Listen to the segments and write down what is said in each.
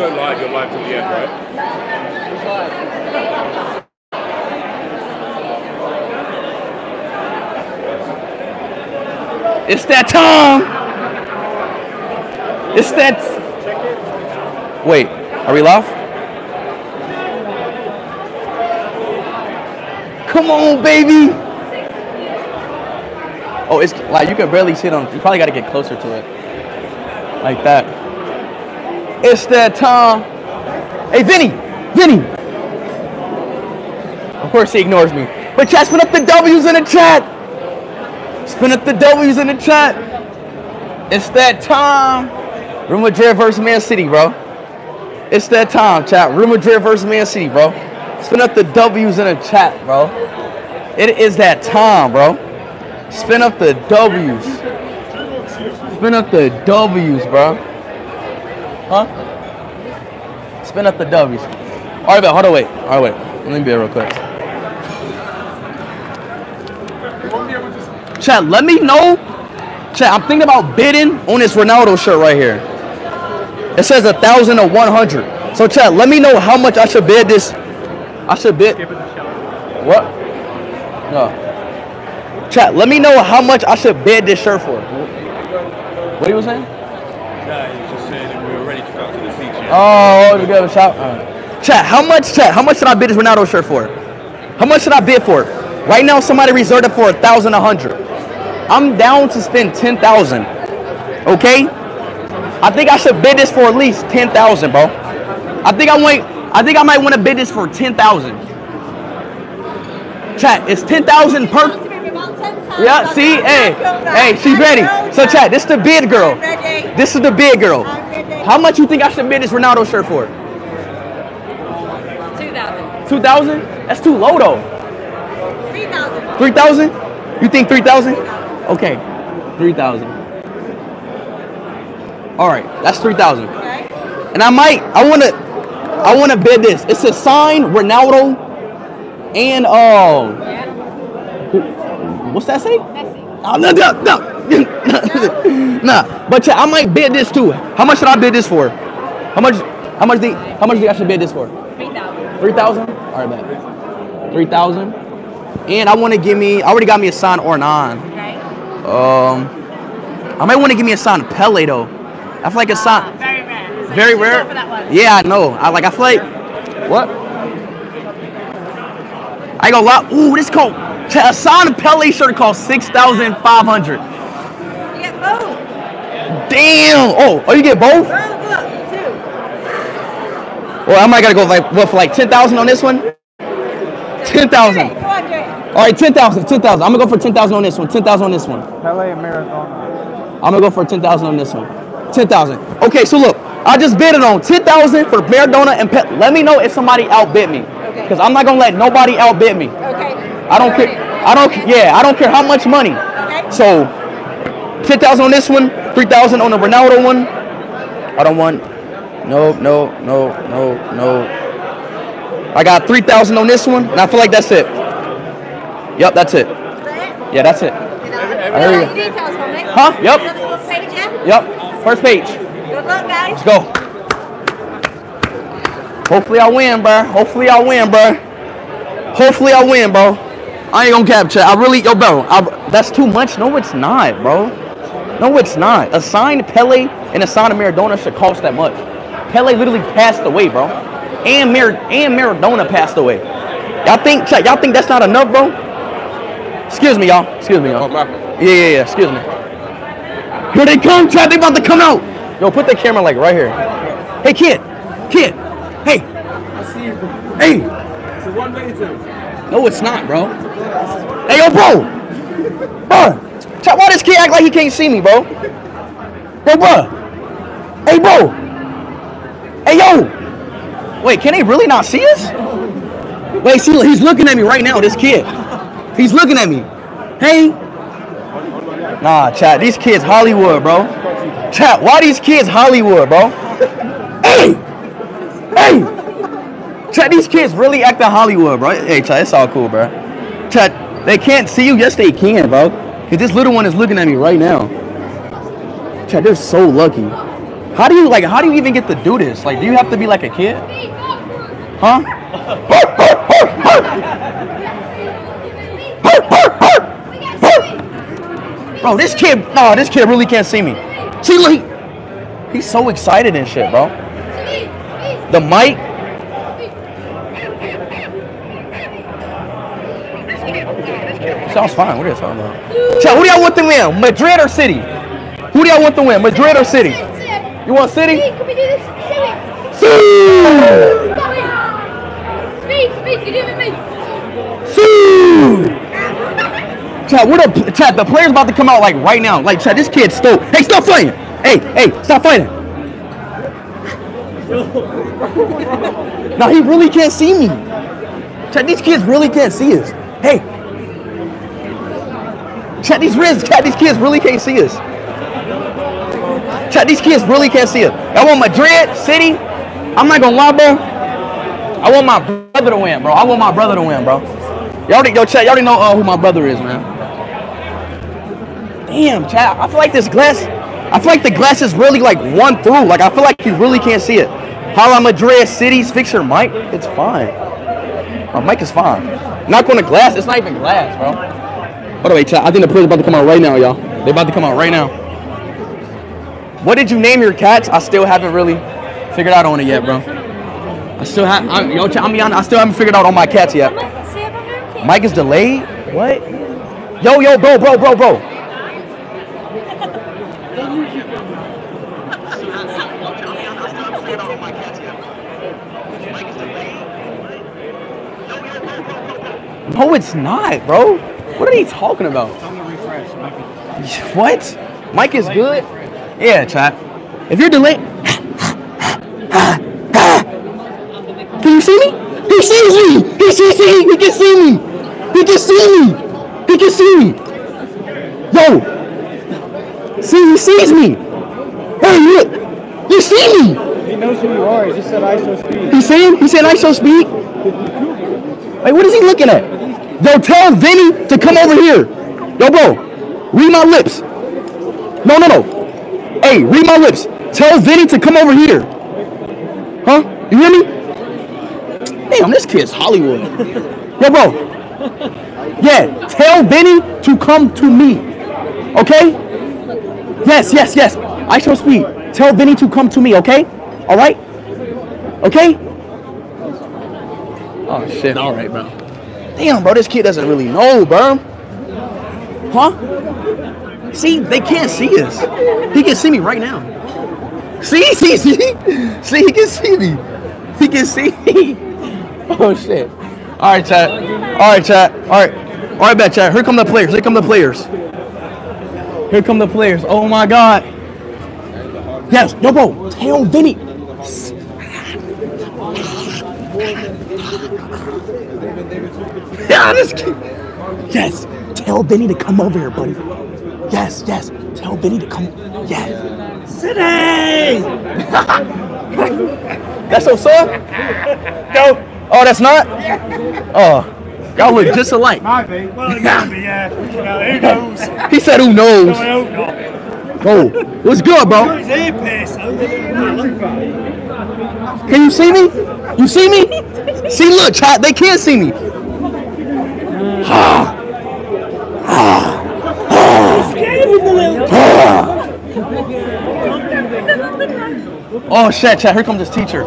go live, you're live till the end, right? It's that time. It's that. Wait, are we live? Come on, baby. Oh, it's like you can barely sit on. You probably got to get closer to it, like that. It's that time. Hey, Vinny, Vinny. Of course he ignores me. But chat, spin up the W's in the chat. Spin up the W's in the chat. It's that time. Real Madrid versus Man City, bro. It's that time, chat. Real Madrid versus Man City, bro. Spin up the W's in the chat, bro. It is that time, bro. Spin up the W's. Spin up the W's, bro. Huh? Spin up the W's. All right, but hold on, wait. All right, wait. Let me be real quick. Chat, let me know. Chat, I'm thinking about bidding on this Ronaldo shirt right here. It says a thousand or one hundred. So chat, let me know how much I should bid this. I should bid. What? No. Chat, let me know how much I should bid this shirt for. What are you was saying? Yeah, you just said that we were ready to go to the feature. Oh, oh to give a shout. Alright. Chat, how much? Chat, how much should I bid this Ronaldo shirt for? How much should I bid for? Right now, somebody reserved it for a thousand, a hundred. I'm down to spend ten thousand. Okay? I think I should bid this for at least ten thousand, bro. I think I want. I think I might want to bid this for ten thousand. Chat, it's ten thousand per. Yeah, see, hey, hey, she's ready. So chat, this is the bid girl. This is the bid girl. How much you think I should bid this Ronaldo shirt for? 2,000. Two thousand? That's too low though. 3,000. Three thousand? You think three thousand? Okay, three thousand. All right, that's three thousand. Okay. And I might, I wanna, I wanna bid this. It's a sign Ronaldo, and oh, Yeah. What's that say? Messi. Oh, no, no, no, nah. But yeah, I might bid this too. How much should I bid this for? How much? How much? Think, how much do you I should bid this for? 3,000. Three thousand. All right, bet. Three thousand. And I want to give me. I already got me a sign or nine. Okay. Um, I might want to give me a sign Pele though. I feel like a Ah, sign very rare. So very rare. For that one. Yeah, I know. I like. I feel like what? I go lot. Ooh, this called a sign Pele shirt costs six thousand five hundred. You get both. Damn. Oh, oh, you get both? Oh, look. Two. Well, I might gotta go like what for like ten thousand on this one. Ten thousand. 400. All right, 10,000, 10,000. I'm gonna go for 10,000 on this one, 10,000 on this one. Pele and Maradona. I'm gonna go for 10,000 on this one. 10,000. Okay, so look, I just bid it on 10,000 for Maradona and Pe- let me know if somebody outbid me. Okay. Because I'm not gonna let nobody outbid me. Okay. I don't care. I don't, yeah, I don't care how much money. So, 10,000 on this one, 3,000 on the Ronaldo one. I don't want, no, no, no, no, no. I got 3,000 on this one, and I feel like that's it. Yep, that's it. Is that it? Yeah, that's it. You There know, you go. details for me. Huh? Yep. You know the full page, yeah? Yep, first page. Good luck, guys. Let's go. Hopefully I win, bro. Hopefully I win, bro. Hopefully I win, bro. I ain't gonna capture. I really, yo, bro. I, that's too much. No, it's not, bro. No, it's not. A signed Pele and a signed Maradona should cost that much. Pele literally passed away, bro. And Mar- and Maradona passed away. Y'all think, check, y'all think that's not enough, bro? Excuse me, y'all. Excuse me, y'all. Oh, Yeah, yeah, yeah. Excuse me. Here they come, Chad. They about to come out. Yo, put the camera like right here. Hey, kid. Kid. Hey. I see you. Hey. It's a one way two. No, it's not, bro. Hey, yo, bro. Bro. Why this kid act like he can't see me, bro? Yo, bro. Hey, bro. Hey, yo. Wait, can they really not see us? Wait, see, he's looking at me right now, this kid. He's looking at me. Hey. Nah, chat, these kids Hollywood, bro. Chat, why these kids Hollywood, bro? Hey! Hey! Chat, these kids really acting Hollywood, bro. Hey, chat, it's all cool, bro. Chat, they can't see you. Yes, they can, bro. Cause this little one is looking at me right now. Chat, they're so lucky. How do you like? How do you even get to do this? Like, do you have to be like a kid? Huh? Bro, this kid, no, this kid really can't see me. See, look, he's so excited and shit, bro. The mic. Sounds fine. What are you talking about? Chat, who do y'all want to win? Madrid or City? Who do y'all want to win? Madrid or City? You want City? Can we do this? City! Speak, speak, you do it with me. City! Chat, what up? Chat, the player's about to come out like right now. Like, chat, this kid's stoked. Hey, stop fighting! Hey, hey, stop fighting! now he really can't see me. Chat, these kids really can't see us. Hey. Chat, these riz, chat, these kids really can't see us. Chat, these kids really can't see us. I want Madrid, City. I'm not gonna lie, bro. I want my brother to win, bro. I want my brother to win, bro. Y'all already, yo, chat, y'all already know uh, who my brother is, man. Damn, chat. I feel like this glass, I feel like the glass is really like one through. Like, I feel like you really can't see it. Hala Madrid City's fix your mic. It's fine. My mic is fine. Not going to glass. It's not even glass, bro. By the way, chat, I think the player's about to come out right now, y'all. They're about to come out right now. What did you name your cats? I still haven't really figured out on it yet, bro. I still have, I'm, I'm be honest, I still haven't figured out on my cats yet. Mike is delayed? What? Yo, yo, bro, bro, bro, bro. No, it's not, bro. What are you talking about? What? Mike is good? Yeah, chat. If you're delayed. Can you see me? He sees me! He sees me! He can see me! He can see me! He can see me! Yo! See, he sees me! Hey, look! You see me! He knows who you are. He just said I so speed. He's saying, he said I shall speak. Like, what is he looking at? Yo, tell Vinny to come over here. Yo, bro, read my lips. No, no, no. Hey, read my lips. Tell Vinny to come over here. Huh? You hear me? Damn, this kid's Hollywood. Yo, bro. Yeah, tell Vinny to come to me. Okay? Yes, yes, yes. I shall speak. Tell Vinny to come to me, okay? All right? Okay? Oh shit! All right, bro. Damn, bro, this kid doesn't really know, bro. Huh? See, they can't see us. He can see me right now. See, see, see, see, he can see me. He can see me. Oh shit! All right, chat. All right, chat. All right, all right, bet chat. Here come the players. Here come the players. Here come the players. Oh my god. Yes, yo, bro. Tell Vinny. Yeah, this kid. Yes. Tell Benny to come over here, buddy. Yes, yes. Tell Benny to come. Yes. City! that's your son? No. Oh, that's not? Oh. Y'all look just alike. Might be. Well, it might be, yeah. You know, who knows? He said, who knows? I hope not. Oh, what's good, bro? His earpiece, though. Can you see me? You see me? See, look, chat, they can't see me. Oh shit, chat, here comes this teacher.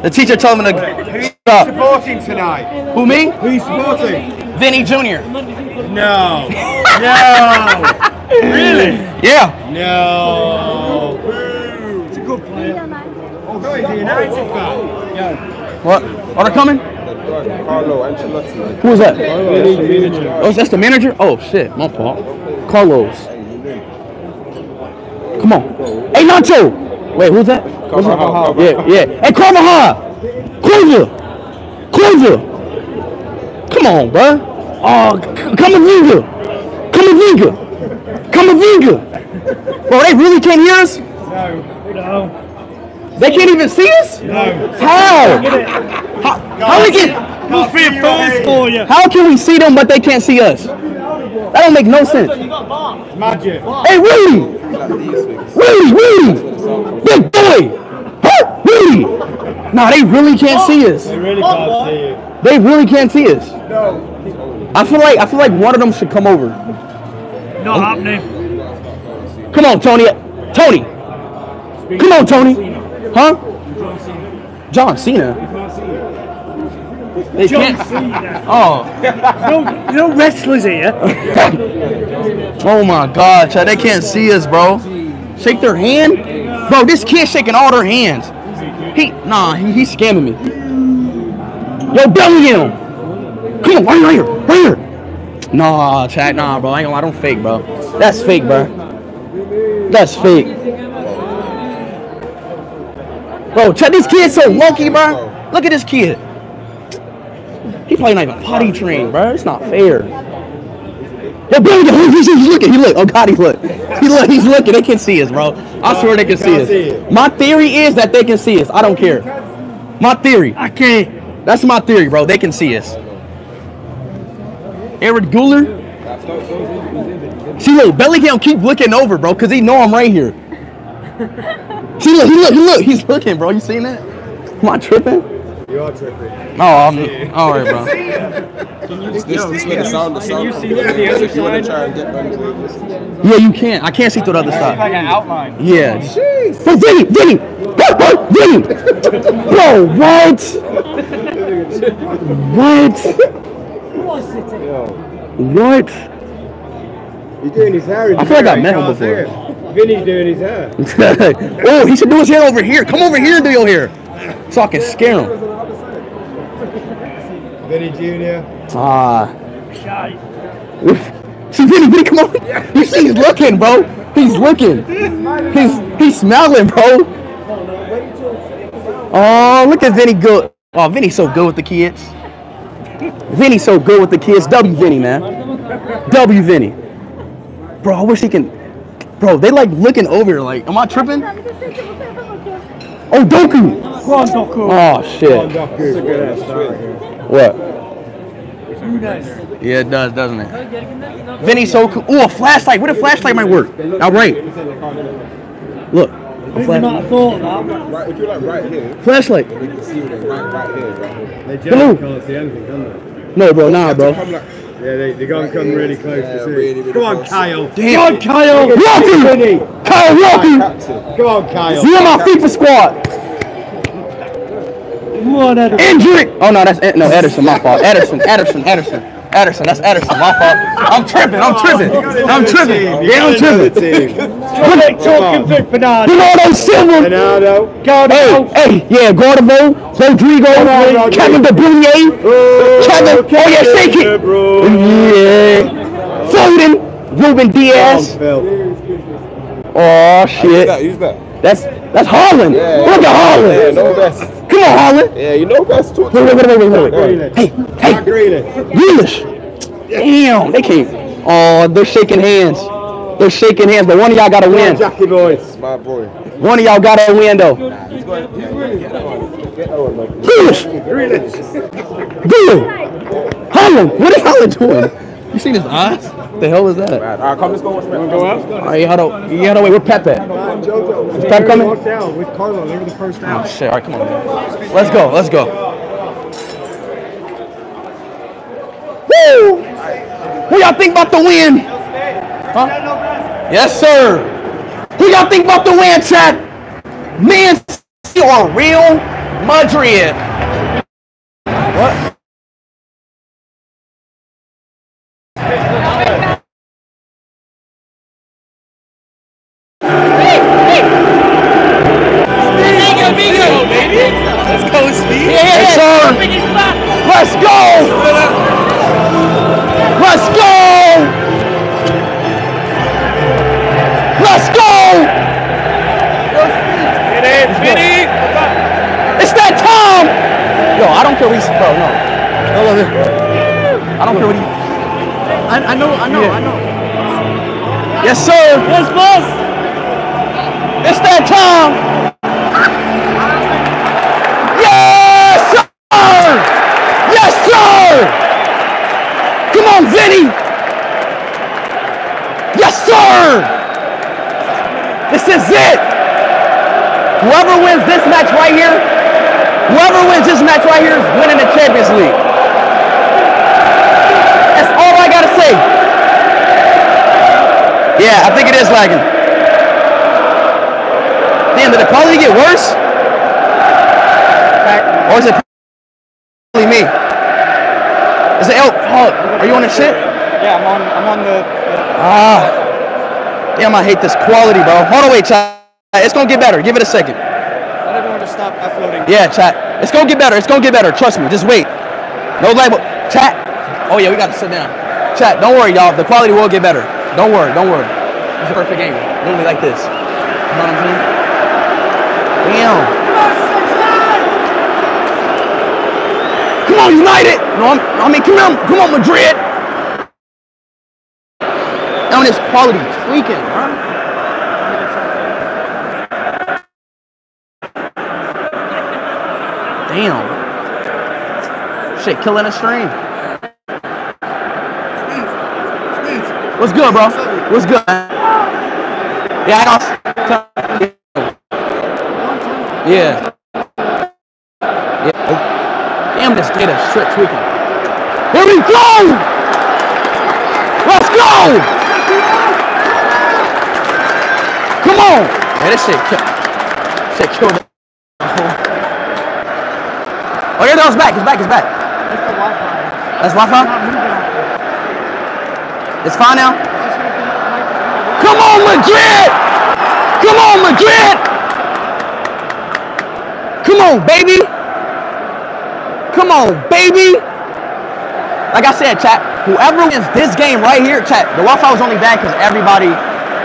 The teacher told him to stop. Supporting tonight. Who, me? Who's supporting? Vinny Jr. No. No. really? Yeah. No. It's a good player. Although he's a United fan. What? Are they coming? Who is that? Oh, that's the manager? Oh shit, my fault. Carlos. Come on. Hey Nacho! Wait, who's that? What's that? Yeah, yeah. Hey Carvajal! Clover! Clover! Come on, bruh. Oh, C- Camavinga! Camavinga! Camavinga! Bro, they really can't hear us? No. No. They can't even see us? No. How? How, how we can, Must be a first for you. how can we see them but they can't see us? That don't make no sense. Magic. Hey, really? Rudy, Rudy, big boy. Huh, Rudy. Nah, they really can't see us. They really can't see you. They really can't see us. No. I feel like I feel like one of them should come over. Not happening. Come on, Tony. Tony. Come on, Tony. Huh? John Cena. They can't. Oh. No, no wrestlers here. Oh my God, Chad, they can't see us, bro. Shake their hand, bro. This kid shaking all their hands. He, nah, he, he's scamming me. Yo, Bellingham, come on, right, right here, right here. Nah, Chad, nah, bro. I ain't gonna lie, don't fake, bro. That's fake, bro. That's fake. Bro, Chad, this kid's so lucky, bro. Look at this kid. He probably not even potty trained, bro. It's not fair. Yo, bro, he's, he's looking. He look. Oh God, he look. He look. He's looking. They can see us, bro. I swear they can see us. My theory is that they can see us. I don't care. My theory. I can't. That's my theory, bro. They can see us. Eric Guler. See, look, Bellingham keep looking over, bro, cause he know I'm right here. See, look, he look, he look, he's looking, bro. You seen that? Am I tripping? You are tripping. Oh, I'm all right, bro. This, this, this where the sound, the sound. you see the other If you want side? to try and get them. Yeah, you can't. I can't see through the other side. Like an outline. Yeah. Bro, Vinny, Vinny, bro, bro, Vinny, bro, what? What? What? He's doing his hair. I feel like I You met him can't before. Vinny's doing his hair. oh, he should do his hair over here. Come over here and do your hair, so I can scare him. Vinny Jr. Ah. Shy. See, Vinny, Vinny, come on. You see, he's looking, bro. He's looking. He's he's smiling, bro. Oh, look at Vinny good. Oh, Vinny's so good with the kids. Vinny's so good with the kids. W Vinny, man. W Vinny. Bro, I wish he can. Bro, they like looking over. Like, am I tripping? Oh, Doku. Go on, Doku. Oh shit. That's a good ass start. What? Who? Yeah, it does, doesn't it? Vinny's so cool. Oh, a flashlight. What a flashlight might work. All right. Look. I think they might have thought of that. Right, if you're like right here, Flashlight. you can see right, right here. They No. can't see anything, can No, bro, nah, bro. Come like, they? Yeah, they, they're going to come really close Yeah, to see. really, really Come on, close. Kyle. Damn. Go on, Kyle. Walking! Vinny. Kyle walking! captain. Come on, Kyle. You on my FIFA squad! Come on, Ed. Injury! Oh, no, that's no Ederson, my fault. Ederson, Ederson, Ederson. Ederson, that's Ederson, my fault. I'm tripping, I'm tripping. I'm tripping. Yeah, I'm tripping. Come on, talking Vic Bernard. Bernardo Silva! Ronaldo. Go Hey, hey, yeah, Gordavo, Rodrigo, Rodrigo. Kevin De Bruyne, oh, Kevin, oh yeah, shake it! Yeah. Foden, Ruben Dias. Phil. Oh Who's that? Who's that? That's that's Haaland. Yeah, Look Yeah, at Haaland. know best. Come on, Haaland. Yeah, you know best. Talk to Wait, wait, wait, wait, wait, wait. Hey, hey, Jack Grealish. Grealish. Damn, they can't. Oh, they're shaking hands. They're shaking hands, but one of y'all gotta win. Jackie boy. my boy. One of y'all gotta win though. He's going. Yeah, yeah, get that one. Get that one, man. Grealish. Grealish. Haaland. What is Haaland doing? You seen his eyes? What the hell is that? All right, come, on, let's go watch Go All right, you gotta, you gotta wait. Where Pep at? Jojo. Is Pep coming? Down with Carlo. They were the first Oh shit! All right, come on. Man. Let's go. Let's go. Woo! Who y'all think about the win? Huh? Yes, sir. Who y'all think about the win, chat? Man City or Real Madrid? What? Yeah, I think it is lagging. Damn, did the quality get worse? Or is it probably me? Is it, oh, fuck. Are you on the shit? Yeah, I'm on. I'm on the. Ah. Damn, I hate this quality, bro. Hold on, wait, chat. It's gonna get better. Give it a second. Tell everyone to stop uploading. Yeah, chat. It's gonna get better. It's gonna get better. Trust me. Just wait. No label. Chat. Oh yeah, we gotta sit down. Chat. Don't worry, y'all. The quality will get better. Don't worry. Don't worry. It's a perfect game. Literally like this. You know what I'm saying? Damn. Come on, United. No, I'm, I mean, come on, come on, Madrid. Now this quality tweaking, huh? Damn. Shit, killing a stream. What's good, bro? What's good? Yeah, I know. Yeah. Yeah. Damn, this data straight tweaking. Here we go! Let's go! Come on! Man, this shit kill. Shit killed. it. Oh, yeah, no, it's back. It's back. It's back. That's the Wi-Fi. That's Wi-Fi. It's fine now. Come on, Madrid! Come on, Madrid! Come on, baby! Come on, baby! Like I said, chat, whoever wins this game right here, chat, the Wi-Fi was only bad because everybody,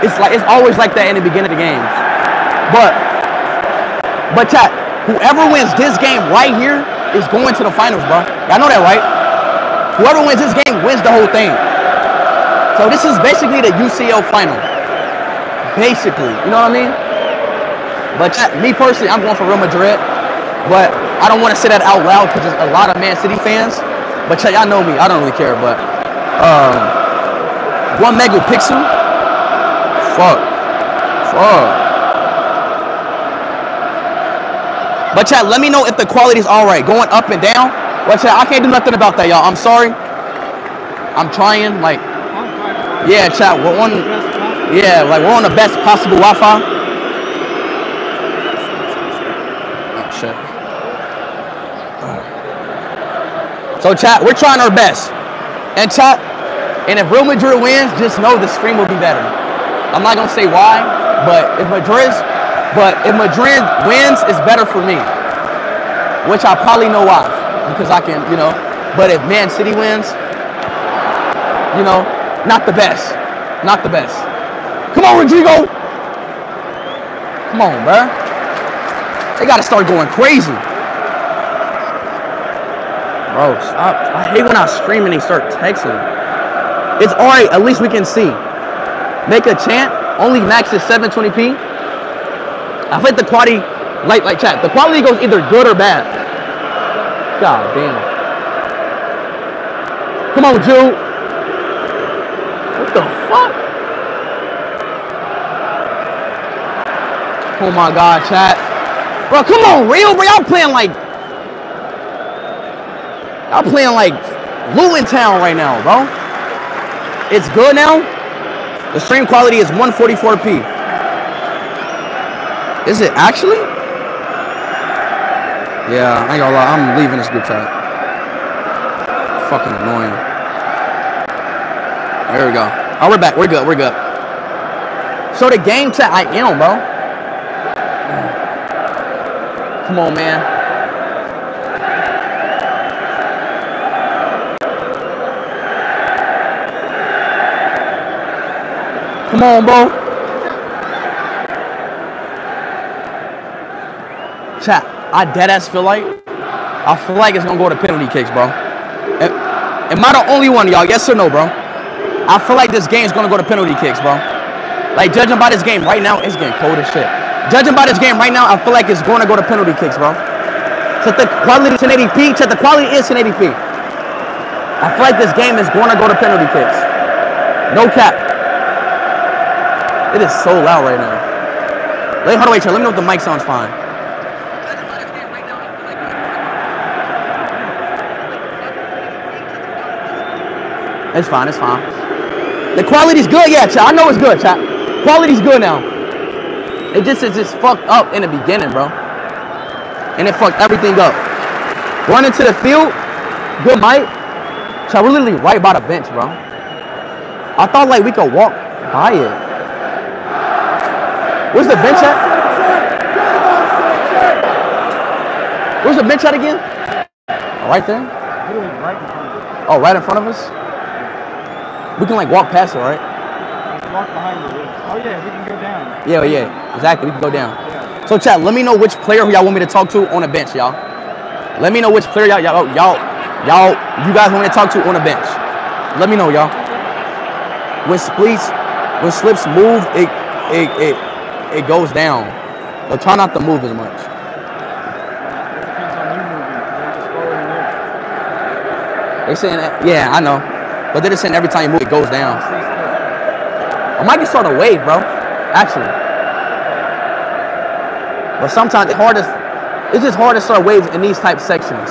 it's like it's always like that in the beginning of the games. But, but chat, whoever wins this game right here is going to the finals, bro. Y'all know that, right? Whoever wins this game wins the whole thing. So this is basically the UCL final. Basically, you know what I mean? But me personally, I'm going for Real Madrid. But I don't want to say that out loud because there's a lot of Man City fans. But y'all know me. I don't really care. But um, one megapixel. Fuck. Fuck. But chat, let me know if the quality's all right. Going up and down. But chat, I can't do nothing about that, y'all. I'm sorry. I'm trying. Like, yeah, chat. We're on. Yeah, like we're on the best possible Wi-Fi. Oh shit. So chat, we're trying our best. And chat, and if Real Madrid wins, just know the stream will be better. I'm not gonna say why, but if Madrid's, but if Madrid wins, it's better for me. Which I probably know why, because I can, you know. But if Man City wins, you know, not the best, not the best. Come on, Rodrigo. Come on, bruh. They gotta start going crazy. Bro, stop. I hate when I stream and they start texting. It's alright, at least we can see. Make a chant, only max is 720p. I think the quality, like like chat, the quality goes either good or bad. God damn. Come on, Jude. What the fuck? Oh my god, chat. Bro, come on, real, bro. Y'all playing like Y'all playing like Luton Town right now, bro. It's good now. The stream quality is 144p. Is it actually? Yeah, I ain't gonna lie. I'm leaving this group chat. Fucking annoying. There we go. Oh, we're back. We're good. We're good. So the game chat I am, bro. Come on, man. Come on, bro. Chat, I dead ass feel like I feel like it's gonna go to penalty kicks, bro. Am I the only one, y'all? Yes or no, bro? I feel like this game's gonna go to penalty kicks, bro. Like judging by this game right now, it's getting cold as shit. Judging by this game right now, I feel like it's gonna go to penalty kicks, bro. Check the quality 1080p. Check the quality is 1080p. I feel like this game is gonna go to penalty kicks. No cap. It is so loud right now. Let, hold on, wait, Let me know if the mic sounds fine. It's fine, it's fine. The quality's good, yeah, chat. I know it's good, chat. Quality's good now. It just is just fucked up in the beginning, bro. And it fucked everything up. Running to the field, good mic. Chat, we're literally right by the bench, bro. I thought like we could walk by it. Where's the bench at? Where's the bench at again? Right there? Oh, right in front of us? We can like walk past it, right? Walk behind you. Oh yeah, we can go down. Yeah, yeah, exactly. We can go down. So, chat, let me know which player y'all want me to talk to on the bench, y'all. Let me know which player y'all, y'all, y'all, y'all, you guys want me to talk to on the bench. Let me know, y'all. When splits, when slips move, it, it, it, it goes down. So try not to move as much. Depends on you moving. They're just following you. They saying that, yeah, I know, but they're just saying every time you move, it goes down. I might just start a wave, bro. Actually. But sometimes it's hard to it's just hard to start waves in these type sections.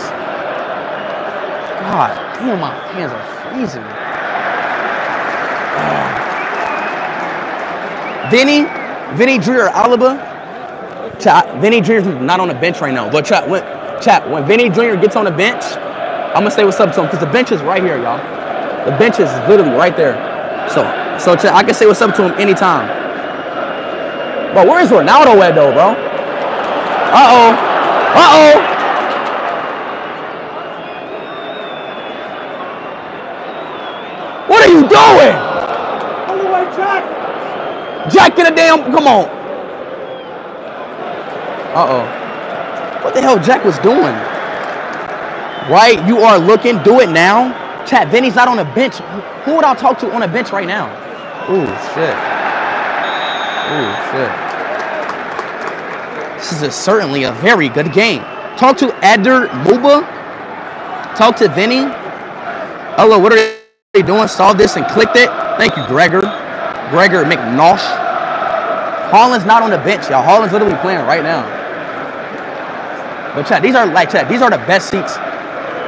God damn my hands are freezing. Ah. Vinny, Vinny Dreer Alaba. Chat, Vinny Dreer's not on the bench right now. But chat, when, chat, when Vinny Dreer gets on the bench, I'm gonna say what's up to him because the bench is right here, y'all. The bench is literally right there. So, so I can say what's up to him anytime. But where is Ronaldo at though, bro? Uh oh. Uh oh. What are you doing? Jack Jack, in the damn. Come on. Uh oh. What the hell Jack was doing? Right? You are looking. Do it now. Chat, Vinny's not on the bench. Who would I talk to on the bench right now? Ooh, shit. Ooh, shit. This is a, certainly a very good game. Talk to Eder Muba. Talk to Vinny. Hello, what are they doing? Saw this and clicked it. Thank you, Gregor. Gregor McNosh. Haaland's not on the bench, y'all. Haaland's literally playing right now. But chat, these are like chat, these are the best seats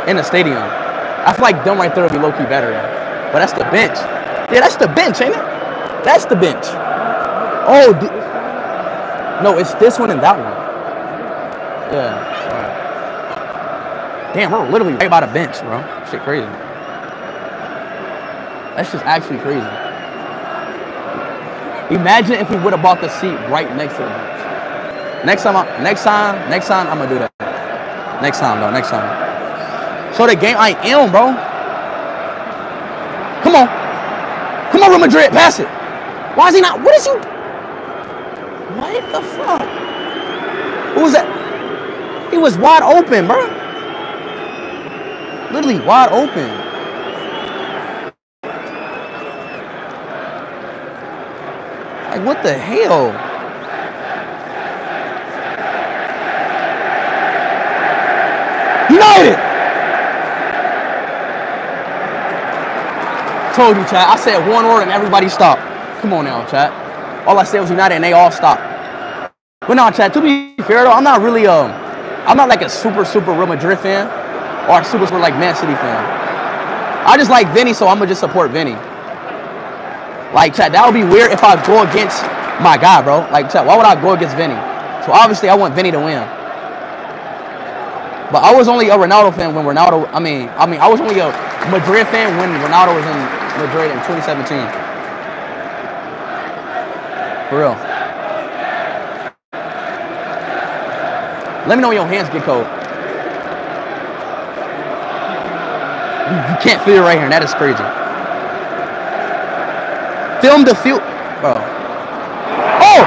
in the stadium. I feel like them right there would be low-key better. Though. But that's the bench. Yeah, that's the bench, ain't it? That's the bench. Oh, no, it's this one and that one. Yeah. Damn, we're literally right by the bench, bro. Shit crazy. That's just actually crazy. Imagine if we would have bought the seat right next to the bench. Next time, I, next time, next time, I'm gonna do that. Next time, though. Next time. So the game I am, bro. Come on. Come on, Real Madrid. Pass it. Why is he not? What is you? What the fuck? Who was that? He was wide open, bro. Literally wide open. Like, what the hell? United! Told you, chat. I said one word and everybody stopped. Come on now, chat. All I said was United and they all stopped. But no, chat, to be fair though, I'm not really um I'm not like a super, super Real Madrid fan or a super, super like Man City fan. I just like Vinny, so I'm gonna just support Vinny. Like chat, that would be weird if I go against my guy, bro. Like chat, why would I go against Vinny? So obviously I want Vinny to win. But I was only a Ronaldo fan when Ronaldo. I mean, I mean, I was only a Madrid fan when Ronaldo was in Madrid in 2017. For real. Let me know when your hands get cold. You, you can't feel it right here, and that is crazy. Film the field, bro. Oh!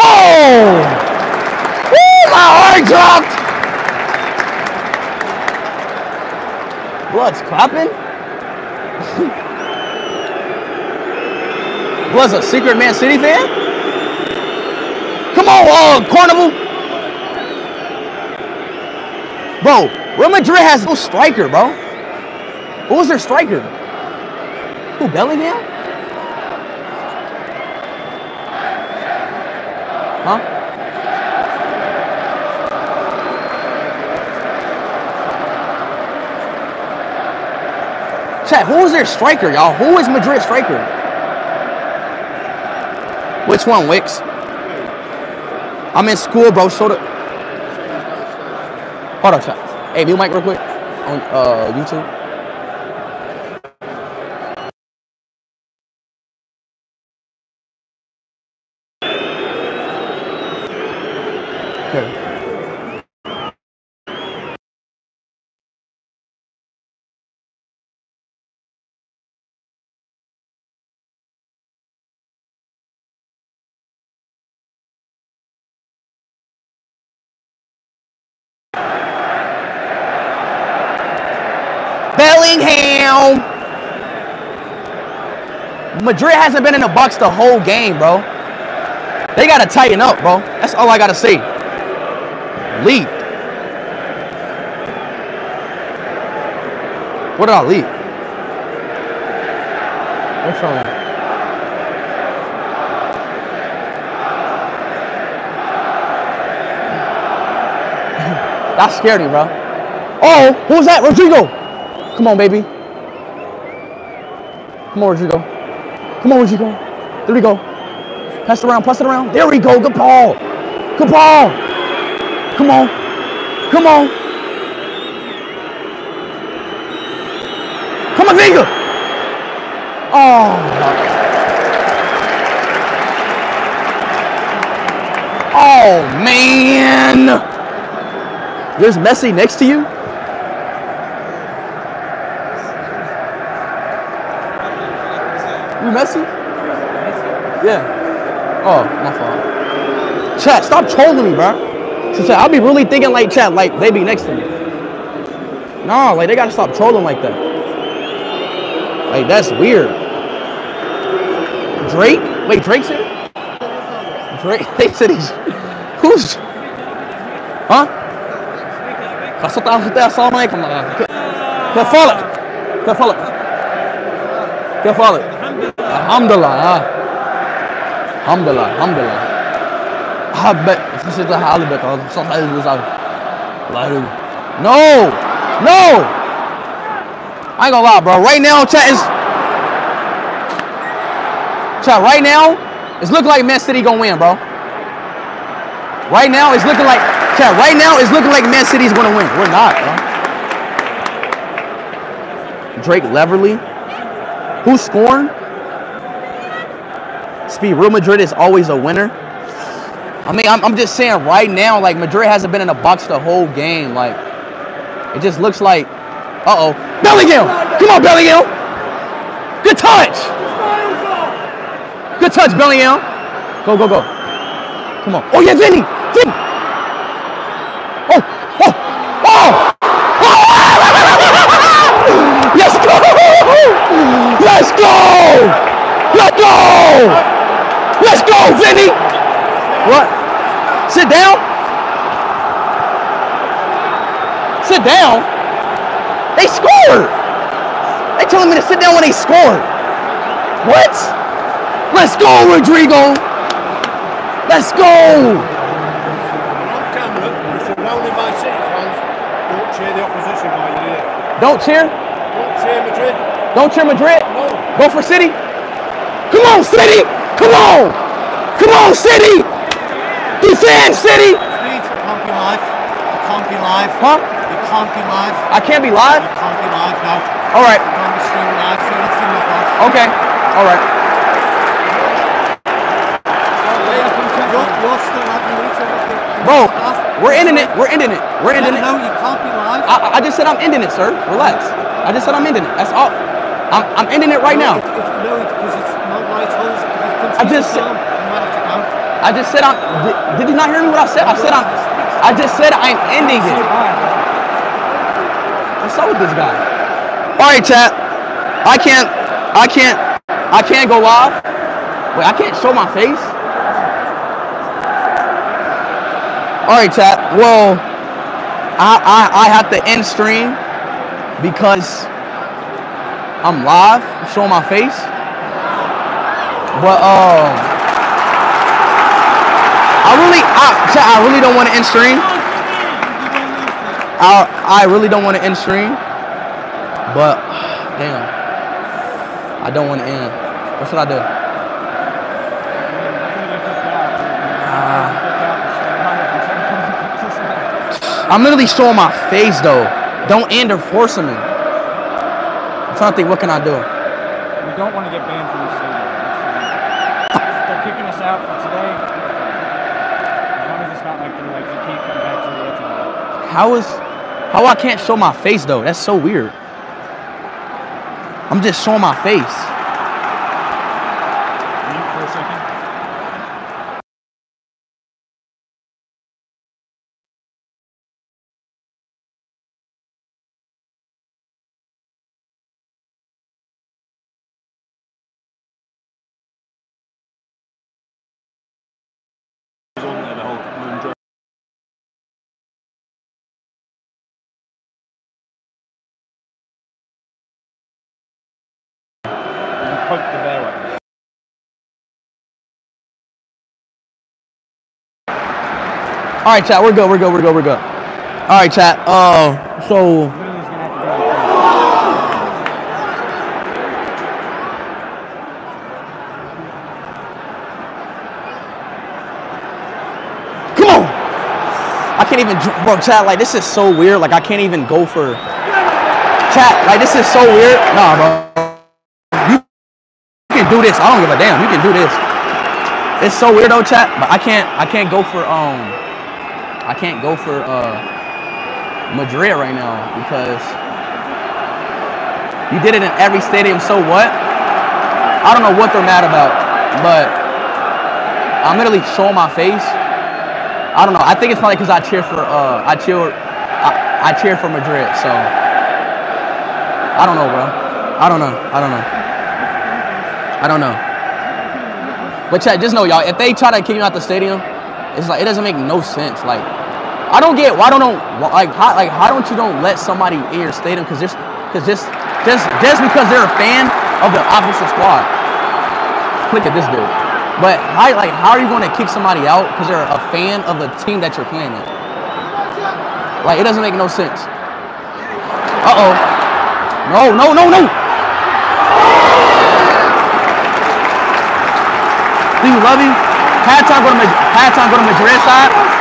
Oh! Woo, my heart dropped. Blood's clapping. Blood's a secret Man City fan. Come on, uh, Carnival. Bro, Real Madrid has no striker, bro. Who was their striker? Who, Bellingham? Huh? Chat, who is their striker, y'all? Who is Madrid striker? Which one, Wicks? I'm in school, bro. Show the. Hold on, chat. Hey, mute mic real quick on uh, YouTube. Okay. Bellingham. Madrid hasn't been in the box the whole game, bro. They gotta tighten up, bro. That's all I gotta say. Lead. What did I lead? What's wrong? That scared me, bro. Oh, who's that? Rodrigo. Come on, baby. Come on, Rodrigo. Come on, Rodrigo. There we go. Pass it around, pass it around. There we go. Good ball. Good ball. Come on. Come on. Come on, Vega. Oh. Oh, man. There's Messi next to you? Messi? Yeah. Oh, my fault. Chat, stop trolling me, bro. So, chat, I'll be really thinking like chat, like they be next to me. No, like they gotta stop trolling like that. Like that's weird. Drake? Wait, Drake's here? Drake? They said he's who's Huh? Kasut aku teh assalamualaikum. Kefalak. Kefalak. Kefalak. Alhamdulillah. ah. Alhamdulillah. Alhamdulillah. حبة خسيت حالبك صوت حالي بزعل الله يهديك No! No! I ain't gonna lie, bro. Right now, chat is chat. Right now, it's looking like Man City gonna win, bro. Right now, it's looking like chat. Right now, it's looking like Man City's gonna win. We're not, bro. Drake Leverly. Who's scoring? Speed. Real Madrid is always a winner. I mean, I'm, I'm just saying right now, like Madrid hasn't been in a box the whole game. Like, it just looks like, uh oh, Bellingham! Come on, Bellingham! Good touch! Good touch, Bellingham! Go, go, go! Come on! Oh yeah, Vinny! Vinny! Oh, oh, oh! Let's go! Let's go! Let's go! Let's go, Vinny! What? Sit down? Sit down? They scored! They telling me to sit down when they scored. What? Let's go, Rodrigo! Let's go! Don't cheer the opposition. Don't cheer. Don't cheer Madrid. Don't cheer Madrid. No. Go for City. Come on, City! Come on! Come on, City! Defend, City! Speed, can't be live. You can't be live. Huh? You can't be live. I can't be live? Can't be live. You All right. can't be streaming live, so let's my. Okay. All right. You're, you're still having me to look at- Bro, we're ending it. We're ending it. We're ending it. No, you can't be live. I, I just said I'm ending it, sir. Relax. I just said I'm ending it. That's all. I'm, I'm ending it right No, now. If, if, no, because it's not right holes. I just said- film, you might have to go. I just said I'm. Did, did you not hear me? What I said? I said I'm. I just said I'm ending it. What's up with this guy? All right, chat. I can't. I can't. I can't go live. Wait, I can't show my face. All right, chat. Well, I I, I have to end stream because I'm live, showing my face. But um. I I really, I, I really don't want to end stream. I, I really don't want to end stream. But, damn. I don't want to end. What should I do? Ah. I'm literally showing my face though. Don't end or force me. I'm trying to think, what can I do? We don't want to get banned from the stadium. That's- They're kicking us out for today. As long as it's not like they're like, you can't come back to the edge of it. How is, how I can't show my face though? That's so weird. I'm just showing my face. Mute for a second. He's on there the whole time. Poke the bear at me. All right, chat. We're good. We're good. We're good. We're good. All right, chat. Uh, so come on. I can't even, bro. Chat. Like this is so weird. Like I can't even go for. Chat. Like this is so weird. Nah, bro. You can do this. I don't give a damn. You can do this. It's so weird though, chat. But I can't. I can't go for um. I can't go for uh Madrid right now because you did it in every stadium. So what? I don't know what they're mad about, but I'm literally showing my face. I don't know. I think it's probably because I cheer for uh I cheer I, I cheer for Madrid. So I don't know, bro. I don't know. I don't know. I don't know. But chat, just know y'all, if they try to kick you out the stadium, it's like it doesn't make no sense. Like I don't get why don't like how like how don't you don't let somebody in your stadium because just because just just just because they're a fan of the opposite squad. Look at this dude. But how like how are you going to kick somebody out because they're a fan of the team that you're playing in? Like it doesn't make no sense. Uh oh. No no no no. Do you love him? Halftime go to Madrid, halftime go to Madrid side.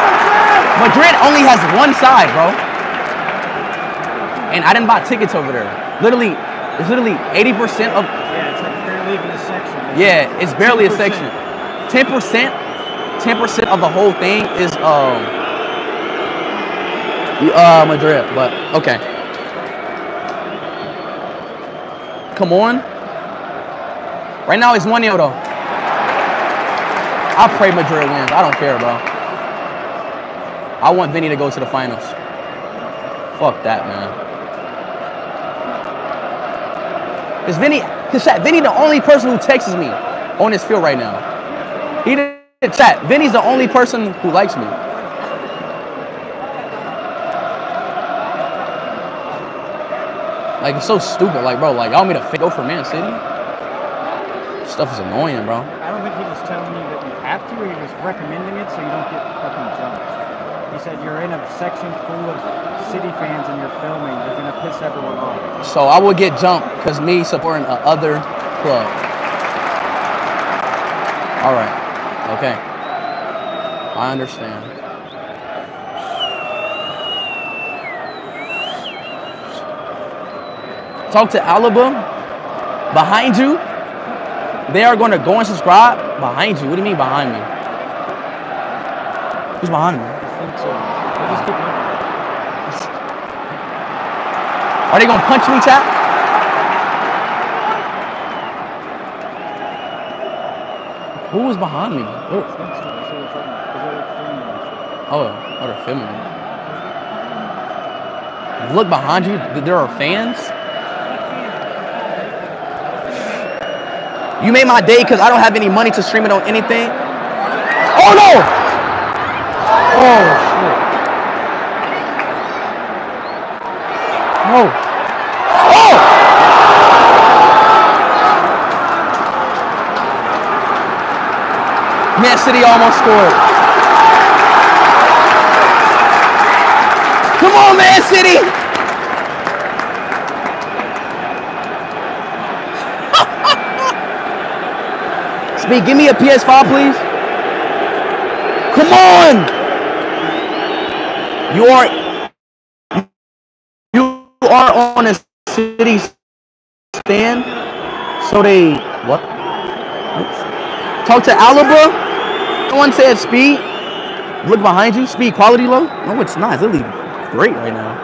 Madrid only has one side, bro. And I didn't buy tickets over there. Literally, it's literally 80% of Yeah, it's like barely even a section. yeah, it's barely a section. 10%, 10% of the whole thing is um uh Madrid, but okay. Come on. Right now it's 1-0 though. I pray Madrid wins. I don't care, bro. I want Vinny to go to the finals. Fuck that, man. Cause Vinny, cause chat, Vinny the only person who texts me on this field right now. He didn't chat. Vinny's the only person who likes me. Like it's so stupid. Like, bro, like y'all want me to go for Man City? Stuff is annoying, bro. I don't think he was telling you that you have to, or he was recommending it so you don't get fucking. He said you're in a section full of City fans and you're filming, you're gonna piss everyone off. So I would get jumped because me supporting a other club. All right. Okay. I understand. Talk to Alaba behind you. They are going to go and subscribe behind you. What do you mean behind me? Who's behind me? I think so. They just keep looking. Are they gonna punch me, chat? Who was behind me? Oh, oh, they're filming. Look behind you. There are fans. You made my day because I don't have any money to stream it on anything. Oh no! Oh! Man City almost scored. Come on, Man City! Speed, give me a PS5, please. Come on! You are you are on a city stand, so they what? Talk to Alaba. Someone said speed. Look behind you. Speed quality low. No, it's not. It's literally great right now.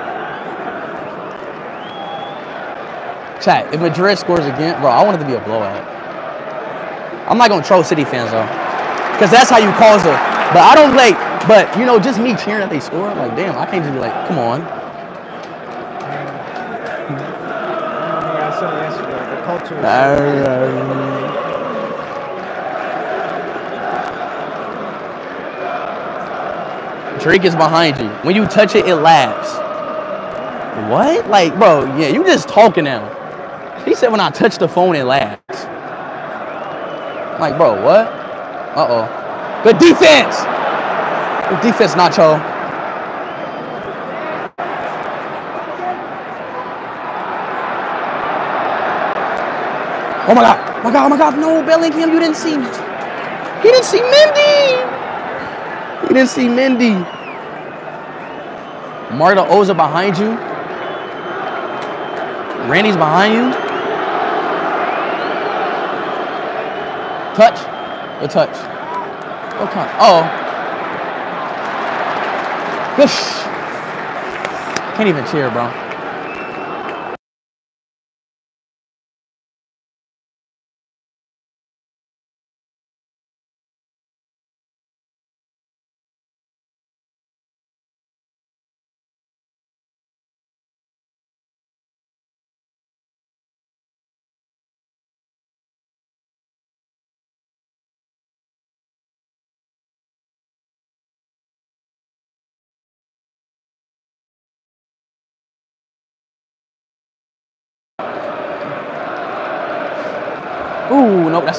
Chat. If Madrid scores again, bro, I want it to be a blowout. I'm not gonna troll City fans though, because that's how you cause a. But I don't like. But you know, just me cheering that they score, I'm like, damn, I can't just be like, come on. Yeah, I said it yesterday. The culture Drake is behind you. When you touch it, it lags. What? Like, bro, yeah, you just talking now. He said when I touch the phone, it lags. Like, bro, what? Uh oh. Good defense. Good defense, Nacho. Oh my god. Oh my god. Oh my god. No, Bellingham, you didn't see. He didn't see Mendy! He didn't see Mendy. Marta Oza behind you. Randy's behind you. Touch. Good touch. Okay. Oh. Gosh. Can't even cheer, bro.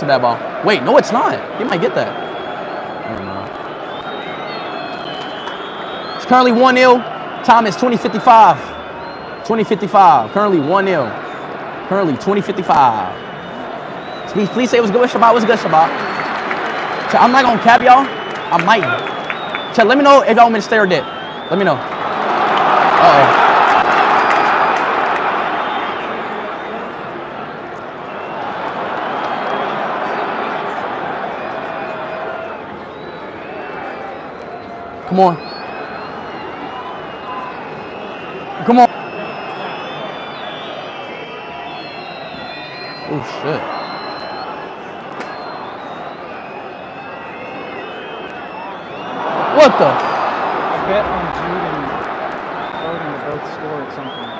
Nope, that's ball. Wait, no, it's not. He might get that. It's currently 1 0. Time is 2055. 2055. Currently 1 0. Currently 2055. Please, please say what's good Shabbat. What's good, Shabbat? Chat, I'm not gonna cap y'all. I might. Chat, let me know if y'all want me to stay or dip. Let me know. Uh oh. Come on. Come on. Oh shit. What the? I bet on Jude and Foden to both score at some point.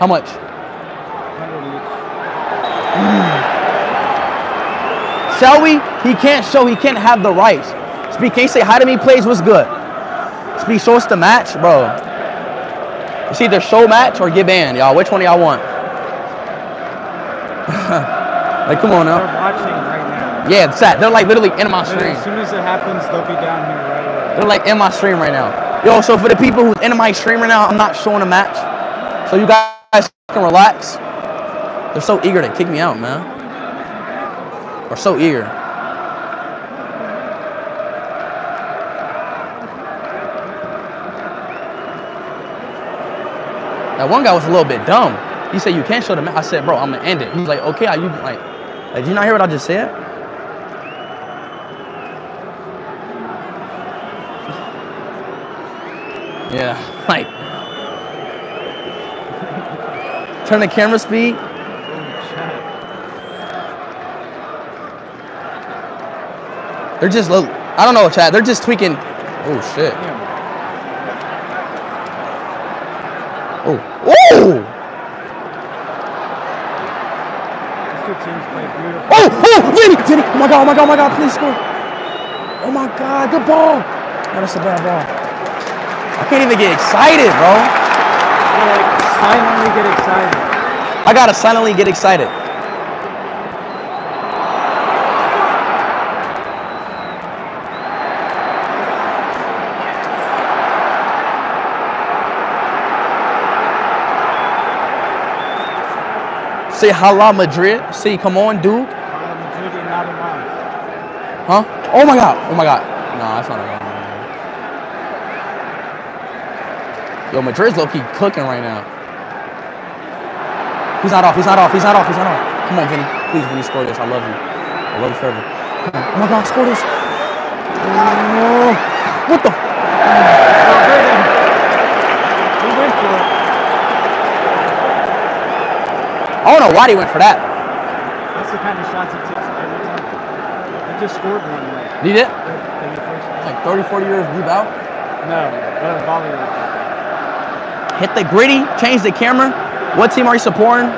How much? 100 each. Shall we? He can't show. He can't have the rights. Speak. Can you say hi to me, please? What's good? Speak. Show us the match, bro. It's either show match or get banned, y'all. Which one do y'all want? like, come on They're now. watching right now. Yeah, it's that. They're like literally in my stream. as soon as it happens, they'll be down here right away. They're like in my stream right now. Yo, so for the people who's in my stream right now, I'm not showing a match. So you guys can relax. They're so eager to kick me out, man. Or so eager. That one guy was a little bit dumb. He said, you can't show the match. I said, bro, I'm gonna end it. He's like, okay, are you like, like, did you not hear what I just said? Yeah, like turn the camera speed. They're just look. I don't know, Chad. They're just tweaking. Oh shit. Oh. Oh. These two teams play beautiful. Oh. Oh. Vinny. Vinny. Oh my god. Oh my god. Oh my god. Please score. Oh my god. Good ball. Oh, that's a bad ball. I can't even get excited, bro. You like silently get excited. I gotta silently get excited. Say Hala Madrid. See, come on, dude. Huh? Oh my god. Oh my god. Nah, that's not a Yo, Madrid's low key cooking right now. He's not off. He's not off. He's not off. He's not off. Come on, Vinny. Please, Vinny, score this. I love you. I love you forever. Oh my god, score this. Oh, what the? He went for it. I don't know why they went for that. That's the kind of shots he takes every time. He just scored one. Like, Did it? in the first one. Like 30, 40 years deep out. No, but a volley like that. Hit the gritty. Change the camera. What team are you supporting?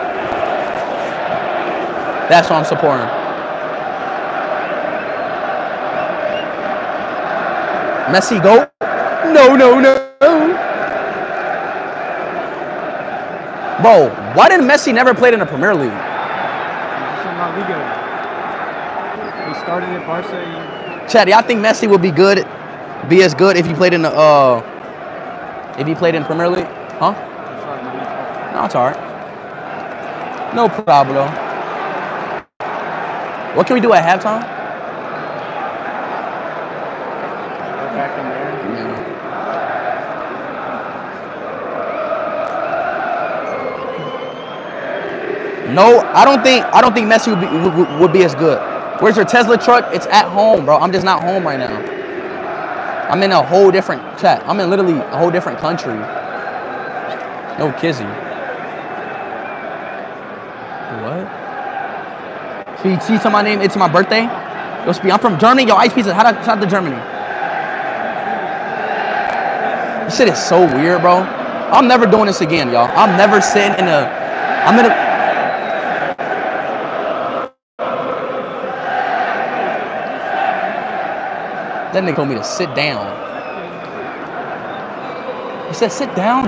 That's what I'm supporting. Messi go? No, no, no. Bro, why didn't Messi never play in the Premier League? Liga. He started at Barca. Chad, y'all think Messi would be good, be as good if he played in the uh, if he played in Premier League? Huh? No, it's alright. No problem. What can we do at halftime? Go back in there. No, I don't think I don't think Messi would be would, would- be as good. Where's your Tesla truck? It's at home, bro. I'm just not home right now. I'm in a whole different chat. I'm in literally a whole different country. No kizzy. What? See, see to my name, it's my birthday. Yo, Speed, I'm from Germany. Yo, ice pizza. How I shout out to Germany? This shit is so weird, bro. I'm never doing this again, y'all. I'm never sitting in a. I'm in a. That nigga told me to sit down. He said, sit down.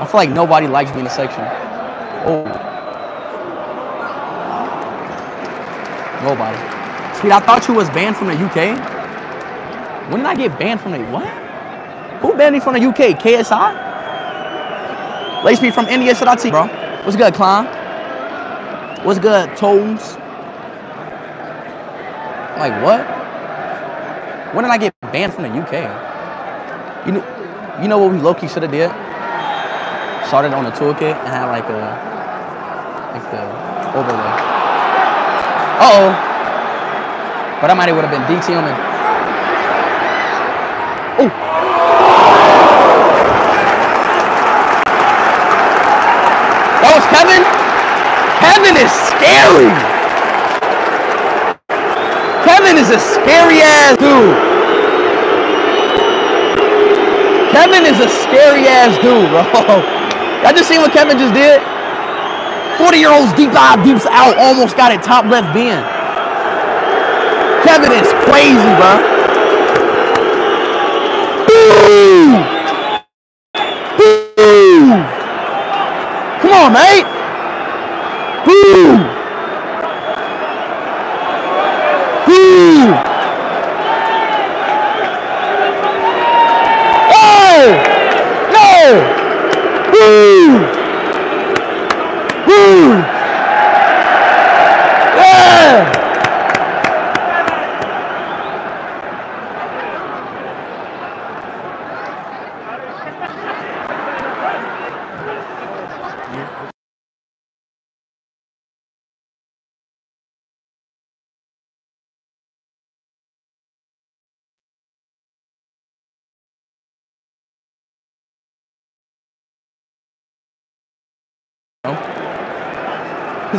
I feel like nobody likes me in the section. Oh. Nobody. Sweet, I thought you was banned from the UK. When did I get banned from the what? Who banned me from the UK? KSI? Lace me from India, should I bro? What's good, Clown? What's good, Tones? Like what? When did I get banned from the UK? You know, you know what we low-key should have did? Started on the toolkit and had like a like the overlay. Uh-oh. But I might have would have been DT on it. Oh. That was Kevin? Kevin is scary. Kevin is a scary ass dude. Kevin is a scary ass dude, bro. Y'all just seen what Kevin just did? 40 year olds deep dive, deeps out, almost got it top left bend. Kevin is crazy, bro. Boom! Boom! Come on, mate. Boom! Boom! Oh! No! Boom! Boom! Yeah!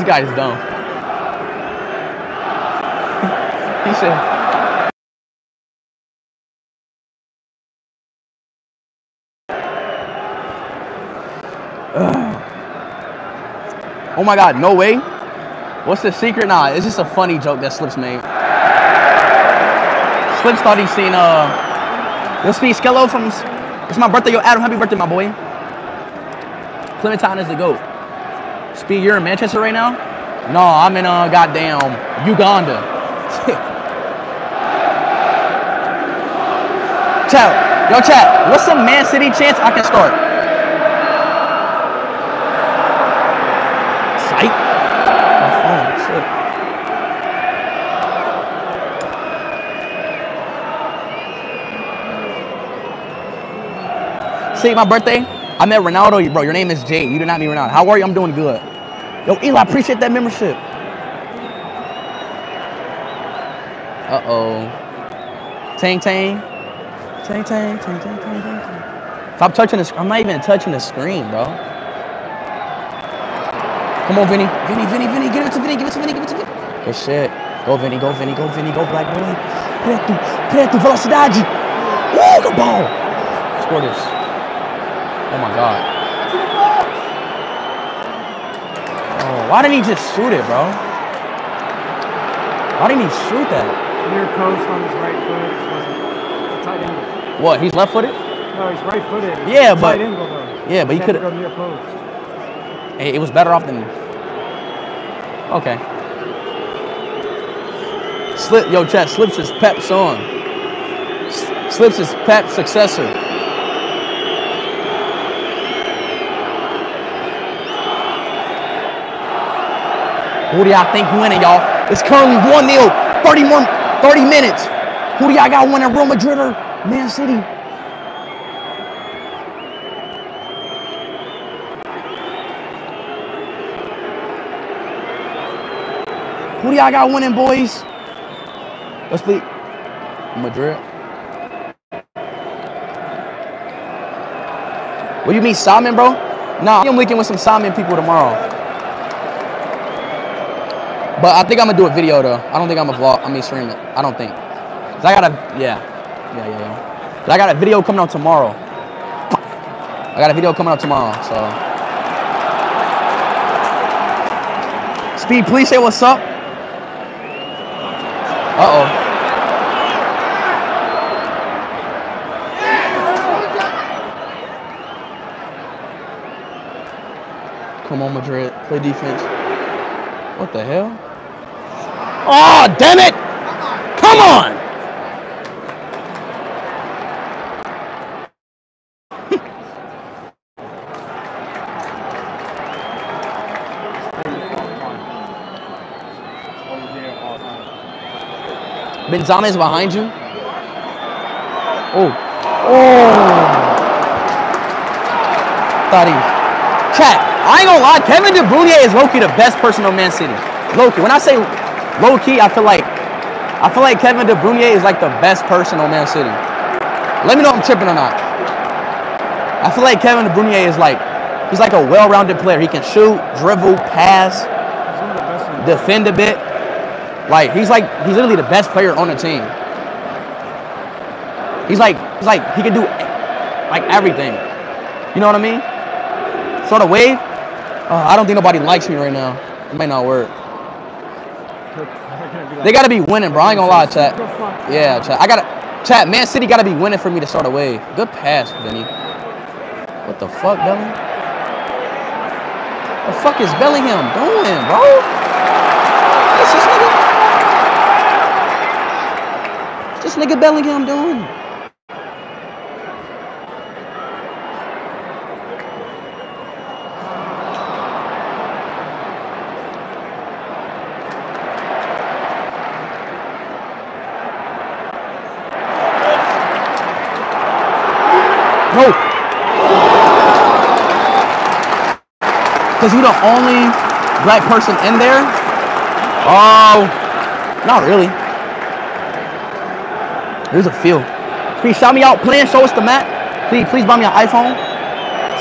This guy is dumb. he said, Oh my god, no way. What's the secret? Nah, it's just a funny joke that Slips made. Slips thought he seen uh What's speed Skello from It's my birthday, yo Adam, happy birthday, my boy. Clementine is the GOAT. Speed, you're in Manchester right now? No, I'm in uh, goddamn Uganda. chat, yo, chat, what's some Man City chance I can start? Psych. My phone, shit. See, my birthday, I met Ronaldo. Bro, your name is Jay. You did not meet Ronaldo. How are you? I'm doing good. Yo, Eli, I appreciate that membership. Uh oh. Tang tang. Tang tang, tang tang, tang tang. Stop touching the. I'm not even touching the screen, bro. Come on, Vinny. Vinny, Vinny, Vinny. Give it to Vinny. Give it to Vinny. Give it to Vinny. Good shit. Go, Vinny. Go, Vinny. Go, Vinny. Go, black boy. Preto. Preto. Velocidade. Woo, good ball. Score this. Oh my god. Oh, why didn't he just shoot it, bro? Why didn't he shoot that? Near post on his right foot. It's a tight angle. What? He's left-footed. No, he's right footed. It's Yeah, but- tight angle though. Yeah, but he Never could. go near post. Hey, it was better off than. Okay. Slip, yo, chat. Slips is Pep song. S- Slips is Pep's successor. Who do y'all think winning, y'all? It's currently 1 0, 30 more, 30 minutes. Who do y'all got winning, Real Madrid or Man City? Who do y'all got winning, boys? Let's play Madrid. What you mean, Simon, bro? Nah, I'm linking with some Simon people tomorrow. But I think I'm gonna do a video though. I don't think I'm a vlog. I mean, stream it. I don't think. 'Cause I got a yeah, yeah, yeah, yeah. 'Cause I got a video coming out tomorrow. I got a video coming out tomorrow, so. Speed, please say what's up. Uh oh. Come on, Madrid. Play defense. What the hell? Oh, damn it! Come on! Benzema is behind you. Oh. Oh. Thought. Chat. I ain't gonna lie. Kevin De Bruyne is low key the best person on Man City. Low key. When I say low key, I feel like I feel like Kevin De Bruyne is like the best person on Man City. Let me know if I'm tripping or not. I feel like Kevin De Bruyne is like he's like a well-rounded player. He can shoot, dribble, pass, defend a bit. Like he's like he's literally the best player on the team. He's like he's like he can do like everything. You know what I mean? Sort of wave. Uh, I don't think nobody likes me right now. It might not work. They're gonna be like, They gotta be winning, bro. I ain't gonna lie, chat. Yeah, chat. I gotta chat. Man City gotta be winning for me to start a wave. Good pass, Vinny. What the fuck, Bellingham? What the fuck is Bellingham doing, bro? What's this nigga? What's this nigga Bellingham doing? No. Cause you the only black person in there? Oh, not really. There's a few. Please shout me out playing. Show us the map. Please, please buy me an iPhone.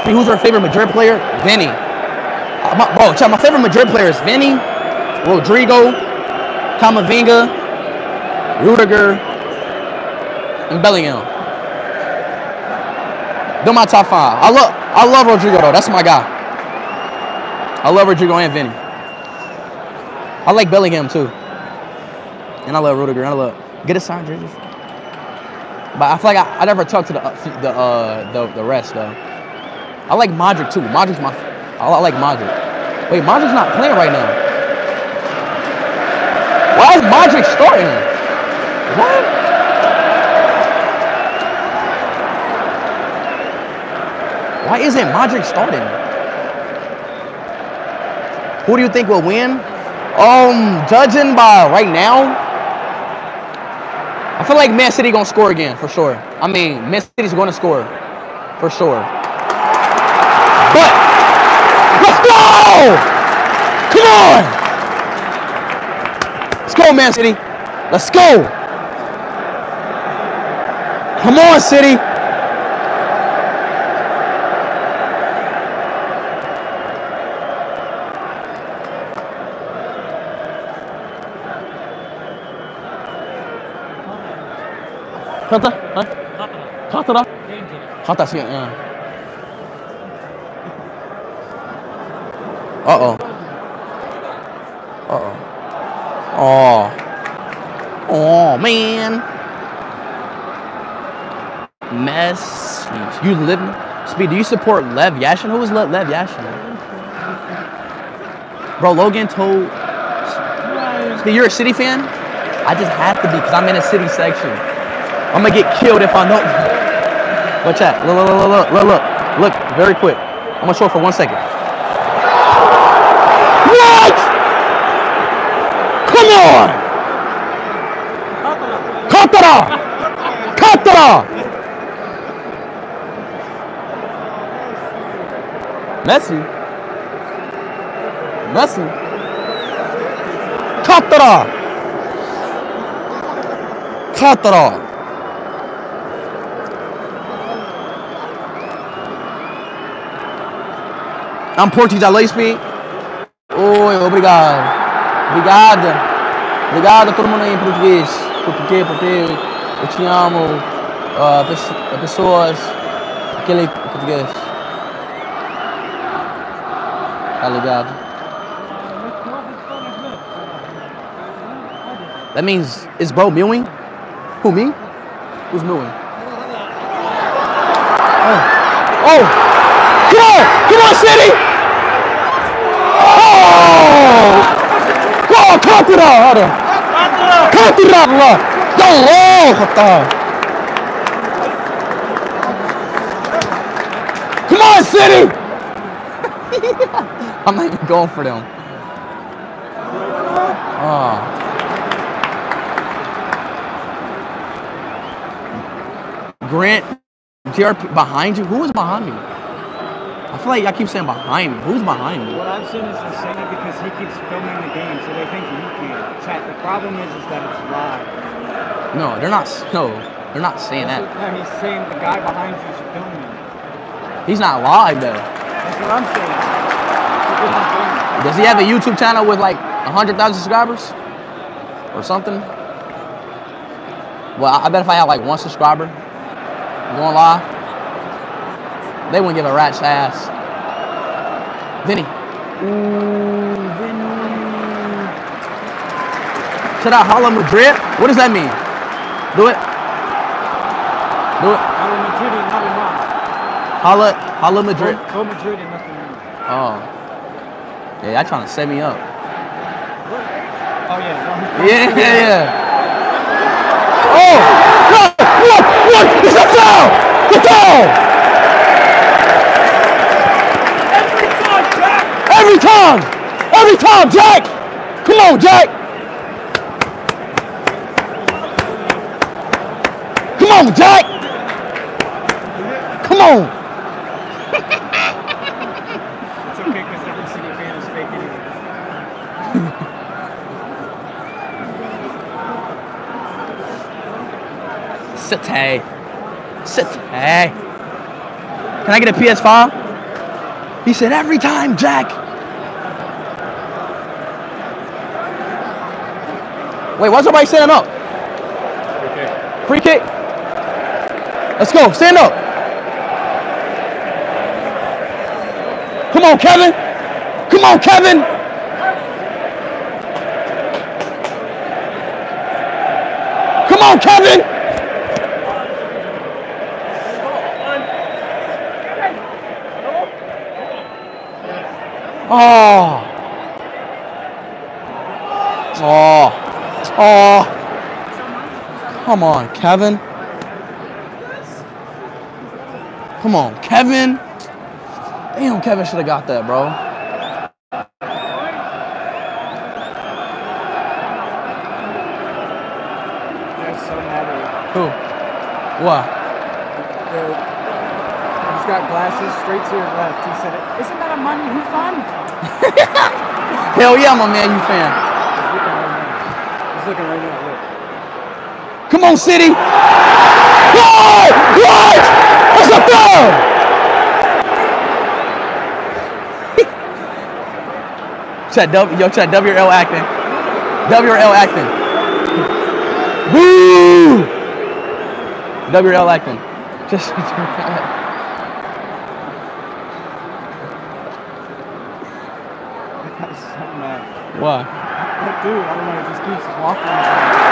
Speed, who's our favorite Madrid player? Vinny. Uh, my- bro, chat, my favorite Madrid player is Vinny, Rodrygo, Camavinga, Rudiger, and Bellingham. They're my top five. I love I love Rodrygo though. That's my guy. I love Rodrygo and Vinny. I like Bellingham too. And I love Rudiger. I love get a sign jerseys. But I feel like I, I never talked to the uh, the uh the, the rest though. I like Modric too. Modric's my I, I like Modric. Wait, Modric's not playing right now. Why is Modric starting? What? Why isn't Modric starting? Who do you think will win? Um, judging by right now, I feel like Man City gonna score again for sure. I mean, Man City's gonna score. for sure. But let's go! Come on! Let's go, Man City. Let's go! Come on, City. Sige. Yeah. Uh-oh. Uh-oh. Oh. Oh, man. Mess. You live Speed, do you support Lev Yashin? Who is Le- Lev Yashin? Bro, Logan told Speed, you're a city fan? I just have to be because I'm in a city section. I'm gonna get killed if I don't. Watch that. Look, look, look, look, look, look. Very quick. I'm gonna show it for one second. What? Come on! Katara! Katara! Messi. Messi. Katara! Katara! I'm Portuguese, I speed. Oi, obrigado. Obrigada. Obrigado a todo mundo aí em português. Português, português. Eu te amo. pes- pessoas. Aquele português. Tá ligado? That means, is bro mewing? Who, me? Who's mewing? Oh. oh! Come on! Come on, City! Oh! Go! Kalkıra! Hadi! Kalkıra! Allah! Ya Allah! Hatta! Come on, City! I'm not even going for them. Oh. Grant, JRP behind you? Who was behind me? Feel like I keep saying behind me. Who's behind me? What I've seen is saying because he keeps filming the game, so they think you can. Chat. The problem is, is that it's live. No, they're not. No, they're not saying that. No, he's saying the guy behind you is filming. He's not live though. That's what I'm saying. It's a different thing. Does he have a YouTube channel with like hundred thousand subscribers or something? Well, I I bet if I had like one subscriber going live, they wouldn't give a rat's ass. Vinny. Ooh, Vinny. Should I holla Madrid? What does that mean? Do it. Do it. In Madrid, not mine. Holla, holla Madrid. Go, go Madrid and nothing more. Oh. Yeah, y'all trying to set me up. Oh yeah. Yeah, yeah, yeah. Oh! Look! Look! Look! It's a foul! The foul! Time! Every time, Jack! Come on, Jack! Come on, Jack! Come on! It's okay because every single fan is fake anyway. City. City. Can I get a PS5? He said, every time, Jack. Wait, why's everybody standing up? Free kick. Let's go. Stand up. Come on, Kevin. Come on, Kevin. Come on, Kevin. Oh. Oh. Oh. Come on, Kevin. Come on, Kevin. Damn, Kevin should have got that, bro. They're so mad Who? What? you. He's got glasses straight to your left. He said, "Isn't that a money who fund?" Hell yeah, I'm Man U fan. He's looking right now. Look. Come on, City. Whoa! What? What's up there? Chat W, yo, chat W or L acting. W or L acting. Woo! W or L acting. Just. That's so mad. Why? Dude, I don't know. It just keeps waffling.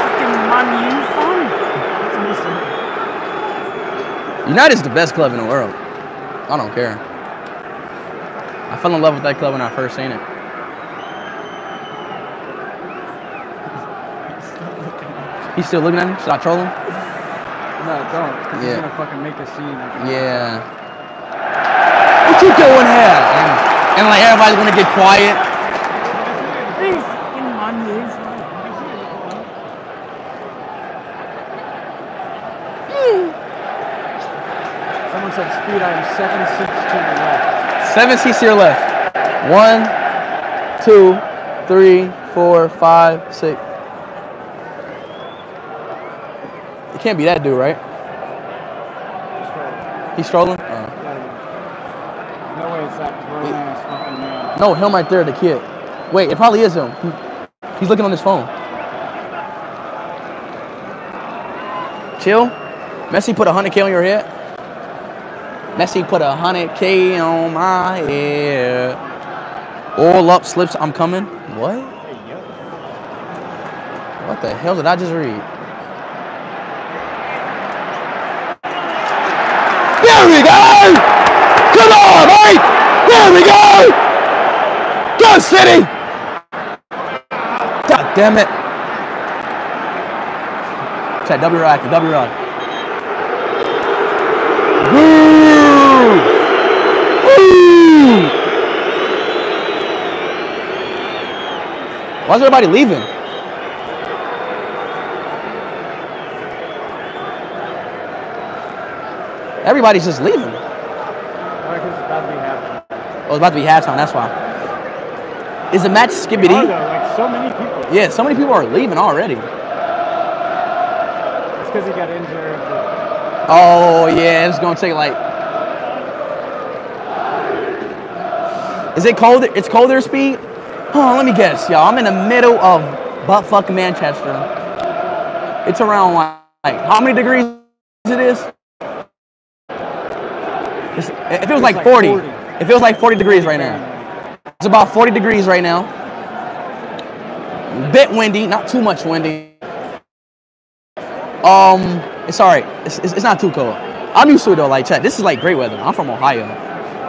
Fucking money you fund. That's what he said. United's the best club in the world. I don't care. I fell in love with that club when I first seen it. He's still looking at me? Should I troll him? No, don't. Because Yeah. he's gonna fucking make a scene. Yeah. What you doing here? And, and like everybody's gonna get quiet. Hey, fucking money you fund. Someone said speed. I am seven six to the left. Seven seats to your left. One, two, three, four, five, six. It can't be that dude, right? He's strolling? Oh. No way it's that grown ass fucking man. No, him right there, the kid. Wait, it probably is him. He, he's looking on his phone. Chill. Messi put a hundred K on your head. Messi put a hundred K on my head. All up slips, I'm coming. What? What the hell did I just read? There we go! Come on, mate! There we go! Go City! God damn it! Chat W rock, W rock. Woo! Woo! Why's everybody leaving? Everybody's just leaving. Why? Because it's about to be happening. Oh, it's about to be halftime. That's why. Is the match Are skibbity? though, like so many people. Yeah, so many people are leaving already. It's because he got injured. Oh yeah, it's gonna take like. Is it colder? It's colder speed. Oh, let me guess, y'all. I'm in the middle of butt fucking Manchester. It's around like, like how many degrees it is? It's, it feels like like 40. 40. It feels like 40 degrees right now. It's about 40 degrees right now. Bit windy, not too much windy. Um, it's all right. It's, it's, it's not too cold. I'm used to it though. Like, check. This is like great weather. I'm from Ohio,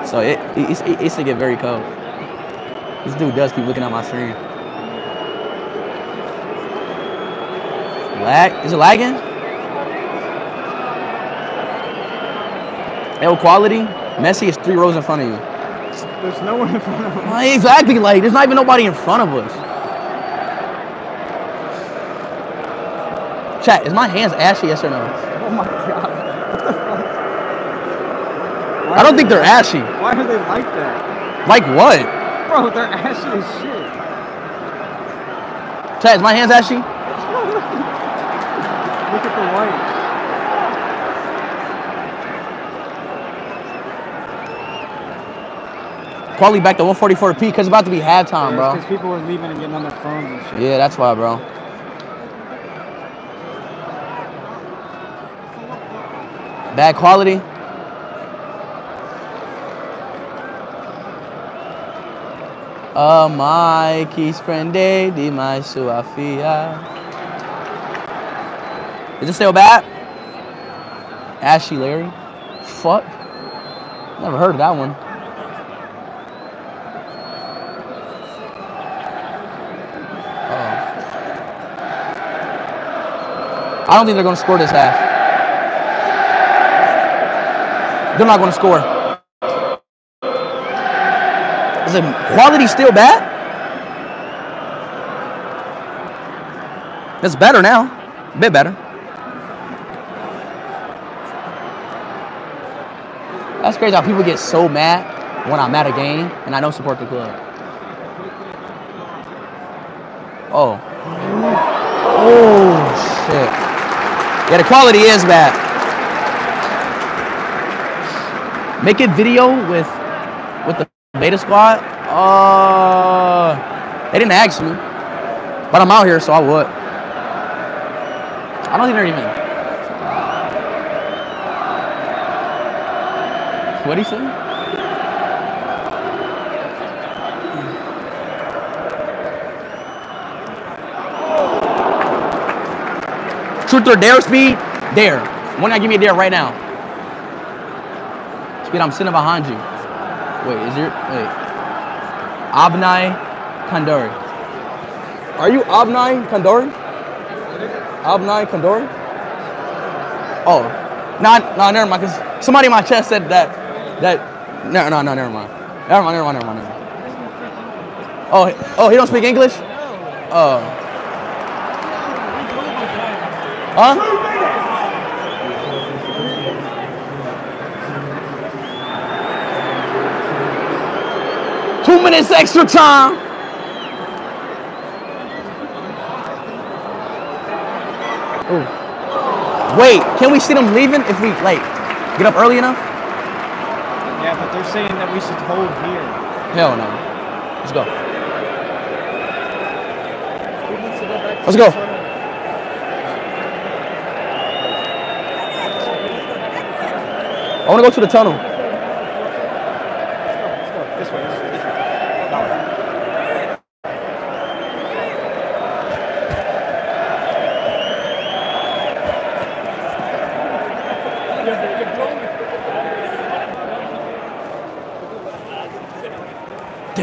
so it it's, it, it's to get very cold. This dude does keep looking at my screen. Lag? Is it lagging? L quality. Messi is three rows in front of you. There's no one in front of. Like, Exactly. Like, there's not even nobody in front of us. Chat, is my hands ashy? Yes or no? Oh my god. What the fuck? Why I don't think they they're ashy. Why are they like that? Like what? Bro, they're ashy as shit. Is my hands ashy? Look at the white. Quality back to 144p because it's about to be halftime, bro. Because people were leaving and getting on their phones and shit. Yeah, that's why, bro. Bad quality. Amai que prende demais sua filha. Is it still bad? Ashy Larry? Fuck. Never heard of that one. Oh. I don't think they're going to score this half. They're not going to score and quality still bad? It's better now. A bit better. That's crazy how people get so mad when I'm at a game and I don't support the club. Oh. Oh, shit. Yeah, the quality is bad. Make a video with beta squad. Uh, they didn't ask me, but I'm out here, so I would. I don't think they're even. What he say? Truth or dare speed? Dare. Why not give me a dare right now? Speed, I'm sitting behind you. Wait, is your wait? Abnai Kandori. Are you Abnai Kandori? Abnai Kandori? Oh, no, no, never mind. Cause somebody in my chest said that that. No, no, no, never mind. Never mind, never mind, never mind. Never mind. Oh, oh, he don't speak English? Oh. Huh? Two minutes extra time. Ooh. Wait, can we see them leaving if we like get up early enough? Yeah, but they're saying that we should hold here. Hell no. Let's go. Let's go. I want to go to the tunnel.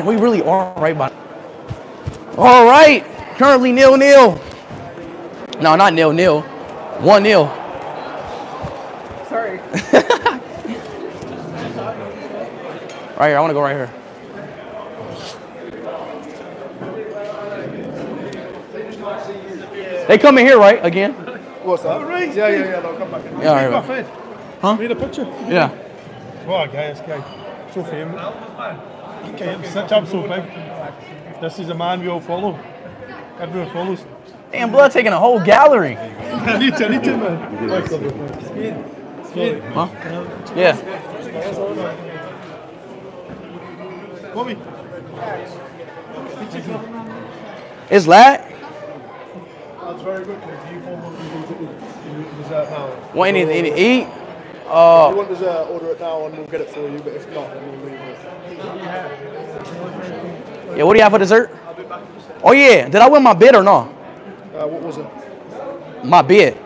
Damn, we really are right by. All right, currently nil nil. No, not nil nil. One nil. Sorry. Right here. I want to go right here. They come in here, right? Again? What's that? Yeah, yeah, yeah. They'll come back. in. Yeah, all right. Huh? need a picture? Yeah. What a guy, this guy. So famous. Okay, such up so big. This is a man we all follow. Everyone follows. Damn, blood taking a whole gallery. I need to, I need to, man. Huh? Yeah. Bobby. Is that? That's very good. Do you follow the dessert now? Want anything to eat? If you Uh, want dessert, order it now and we'll get it for you. But if not, then we'll leave it. Yeah. What do you have for dessert? Oh yeah. Did I win my bid or no? Uh, what was it? My bid.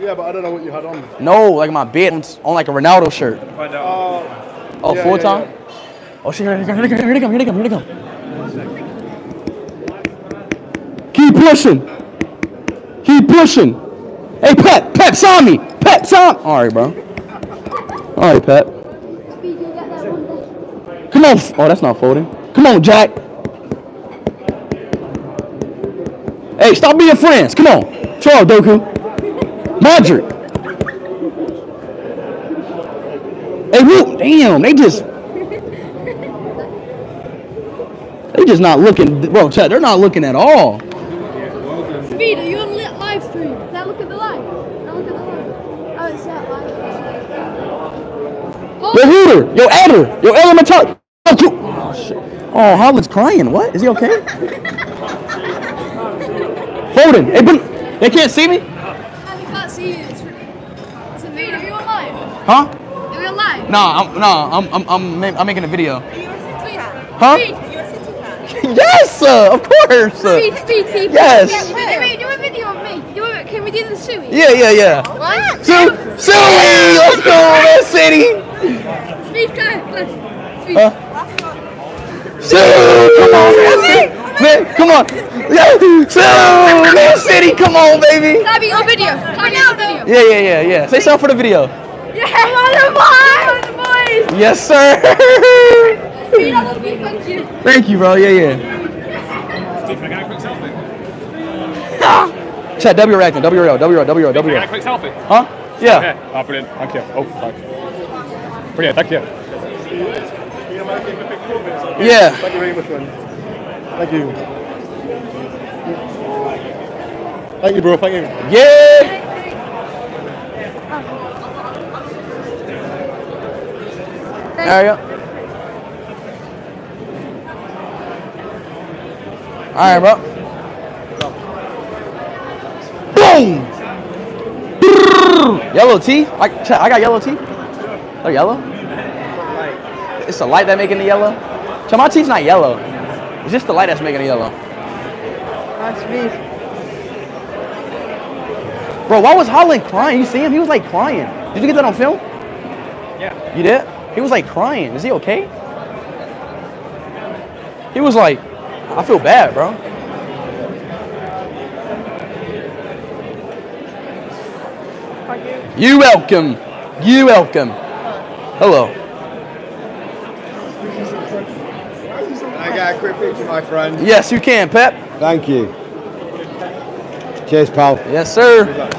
Yeah, but I don't know what you had on. No, like my bid on, on like a Ronaldo shirt. Find out. Uh, Oh, Yeah, full yeah, time? yeah. Oh shit, here they come, here they come, here they come, here they come, here they come. Keep pushing. Keep pushing. Hey Pep, Pep saw me. Pep saw me. Alright, bro. Alright, Pep. Speed, you'll get that one day. Come on. Oh, that's not folding. Come on, Jack. Hey, stop being friends. Come on. Out, Doku. Modric. Hey, whoop. Damn, they just. They just not looking. Bro, Chad, they're not looking at all. Speed, are you on li- live stream? Now look at the live. Now look at the live. Oh, it's that live. Yo, Oh, Hooter. Yo, Adder. Yo. Doku. Oh, shit. Oh, Haaland's crying. What? Is he okay? Foden. Hey, but they can't see me? I can't see you. It's, it's a video. Are you alive? live? Huh? Are you on live? Nah, I'm, nah, I'm, I'm, I'm, ma- I'm making a video. Speed. Huh? Speed. yes, uh, of course. Speed, speed, speed. Yes. Yeah, wait, do a video of me. Do a, can we do the suey? yeah, yeah, yeah. What? Su- Suey, let's go, Man City. Speed, come on, come on. Speed. Huh? Sue, come on, Man City. Man, come on. Yeah, Sue, Man City, come on, baby. Can I be your video? Can I be your video? Yeah, yeah, yeah, yeah. Say something for the video. Yeah, come on, the boys! Come on, the boys! Yes, sir. Speed, I love you, thank you. Bro. Yeah, yeah. Steve, can I get a quick selfie? Chat, W reacting. W real, W real, W real, W Can I real. a quick selfie? Huh? Yeah. Okay. Oh, brilliant. Thank you. Oh, thanks. Yeah, thank you. Yeah. Thank you very much, man. Thank you. Thank you, bro. Thank you. Yeah. There you go. All right, bro. Boom. Yellow tea. I, I got yellow tea. Oh, yellow. It's the light that making the yellow. So my tea's not yellow. It's just the light that's making it yellow. That's me. Bro, why was Haaland crying? You see him? He was like crying. Did you get that on film? Yeah. You did? He was like crying. Is he okay? He was like, I feel bad, bro. You welcome. You welcome. Hello. I a quick picture, my friend. Yes, you can, Pep. Thank you. Cheers, pal. Yes, sir. Okay.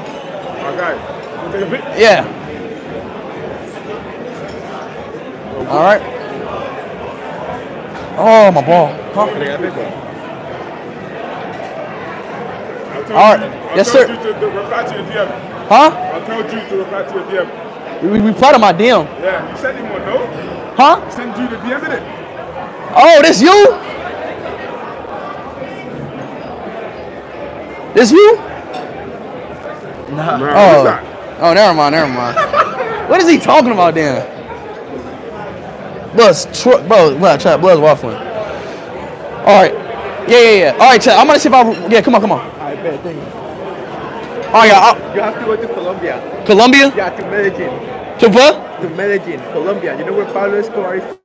Yeah. All right. Oh, my ball. Huh? Can I get a big one? All right. Yes, sir. to reply DM. Huh? I told you to reply to your DM. We, we replied to my DM. Yeah, you sent him one, no? Huh? Send you the DM in it. Oh, this you? This you? Man, Oh. Oh, never mind, never mind. what is he talking about then? Blood's tr- bro, blood, chat, blood's waffling. All right. Yeah, yeah, yeah. All right, chat. I'm gonna see if I. Yeah, come on, come on. I bet. Thank you. All right, yeah. You have to go to Colombia. Colombia? Yeah, to Medellin. To what? To Medellin, Colombia. You know where Pablo Escobar is?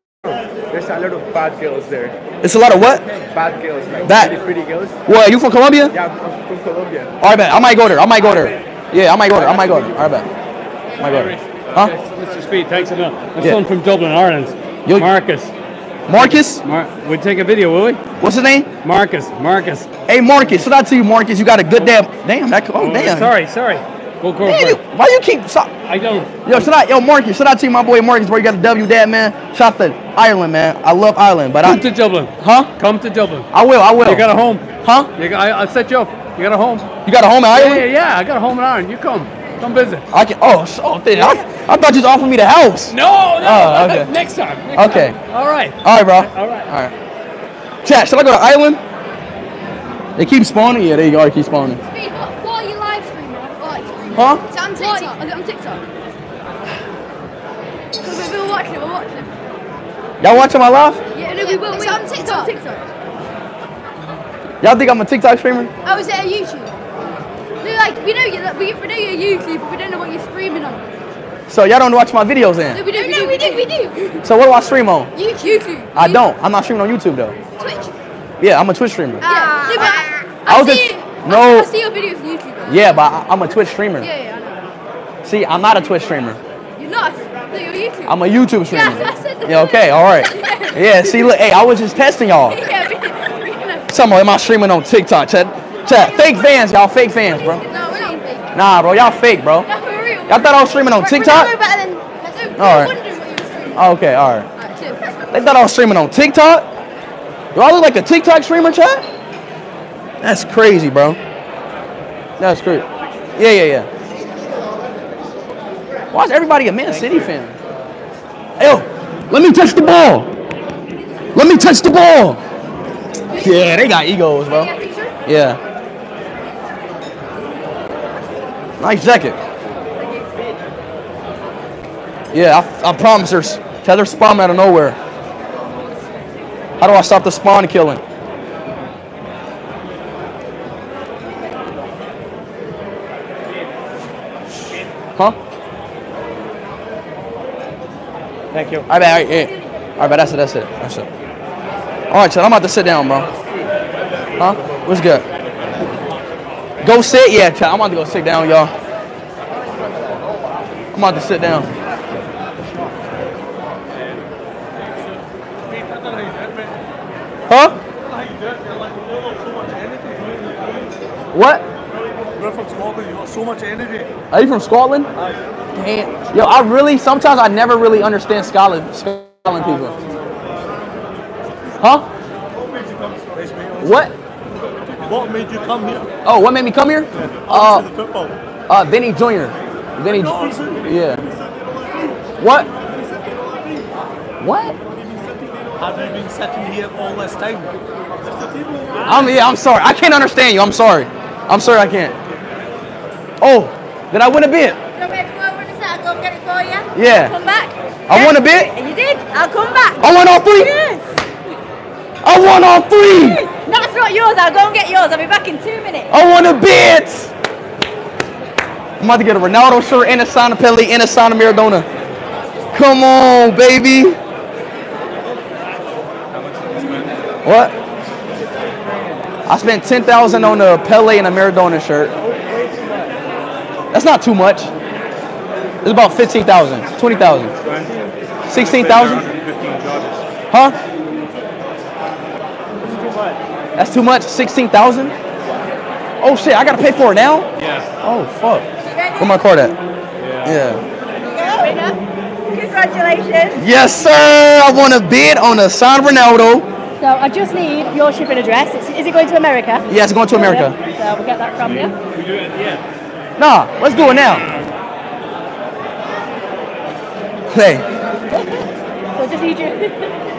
There's a lot of bad girls there. It's a lot of what? Bad girls, like That- pretty pretty girls. What? You from Colombia? Yeah, I'm I'm from Colombia. All right, bet. I might go there. I might go there. Yeah, I might go there. I might go there. All right, bet. I might go there. Huh? Mr. Speed, thanks a lot. My Yeah. son from Dublin, Ireland. Yo- Marcus. Marcus? Mar- we'll take a video, will we? What's his name? Marcus. Marcus. Hey, Marcus. Shout out to you, Marcus. You got a good damn. Damn, that. Oh, oh damn. Sorry, sorry. Go, go Man, you, it. why you keep? So, I don't. yo, shout out, yo, Marcus. Shout out to you, my boy Marcus, bro. You got a W, dad, man. Shout out to Ireland, man. I love Ireland, but I Come I. to Dublin. Huh? Come to Dublin. I will. I will. You got a home. Huh? You got, I, I'll set you up. You got a home. You got a home in Ireland? yeah, yeah. I got a home in Ireland. You come. Come visit. I can. Oh, so, oh, damn, I, I thought you was offering me the house. No, no. Oh, okay. Next time. Next Okay. Time. All right. All right, bro. All right. All right. Chat. Should I go to Ireland? They keep spawning. Yeah, there you go. They keep spawning. Speed, what, what are you live streaming? Live streaming. Huh? Is it on TikTok? Is it on TikTok? Because we were watching it, we're watching it. Y'all watching my live? Yeah, no, we will. It's on TikTok. TikTok. Y'all think I'm a TikTok streamer? Oh, is it a YouTube? No, like, we know, you, we, we know you're YouTube, but we don't know what you're streaming on. So y'all don't watch my videos then? No, then? we do, no, we do, we do. So what do I stream on? YouTube. YouTube. I don't. I'm not streaming on YouTube though. Twitch. Yeah, I'm a Twitch streamer. Yeah. Ah. No, but I, I I, was see, just- I- no. I, see your videos on YouTube. Yeah, but I, I'm a Twitch streamer. Yeah, yeah, I know. See, I'm not a Twitch streamer. You're not. No, you're YouTube. I'm a YouTube streamer. Yeah, I said. Yeah, okay, all right. Yeah, see, look, hey, I was just testing y'all. yeah, we, we know. Some of am I streaming on TikTok? Chat, chat, fake fans, y'all, fake fans, bro. No, we're not fake. Nah, bro, y'all fake, bro. No, we're real. Y'all thought I was streaming on We're- TikTok? We're better than. All right. we're wondering what you were streaming. Oh, okay, all right. Alright, chill. They thought I was streaming on TikTok? Do I look like a TikTok streamer, chat? That's crazy, bro. That's crazy. Yeah, yeah, yeah. Why is everybody a Man City fan? Yo, let me touch the ball. Let me touch the ball. Yeah, they got egos, bro. Yeah. Nice jacket. Yeah, I, I promise there's tether spawn out of nowhere. How do I stop the spawn killing? Huh? Thank you. All right, all right, yeah. All right, but that's it, that's it, that's it. All right, so I'm about to sit down, bro. Huh? What's good? Go sit, yeah, child. I'm about to go sit down, y'all. I'm about to sit down. Huh? What? We're from Scotland. You got so much energy. Are you from Scotland? Damn. Yo, I really sometimes I never really understand Scotland Scotland people. Huh? What? What made you come here? Oh, what made me come here? Obviously Uh, the football. uh, Vinny Jr. Vinny. No. Yeah. What? What? Have you been sitting here all this time? I'm yeah. I'm sorry. I can't understand you. I'm sorry. I'm sorry. I can't. Oh, did I win a bid? Do you want me to come over in a? I'll go get it for you? Yeah. Come back. I won a bid. And you did. I'll come back. I won all three. Yes. I won all three. That's not yours. I'll go and get yours. I'll be back in two minutes. I won a bid. I'm about to get a Ronaldo shirt and a Sana Pele and a Sana Maradona. Come on, baby. What? I spent ten thousand on a Pele and a Maradona shirt. That's not too much. It's about fifteen thousand, twenty thousand, sixteen thousand. 15 charges. Huh? That's too much. Sixteen thousand. Oh shit! I gotta pay for it now. Yeah. Oh fuck. Where my card at? Yeah. Winner. Congratulations. Yes, sir. I want a bid on a San Ronaldo. So I just need your shipping address. It's, is it going to America? Yeah, it's going to America. So we'll get that from you. We do it at the end. Nah, let's do it now. Hey, So I just need you.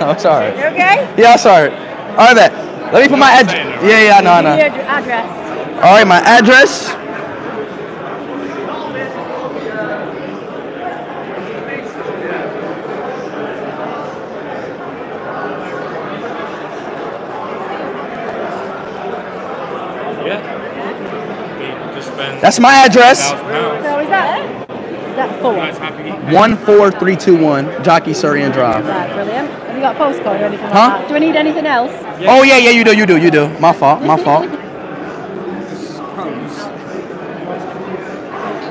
oh, sorry. You okay? Yeah, sorry. All right, bet. Let me put my address. Yeah, yeah, no, no. your address. All right, my address. That's my address. So is that is that full? Guys, happy? One four three two one Jockey Surrey and Drive. Right, brilliant. Have you got a postcode or anything Huh? like that? Do I need anything else? Oh yeah, yeah, you do, you do, you do. My fault, my fault.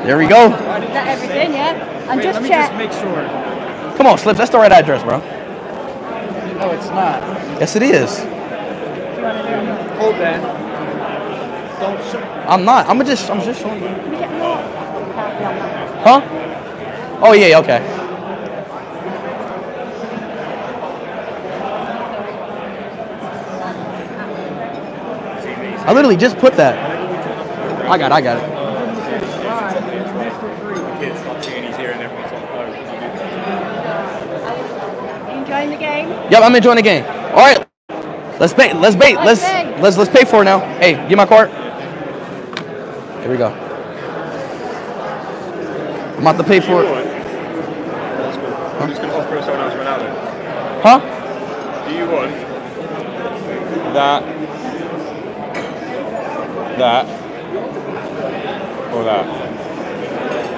There we go. Is that everything? Yeah. And Wait, just let me check. just make sure. Come on, Slips. That's the right address, bro. No, it's not. Yes, it is. Hold that. Don't show. I'm not. I'm just. I'm just showing you. We get more? Can't be on that. Huh? Oh yeah, okay. I literally just put that. I got it, I got it. Kids not seeing he's here and everyone's on the enjoying the game? Yep, I'm enjoying the game. All right, let's pay. Let's bait. Let's let's let's pay for it now. Hey, give my card. Here we go. I'm about to pay for it. That's cool. I'm just going to offer someone else Ronaldo. Huh? Do you want that, that, or that?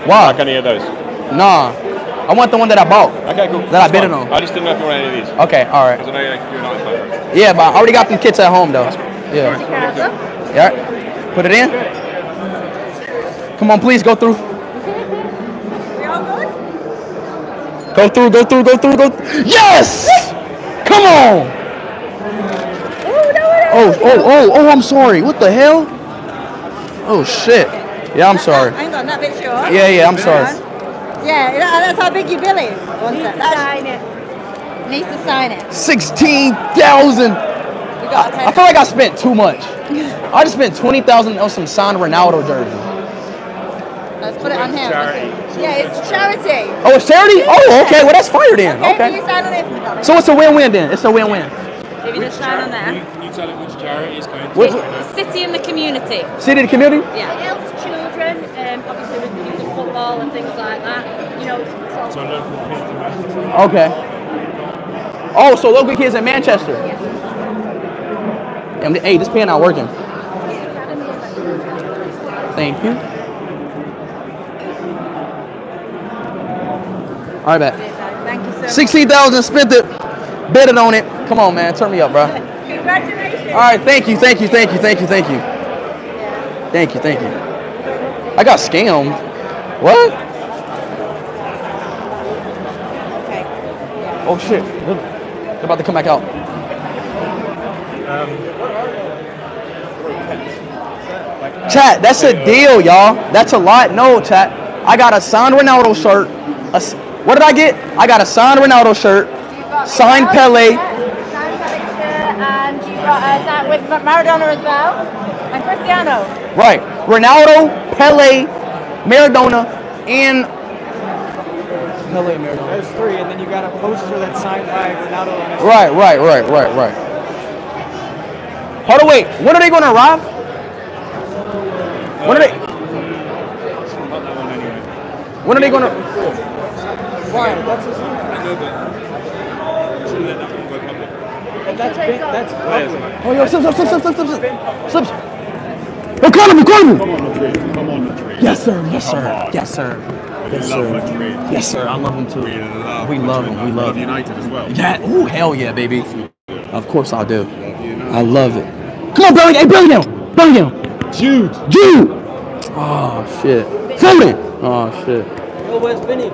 Why? Like any of those? Nah. I want the one that I bought. Okay, cool. That I That's bid it fine. on. I just didn't know if you want any of these. Okay, all right. Because I know you can do a nice one. Yeah, but I already got them kits at home though. Yeah. Careful. Yeah. Put it in. Come on, please go through. We all good? Go through, go through, go through, go. Yes! Come on! Oh, oh, oh, oh, I'm sorry. What the hell? Oh, shit. Yeah, I'm sorry. Hang on, that bit short. Yeah, yeah, I'm sorry. Yeah, that's how big your bill is. One sec. to sign it. Needs to sign it. 16,000. We got I feel like I spent too much. I just spent 20,000 on some San Ronaldo jersey. Let's put it on him. Charity. Yeah, it's charity. Oh, it's charity? Oh, okay. Well, that's fire then. Okay, Okay. you sign on it for me, darling. So it's a win-win then. It's a win-win. If you just sign on there. Can you tell him which charity is going to? What- City and the community. City to community? Yeah. It helps children, um, obviously with, with football and things like that. You know, it's, it's So all, local kids in Manchester. Okay. Oh, so local kids in Manchester. Damn, Hey, this pen not working. Thank you. All right, bet. Thank you so much. 16000 spent it, betted on it. Come on, man. Turn me up, bro. Congratulations. All right, thank you, thank you, thank you, thank you, thank you. Thank you, thank you. I got scammed. What? Okay. Oh, shit. They're about to come back out. Um, chat, that's a deal, y'all. That's a lot. No, chat. I got a signed Ronaldo shirt, a, what did I get? I got a signed Ronaldo shirt, signed Pele. And you got uh, that with Maradona as well, and Cristiano. Right. Ronaldo, Pele, Maradona, and Pele, Maradona. There's three, and then you got a poster that's signed by Ronaldo. And Right, right, right, right, right. Hold on, wait. When are they going to arrive? When are they? Not that one anyway. When are they going to? Why? That's his. I know, but shouldn't let that one go public. But that's big. That's public. Oh, yo, slip, slip, slip, slip, slip, slip, slip. Slips. Oh, Carnival, Carnival. Come on, Madrid. Come on, Madrid. Yes, sir. Yes, sir. on. Yes, sir. We Yes, love sir. Madrid. Yes, sir. I love them too. We love We love Madrid. them. We love them. United as well. Yeah. Oh, hell yeah, baby. Of course I do. I love it. Come on, Bellingham. Hey, Bellingham. Bellingham. Jude. Jude. Oh, shit. Foden. Oh, shit. Yo, where's Vinny?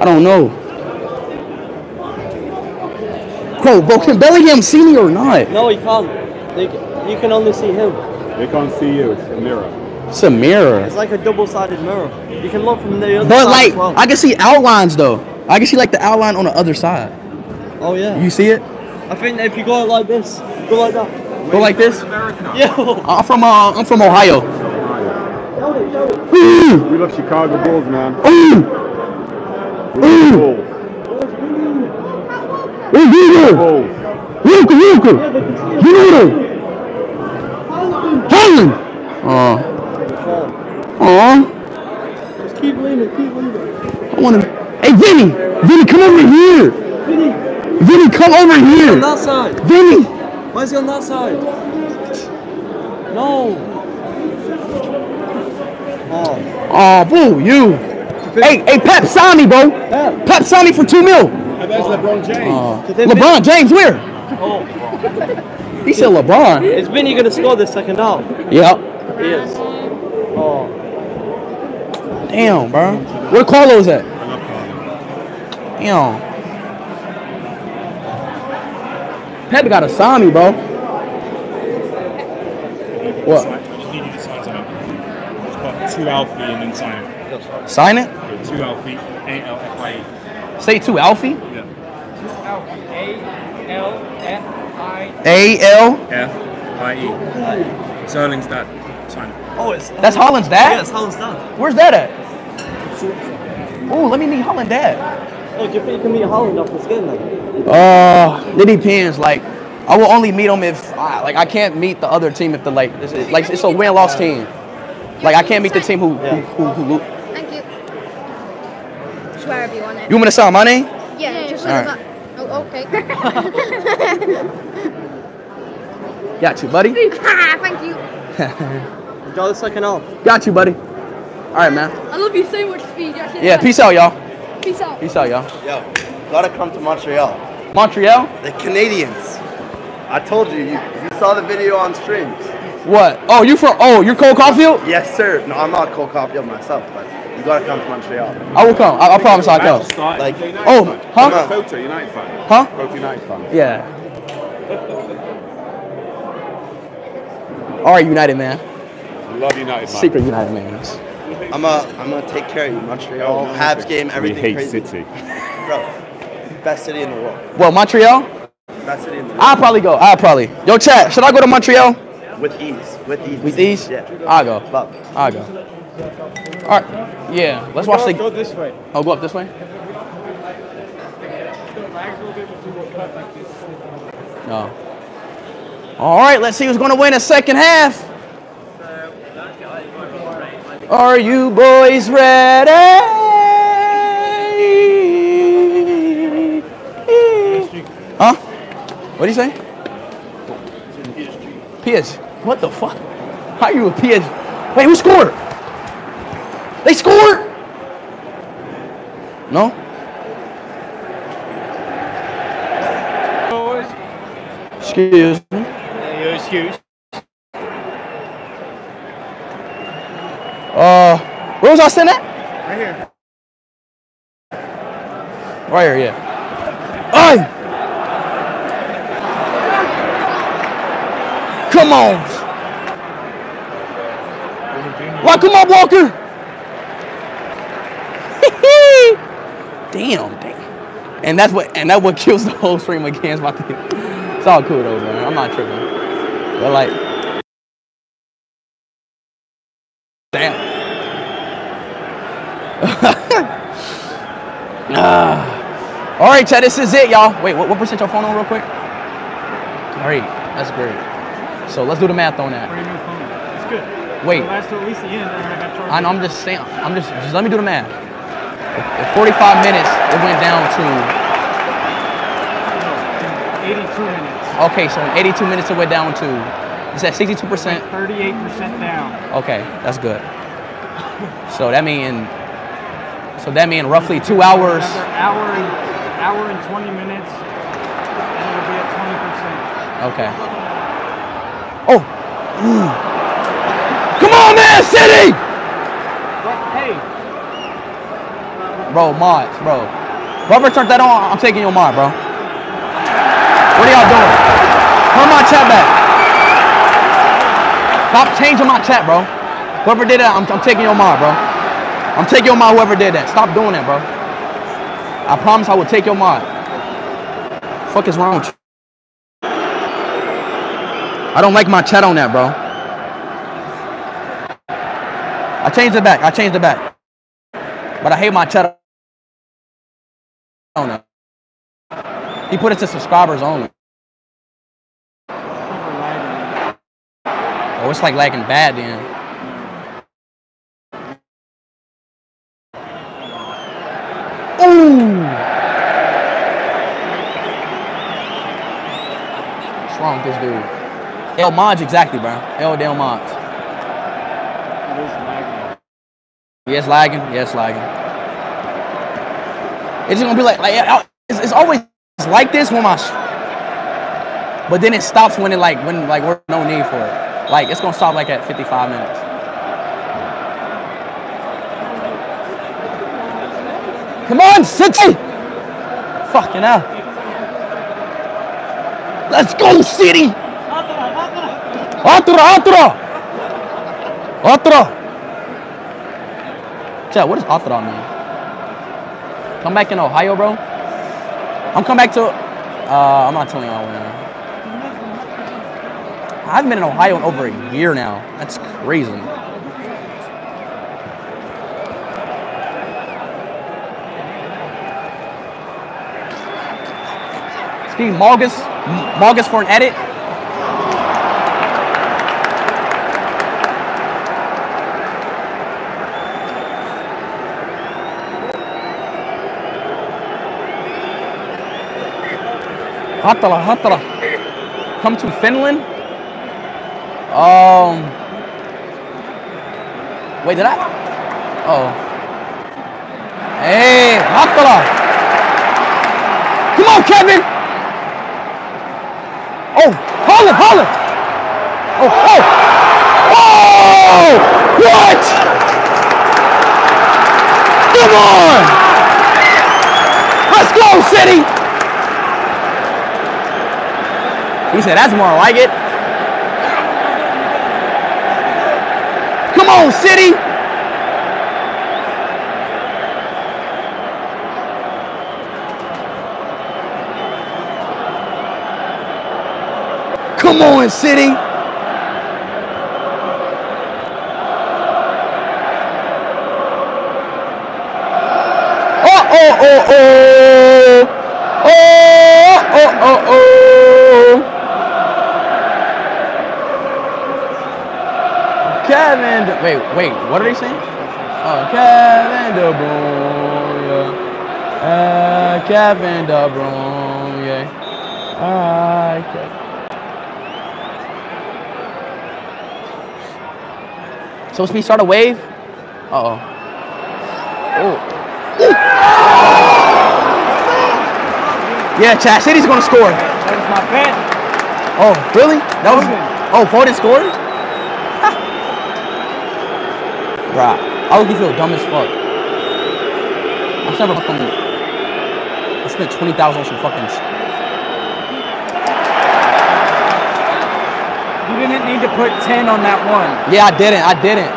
I don't know. Bro, bro, can Bellingham see me or not? No, he can't. They, you can only see him. They can't see you. It's a mirror. It's a mirror. It's like a double-sided mirror. You can look from the other But side like, as well. I can see outlines though. I can see like the outline on the other side. oh yeah. You see it? I think if you go like this, go like that. Go like this. Yeah. I'm from uh, I'm from Ohio. We love Chicago Bulls, man. We love Bulls. Bulls. Luka, Luka, Luka. Haaland. Oh, oh. Just keep leaning, keep leaning. I want to. Hey, Vinny, Vinny, come over here. Vinny, come over On that side. Vinny. Why is he on that side? No. Oh. Oh, boo, you. Hey, hey, Pep, sign me, bro. Pep. Pep, sign me for two mil. And there's LeBron James. Uh, Did they LeBron James, where? Oh. He said LeBron. Is Vinny gonna score this second half? Yep. He is. Oh. Damn, bro. Where Carlos at? I love Carlo. Damn. Pep got a sign me, bro. What? I just need you to sign something. Two Alfie and then sign it. Sign it? Two Alfie, A L F I E. Say to Alfie. Yeah. A L F I. A L. F I E. Sterling's dad. Sign it. Oh, it's. That's Haaland's dad? Yes, Haaland's dad. Where's that at? Oh, let me meet Haaland dad. Oh, do you think you can meet Haaland off this game then? Uh, it depends. Like, I will only meet them if, I, like, I can't meet the other team if the like, it's, it- like, it's a win-loss team. Like, I can't meet the team who, who, who, who, lo- Thank you. Just wherever you want it. You want me to sign my name? Yeah, just so All that. Oh, okay. Got you, buddy. ah, thank you. Enjoy the second half. Got you, buddy. All right, man. I love you so much, Speed. You're Yeah, peace out, y'all. Peace out. Peace out, y'all. Yo, gotta come to Montreal. Montreal? The Canadiens. I told you, you, you saw the video on streams. What? Oh, you from? Oh, you're Cole Caufield? Yes, sir. No, I'm not Cole Caufield myself, but you gotta come to Montreal. I will come. I, I promise I'll come. Like, Oh, huh? on. Filter, United fan. Huh? Both United fans. Yeah. All right, United man. Love United, man. Secret United man. I'm gonna, I'm gonna take care of you. Montreal, oh, Habs game, everything we hate crazy. City. Bro, best city in the world. Well, Montreal? Best city in the world. I'll probably go. I'll probably. Yo, chat. Should I go to Montreal? With ease. With ease. With these? Yeah. I'll go. Love. I'll go. All right. Yeah. Let's watch the. Go this way. Oh, go up this way. No. All right. Let's see who's going to win the second half. Are you boys ready? Huh? What do you say? PSG. What the fuck? How are you a PSG? Wait, who scored? They scored? No? Excuse me. Your excuse. Uh, where was I sitting at? Right here. Right here, yeah. Hey! Come on. Why come on, Walker? Damn, damn. And that's what and that what kills the whole stream against my team. It's all cool though, man. I'm not tripping. But like Damn. Ah. All right, Chad, this is it, y'all. Wait, what, what percent your phone on real quick? All right, that's great. So let's do the math on that. Brand new phone. It's good. Wait. It'll last till at least the end, and I got charged. I know, I'm just saying, I'm just, just let me do the math. At 45 minutes, it went down to, 82 minutes. okay, so in 82 minutes, it went down to, is that 62%? 38% down. Okay, that's good. So that mean, so that mean roughly two hours. Another hour and hour and 20 minutes, and it'll be at 20%. Okay. Oh. Mm. Come on, man, City! But hey, Bro, mods, bro. Whoever turned that on, I'm taking your mod, bro. What are y'all doing? Turn my chat back. Stop changing my chat, bro. Whoever did that, I'm, I'm taking your mod, bro. I'm taking your mod, whoever did that. Stop doing that, bro. I promise I will take your mod. Fuck is wrong with you? I don't like my chat on that, bro. I changed it back. I changed it back. But I hate my chat on that. He put it to subscribers only. Oh, it's like lagging bad then. Ooh! What's wrong with this dude? L mods exactly, bro. L Dale mods. it is lagging. Yes, lagging. Yeah, lagging. It's just gonna be like, like it's, it's always like this when my, but then it stops when it like when like we're no need for it. Like it's gonna stop like at 55 minutes. Come on, City! Fucking hell. Let's go, City! Atra, Atra! Atra! Chat, what does Atra mean? Come back in Ohio, bro? I'm coming back to. Uh, I'm not telling y'all when. I haven't been in Ohio in over a year now. That's crazy. Speaking Margus, Margus for an edit. Hattala, Hattala. Come to Finland. Um. Wait, did I? Oh. Hey, Hattala. Come on, Kevin. Oh, Haaland, Haaland. Oh, oh. Oh! What? Come on! Let's go, City! He said, that's more like it. Come on, City! Come on, City! Oh, oh, oh, oh! Oh, oh, oh, oh! Kevin, De- wait, wait, what are they saying? Oh, Kevin De Bruyne, yeah. Uh, Kevin De Bruyne, yeah. Ah, Kevin. So it's me start a wave? Uh-oh. Oh. Yeah, Chad City's gonna score. That was my bet. Oh, really? That was. Oh, Foden scored. Bruh, I look you feel dumb as fuck. I never fucking. I spent twenty thousand on some fucking. You didn't need to put 10 on that one. Yeah, I didn't. I didn't.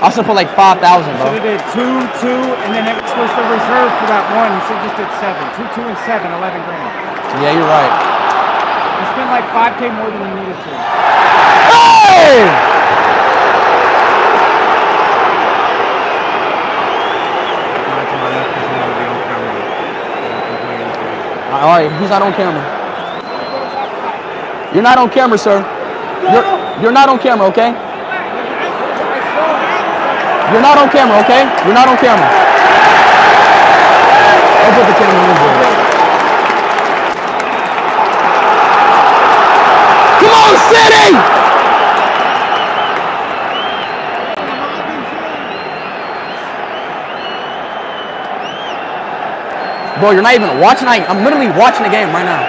I should put like five thousand, Should have bro. did two, two, and then it was supposed to reserve for that one. You should have just did seven. Two, two, and seven, 11 grand. Yeah, you're right. You spent like 5K more than you needed to. Hey! All right, he's not on camera. You're not on camera, sir. You're, you're not on camera, okay? You're not on camera, okay? You're not on camera. Don't put the camera in there. Come on, City! Bro, you're not even watching. I, I'm literally watching the game right now.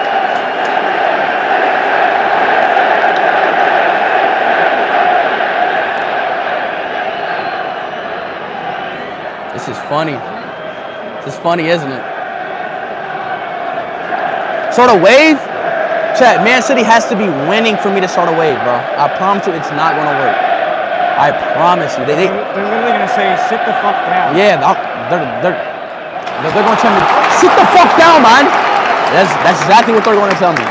This is funny. This is funny, isn't it? Sort of wave? Chat, Man City has to be winning for me to start a wave, bro. I promise you it's not gonna work. I promise you. They, they, They're, they're literally going to say, sit the fuck down. yeah, they're, they're, they're, they're, they're gonna tell me, sit the fuck down, man. That's, that's exactly what they're gonna tell me.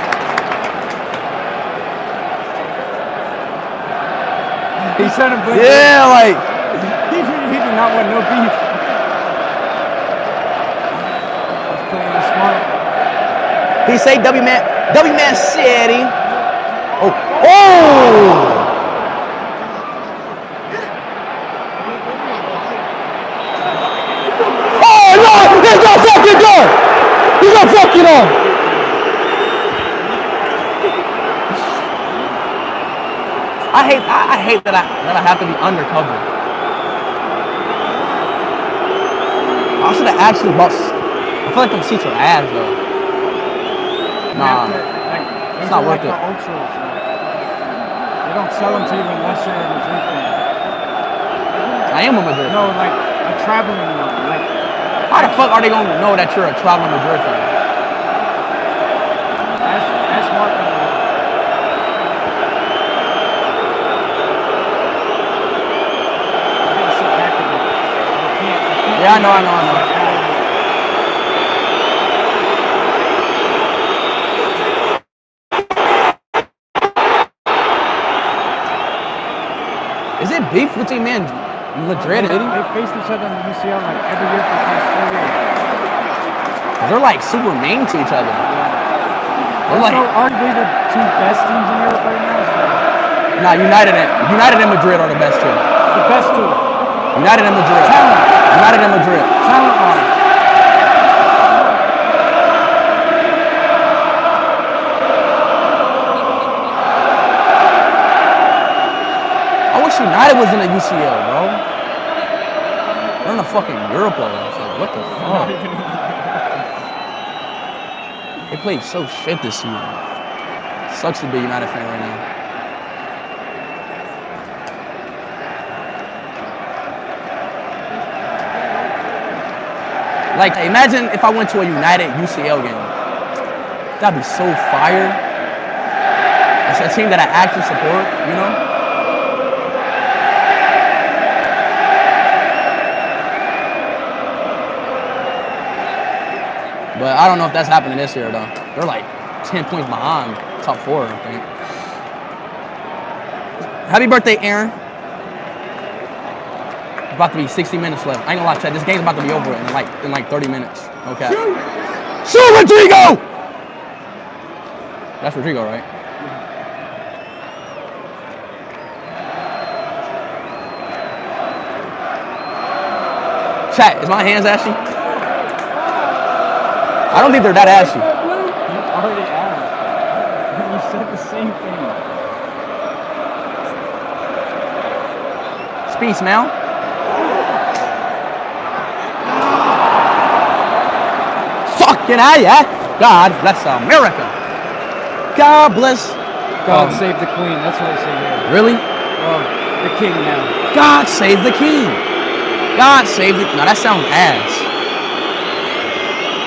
He's trying to put Yeah, like, he, he did not want no beef. He's playing it smart. he say W Man, W Man City. Oh! Oh no! He's not fucking done! He's not fucking on! I hate I, I hate that I that I have to be undercover. I should have actually bought. I feel like them seats are ass though. Nah, to, like, those not are worth like it. The ultras, like, they don't sell them to you unless you're a Madrid fan. I am a Madrid. No, like a traveling one. Like How the fuck are they gonna know that you're a traveling Madrid fan? that's that's marketing. You gotta sit back a bit. You can't. You can't Yeah, I know, I know, I know. Is it beef between man Madrid and They, City? they faced each other in the UCL like every year for the past four years. They're like super mean to each other. They're Also, like, arguably the two best teams in Europe right now. So nah, United and United and Madrid are the best two. the best two, United and Madrid. Talent. United and Madrid. talent wise. I wish United was in the UCL, bro. They're in the fucking Europa. So what the fuck? They played so shit this season. Sucks to be a United fan right now. Like, imagine if I went to a United UCL game. That'd be so fire. It's a team that I actually support, you know? But I don't know if that's happening this year though. They're like 10 points behind top four, I think. Happy birthday, Aaron. About to be 60 minutes left. I ain't gonna lie, Chad. This game's about to be over in like in like 30 minutes. Okay. Shoot, Rodrygo! That's Rodrygo, right? Chat, is my hands ashy? I don't think they're that ashy. You already asked. You said the same thing. Speed smell. Fucking hell, yeah. God bless America. God bless. God Um, save the queen. That's what I say here. Really? Well, the king now. God save the king. God save the. No, that sounds ass.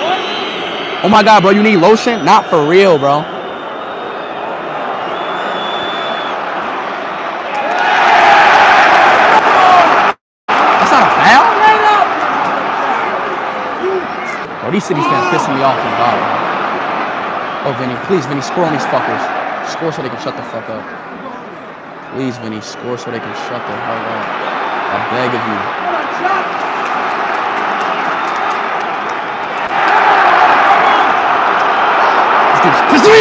What? Oh my god, bro, you need lotion? Not for real, bro. That's not a foul? Bro, these City fans pissing me off on God. Oh, Vinny, please, Vinny, score on these fuckers. Score so they can shut the fuck up. Please, Vinny, score so they can shut the hell up. I beg of you. Let's do this. Pistol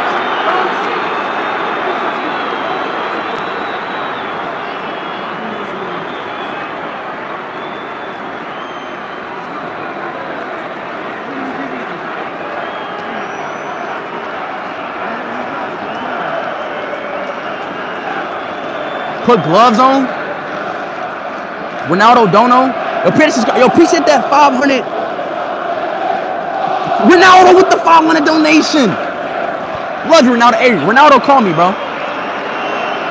move! Put gloves on. Ronaldo Dono. Yo, yo, appreciate that 500. Ronaldo with the 500 donation. Love you, Ronaldo. Hey, Ronaldo, call me, bro.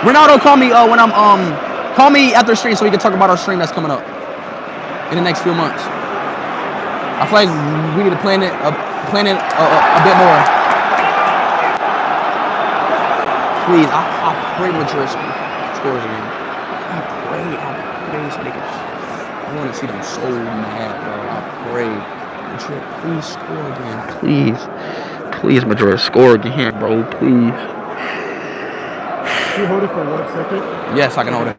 Ronaldo, call me uh, when I'm um, call me after stream so we can talk about our stream that's coming up in the next few months. I feel like we need to plan it, uh, plan it a, a, a bit more. Please, I, I pray Madrid scores again. I pray, I pray so they can. I want to see them so mad, bro. I pray. Madrid, please score again. Please. Please, Madrid, score again, bro. Please. Can you hold it for one second? Yes, I can hold it.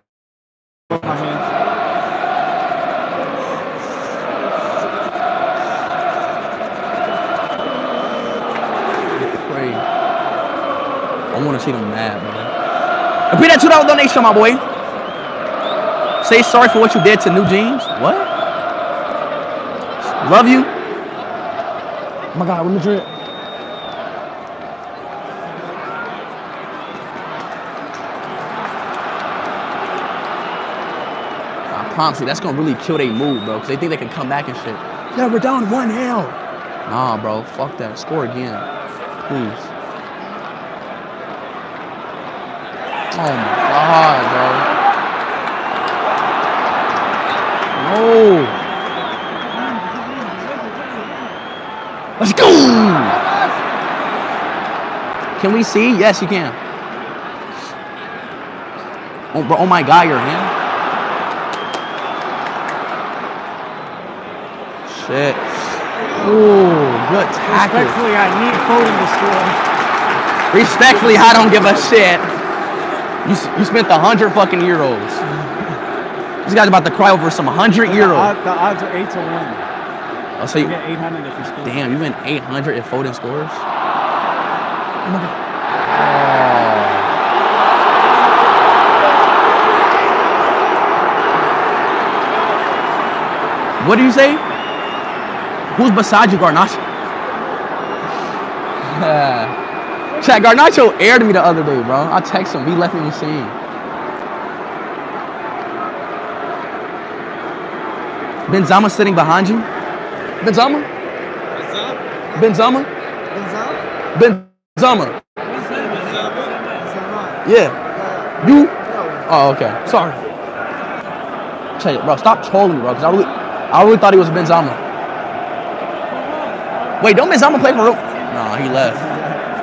Pay that two dollar donation, my boy. Say sorry for what you did to New Jeans. What? Love you. Oh my God, with Madrid. I promise you, that's gonna really kill their mood, bro. Cause they think they can come back and shit. Yeah, we're down one L. Nah, bro. Fuck that. Score again, please. Oh my god, bro. No. Let's go. Can we see? Yes, you can. Oh, bro. Oh my god, your hand. Shit. Ooh, good tackle. Respectfully, I need Foden to score. Respectfully, I don't give a shit. You, you spent the hundred fucking euros. This guy's about to cry over some hundred The, euros. odd, the odds are 8 to 1. Oh, so You you, get 800 if you score. damn, you win 800 if Foden scores? Oh my god. Oh. What do you say? Who's beside you, Garnacho? Chat, Garnacho aired me the other day, bro. I text him. He left me seen. Benzema sitting behind you? Benzema? Benzema? Benzema. Yeah. You? Oh, okay. Sorry. It, bro. Stop trolling me, bro. Cause I really, I really thought he was Benzema. Wait, don't Benzema play for real? Nah, he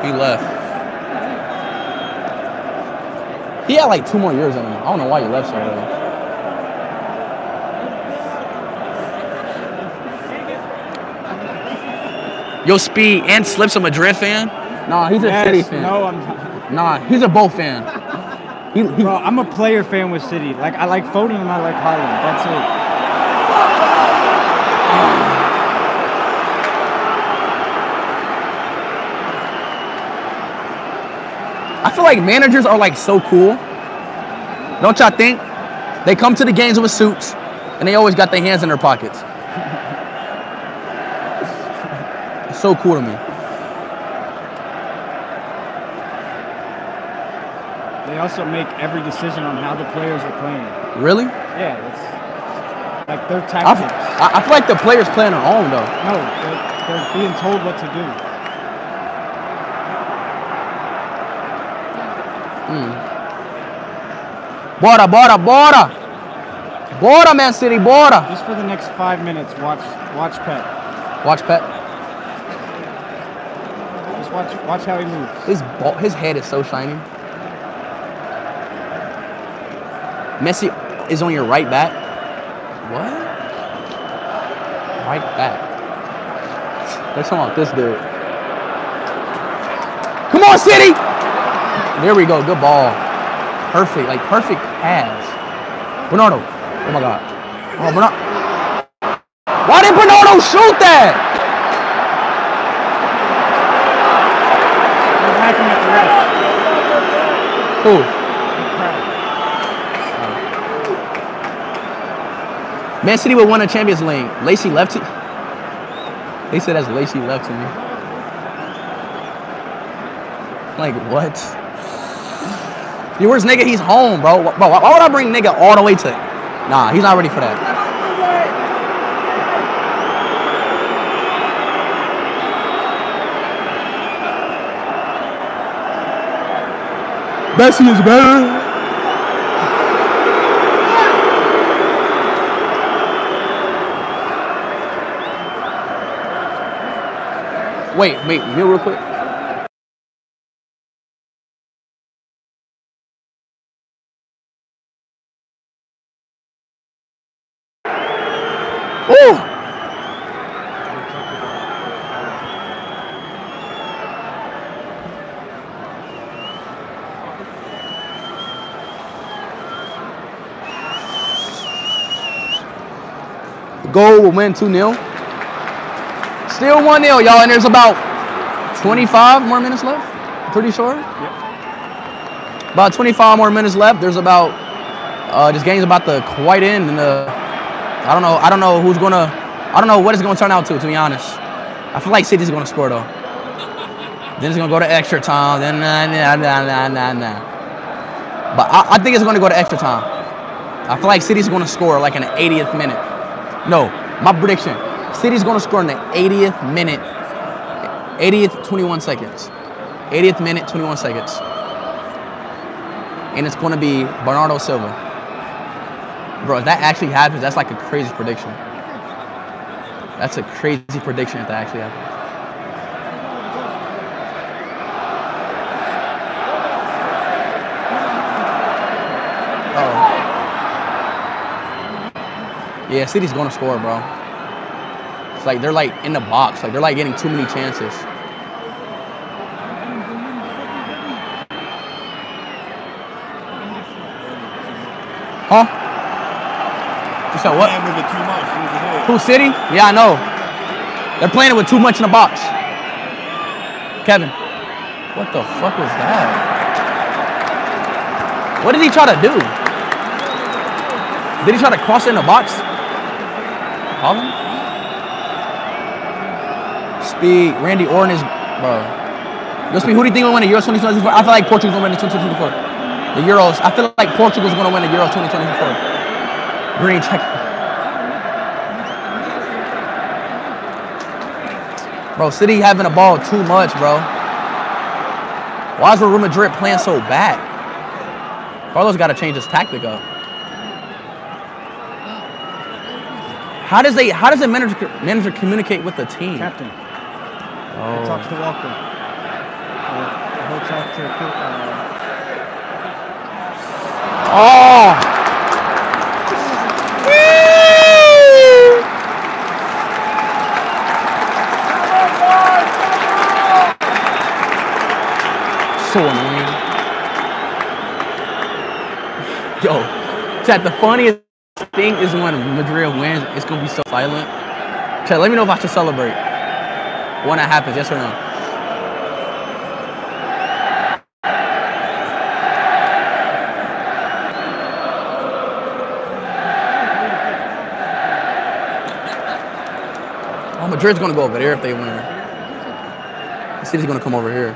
left. He left. He had like two more years in him. I don't know why he left so early. Yo, Speed and Slips on a Madrid fan? Nah, he's a Yes, City fan. No, I'm not. Nah, he's a both fan. He, he, Bro, I'm a player fan with City. Like, I like Foden and I like Haaland. That's it. I feel like managers are like so cool. Don't y'all think? They come to the games with suits and they always got their hands in their pockets. It's so cool to me. They also make every decision on how the players are playing. Really? Yeah, it's like their I, tactics. I I feel like the players play on their own though. No, they're, they're being told what to do. Hmm. Bora, bora, bora! Bora, Man City, bora! Just for the next five minutes, watch watch Pep. Watch Pep. Just watch watch how he moves. His ball, his head is so shiny. Messi is on your right back. What? Right back. Let's talking about this dude. Come on, City! There we go. Good ball. Perfect. Like perfect pass. Bernardo. Oh my God. Oh, Bernardo. Why didn't Bernardo shoot that? They're laughing at the ref. Who? The. Man City would win a Champions League. Lacey left it. They said that's Lacey left to me. Like what? You where's nigga? He's home, bro. Bro, why would I bring nigga all the way to? Nah, he's not ready for that. Messi is better. Wait, wait, real, real quick. Ooh. The goal will win 2 0. Still 1 0, y'all, and there's about 25 more minutes left. I'm pretty sure. About 25 more minutes left. There's about uh, this game's about to quite end, and uh, I don't know. I don't know who's gonna. I don't know what it's gonna turn out to. To be honest, I feel like City's gonna score though. Then it's gonna go to extra time. Then nah nah nah nah nah nah. But I, I think it's gonna go to extra time. I feel like City's gonna score like in the 80th minute. No, my prediction: City's gonna score in the 80th minute. 80th, 21 seconds. 80th minute, 21 seconds. And it's going to be Bernardo Silva. Bro, if that actually happens, that's like a crazy prediction. That's a crazy prediction if that actually happens. Yeah, City's going to score, bro. It's like they're like in the box. Like they're like getting too many chances. Huh? You said what? Playing with too much. Use. Who City? Yeah, I know. They're playing it with too much in the box. Kevin, what the fuck was that? What did he try to do? Did he try to cross in the box? Haaland? Speed. Randy Orton is, bro. Yo, Speed, who do you think will win the Euro 2024? I feel like Portugal's gonna win the 2024. The Euros. I feel like Portugal's gonna win the Euro 2024. Green check. Bro, City having a ball too much, bro. Why is Real Madrid playing so bad? Carlos got to change his tactic up. How does they? How does the manager manager communicate with the team? Captain. Oh. Talks to Walker. Uh, he'll talk to. Uh, Oh. So annoying. Yo, chat, the funniest thing is when Madrid wins, it's gonna be so silent. Chat, let me know if I should celebrate. When that happens, yes or no? Oh, Madrid's gonna go over there if they win. The city's gonna come over here.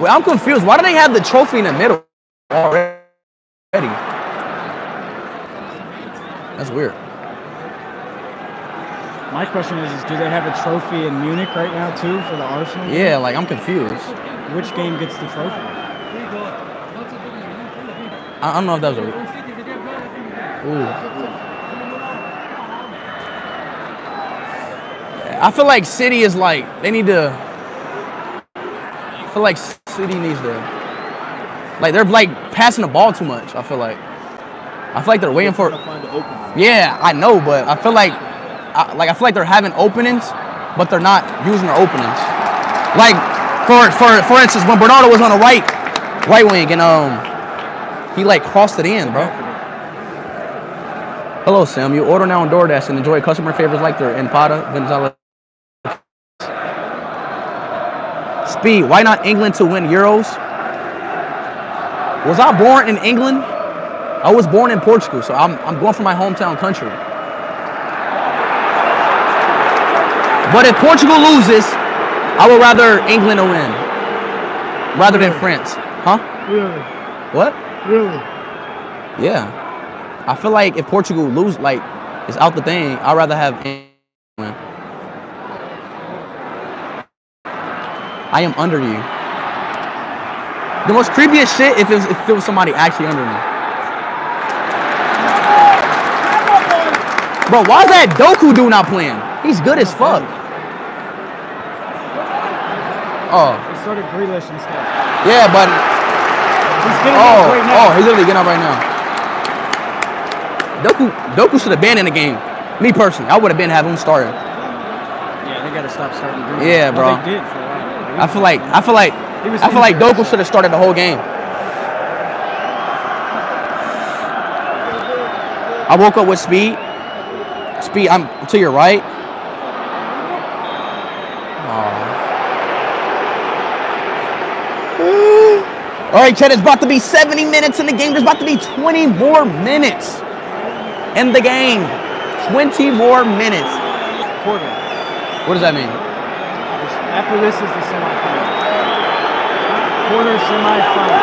Wait, I'm confused. Why do they have the trophy in the middle already? That's weird. My question is, is, do they have a trophy in Munich right now too for the Arsenal? Yeah, like I'm confused. Which game gets the trophy? I, I don't know if that was a. Ooh. I feel like City is like they need to. I feel like City needs to. Like they're like passing the ball too much. I feel like. I feel like they're waiting for. Yeah, I know, but I feel like I, like I feel like they're having openings, but they're not using their openings. Like for for for instance, when Bernardo was on the right right wing and um he like crossed it in, bro. Hello, Sam. You order now on DoorDash and enjoy customer favorites like their empada, Gonzalez. Speed. Why not England to win Euros? Was I born in England? I was born in Portugal, so I'm, I'm going for my hometown country. But if Portugal loses, I would rather England to win rather than France. Huh? Really? What? Really? Yeah. I feel like if Portugal lose, like, it's out the thing, I'd rather have England win. I am under you. The most creepiest shit if it was, if it was somebody actually under me. Bro, why is that Doku dude not playing? He's good as fuck. Oh, They started Grealish instead. yeah, but He's getting oh, up right now. oh, he's literally getting up right now. Doku, Doku should have been in the game. Me personally, I would have been having him started. Yeah, they gotta stop starting Grealish. Yeah, Well, bro. they did for a while. I feel like I feel like I feel like Doku should have started the whole game. I woke up with speed. Speed, I'm to your right. Aw. All right, Chad, it's about to be 70 minutes in the game. There's about to be 20 more minutes in the game. 20 more minutes. Quarter. What does that mean? After this is the semifinal. Quarter semifinal.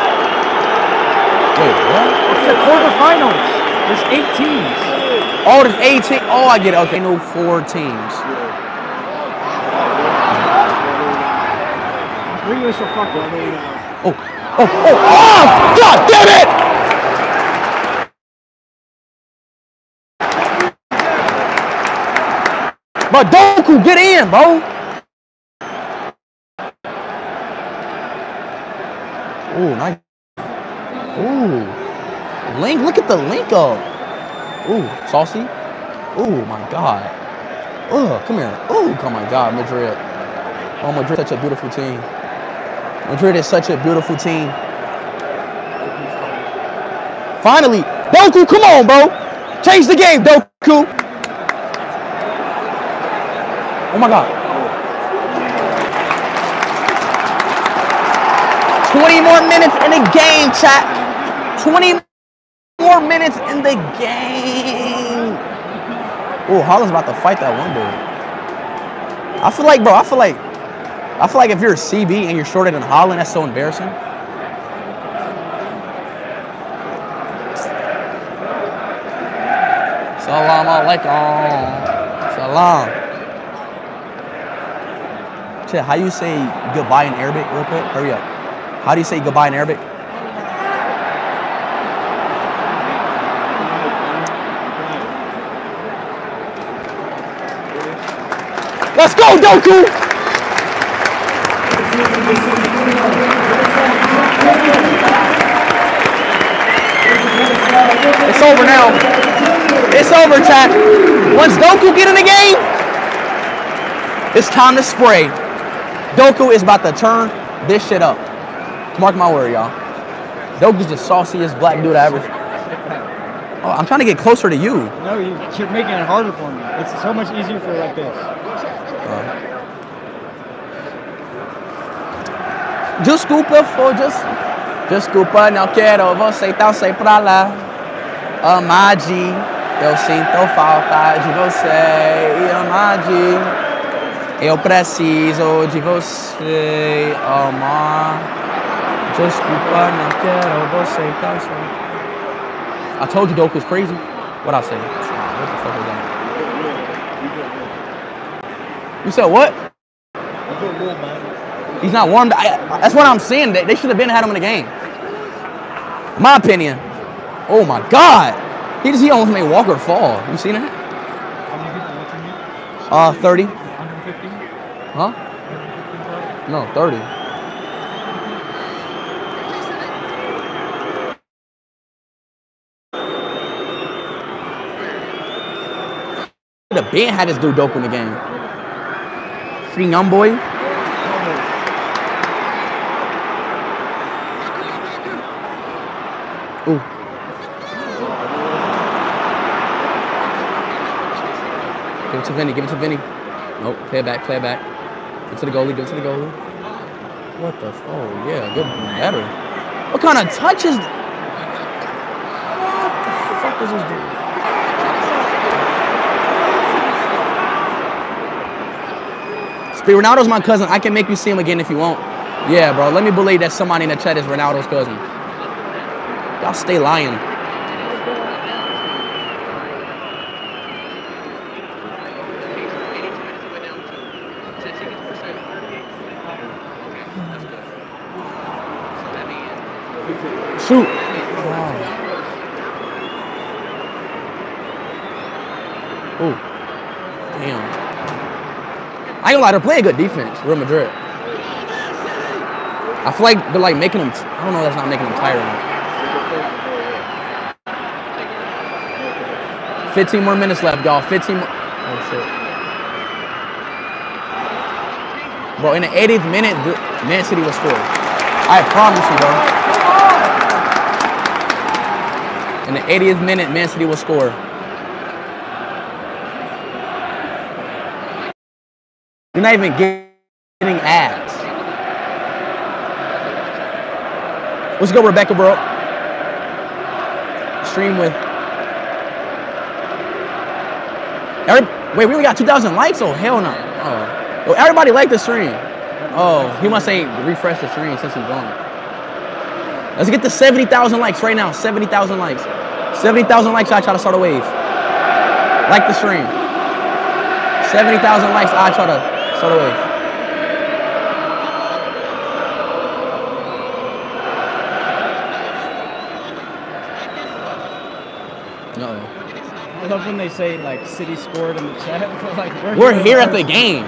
Wait, what? It's the quarterfinals. There's eight teams. Oh, there's 18. Oh, I get it. Okay, no, four teams. Grealish will fuck. Oh, oh, oh, oh! God damn it! But Doku, get in, bro. Ooh, nice. Ooh, link. Look at the link up. Ooh, saucy. Ooh, my God. Oh, come here. Ooh, oh my God, Madrid. Oh, Madrid, such a beautiful team. Madrid is such a beautiful team. Finally, Doku, come on, bro. Change the game, Doku. Oh my God. 20 more minutes in the game, chat. 20 more minutes in the game. Oh, Haaland's about to fight that one dude. I feel like, bro, I feel like I feel like if you're a CB and you're shorter than Haaland, that's so embarrassing. Salam alaikum. Salam. Shit, how do you say goodbye in Arabic real quick? Hurry up. How do you say goodbye in Arabic? Let's go, Doku! It's over now. Over. Once Doku get in the game, it's time to spray. Doku is about to turn this shit up. Mark my word, y'all. Doku's the sauciest black dude I ever. Oh, I'm trying to get closer to you. No, you, you're making it harder for me. It's so much easier for like this. Uh. Desculpa, for just. Desculpa, não quero você tão sei pra lá. Amade, uh, eu sinto falta de você. Amade, eu preciso de você. Amar. Desculpa, não quero você sei. I told you Doku's crazy. What I say? What the fuck was that? You said what? He's not warmed. I, that's what I'm saying. They, they should have been had him in the game. My opinion. Oh my God. He just he almost made Walker fall. You seen that? Uh, 30. Huh? No, 30. The band had this dude dope in the game. Free young boy. Ooh. Give it to Vinny. Give it to Vinny. Nope. Play it back. Play it back. Give it to the goalie. Give it to the goalie. What the? F- oh yeah. Good. Better. What kind of touch is? What the fuck is this dude? Speed Ronaldo's my cousin. I can make you see him again if you want. Yeah, bro. Let me believe that somebody in the chat is Ronaldo's cousin. Y'all stay lying. Shoot. Oh, Damn. I ain't gonna lie, they're playing good defense, Real Madrid. I feel like they're like making them, I don't know, that's not making them tired. 15 more minutes left, y'all. 15 more. Oh, shit. Bro, in the 80th minute, Man City was score. I promise you, bro. In the 80th minute, Man City will score. You're not even getting ads. Let's go, Rebecca, bro. Stream with. Every, wait, we only got 2,000 likes? Oh, hell no. Oh. Well, everybody liked the stream. Oh, he must say refresh the stream since he's gone. Let's get to 70,000 likes right now. 70,000 likes. 70,000 likes, I try to start a wave. Like the stream. 70,000 likes, I try to start a wave. I love when they say like City scored in the chat. like we're, We're here at the game.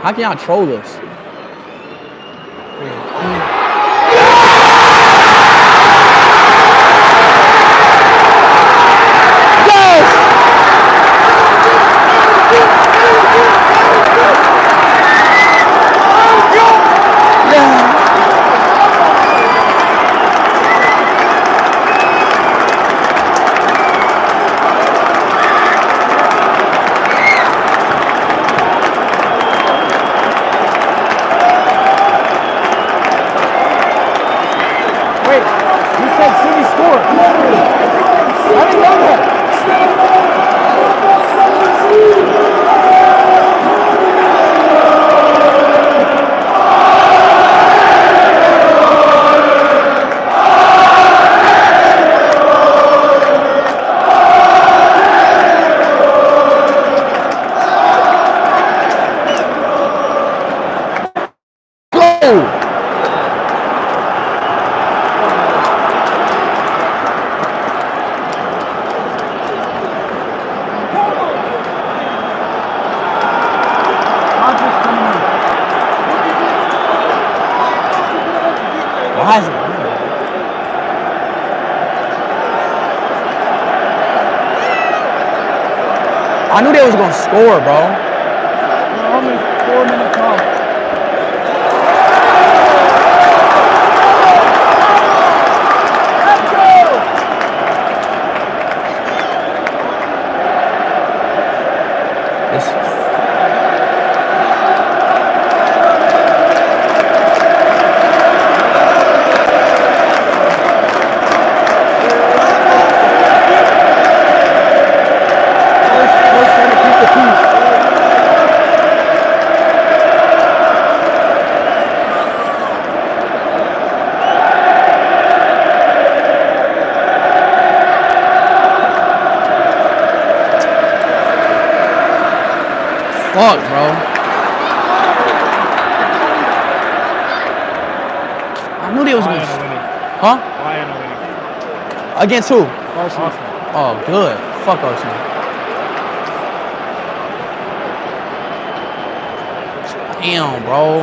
How can y'all troll us? Wait, you said City scored. I didn't know that. Go! Rodgers coming in. Why is it? I knew they was gonna score, bro. We're only four minutes off. It's- First, first trying to keep the peace. Fuck, bro. I knew they was Bayern gonna. are winning. Huh? Bayern are winning. Against who? Arsenal. Oh, good. Fuck Arsenal. Damn, bro.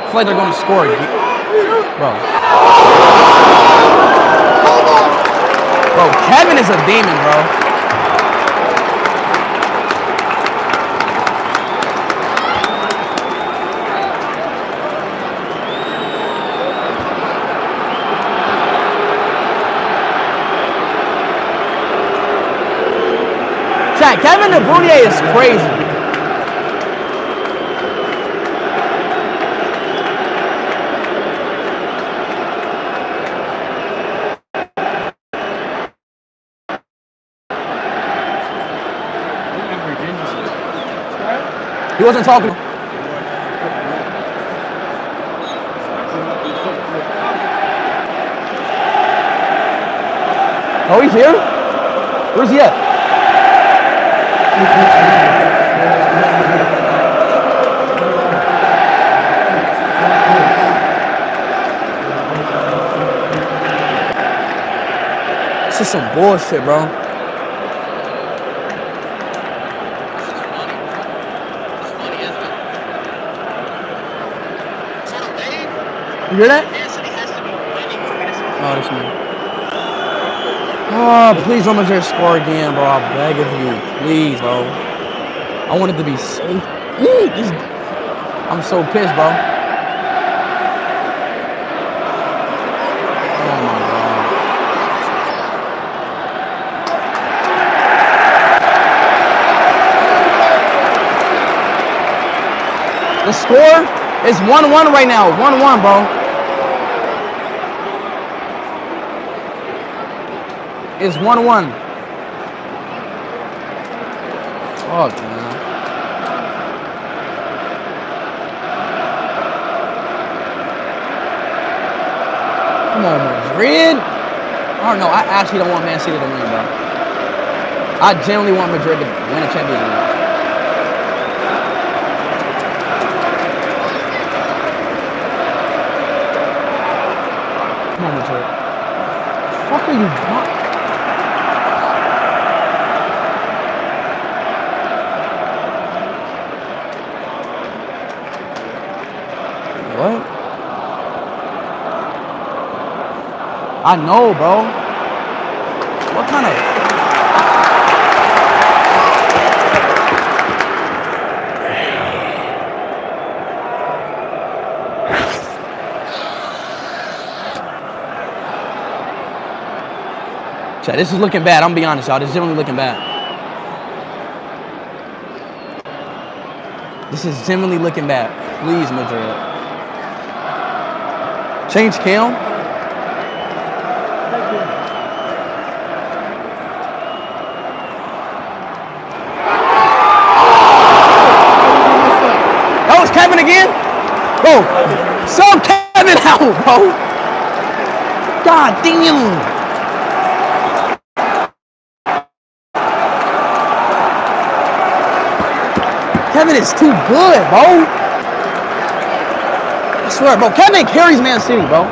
I feel like they're going to score. Bro. Bro, Kevin is a demon, bro. Kevin De Bruyne is crazy. He wasn't talking. Oh, he's here? Where's he at? Is some bullshit, bro. You hear that? Oh, this man. Oh, please don't let her score again, bro. I beg of you. Please, bro. I want it to be safe. I'm so pissed, bro. Oh my god. The score is 1-1 right now. 1-1, bro. It's 1-1. Fuck, man. Come on, Madrid. I don't know. I actually don't want Man City to win, bro. I genuinely want Madrid to win a Champions League. Come on, Madrid. Fuck are you? What? I know, bro. What kind of? Chat, this is looking bad. I'm gonna be honest, y'all. This is generally looking bad. This is generally looking bad. Please, Madrid. Change Cam. That was Kevin again? Bro, sub Kevin out, bro. God damn. Kevin is too good, bro. I swear, bro. Kevin carries Man City, bro.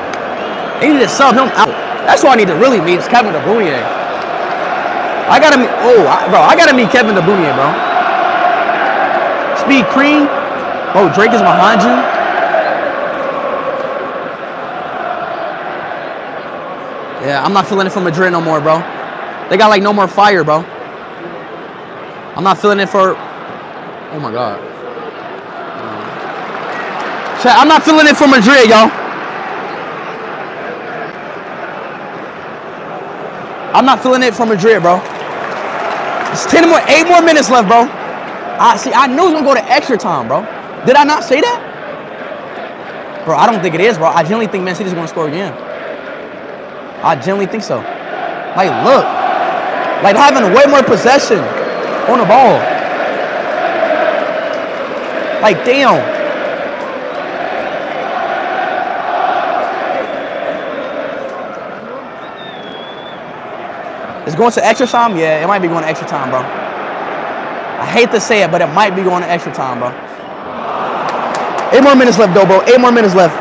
They need to sub him out. That's why I need to really meet is Kevin De Bruyne. I gotta meet. Oh, I, bro, I gotta meet Kevin De Bruyne, bro. Speed cream, bro. Drake is behind you. Yeah, I'm not feeling it for Madrid no more, bro. They got like no more fire, bro. I'm not feeling it for. Oh my god. Chat, I'm not feeling it for Madrid, y'all. I'm not feeling it for Madrid, bro. It's 10 more, 8 more minutes left, bro. I see, I knew it was gonna go to extra time, bro. Did I not say that? Bro, I don't think it is, bro. I genuinely think Man City's gonna score again. I genuinely think so. Like, look. Like, having way more possession on the ball. Like, damn. It's going to extra time? Yeah, it might be going to extra time, bro. I hate to say it, but it might be going to extra time, bro. Eight more minutes left, though, bro. Eight more minutes left.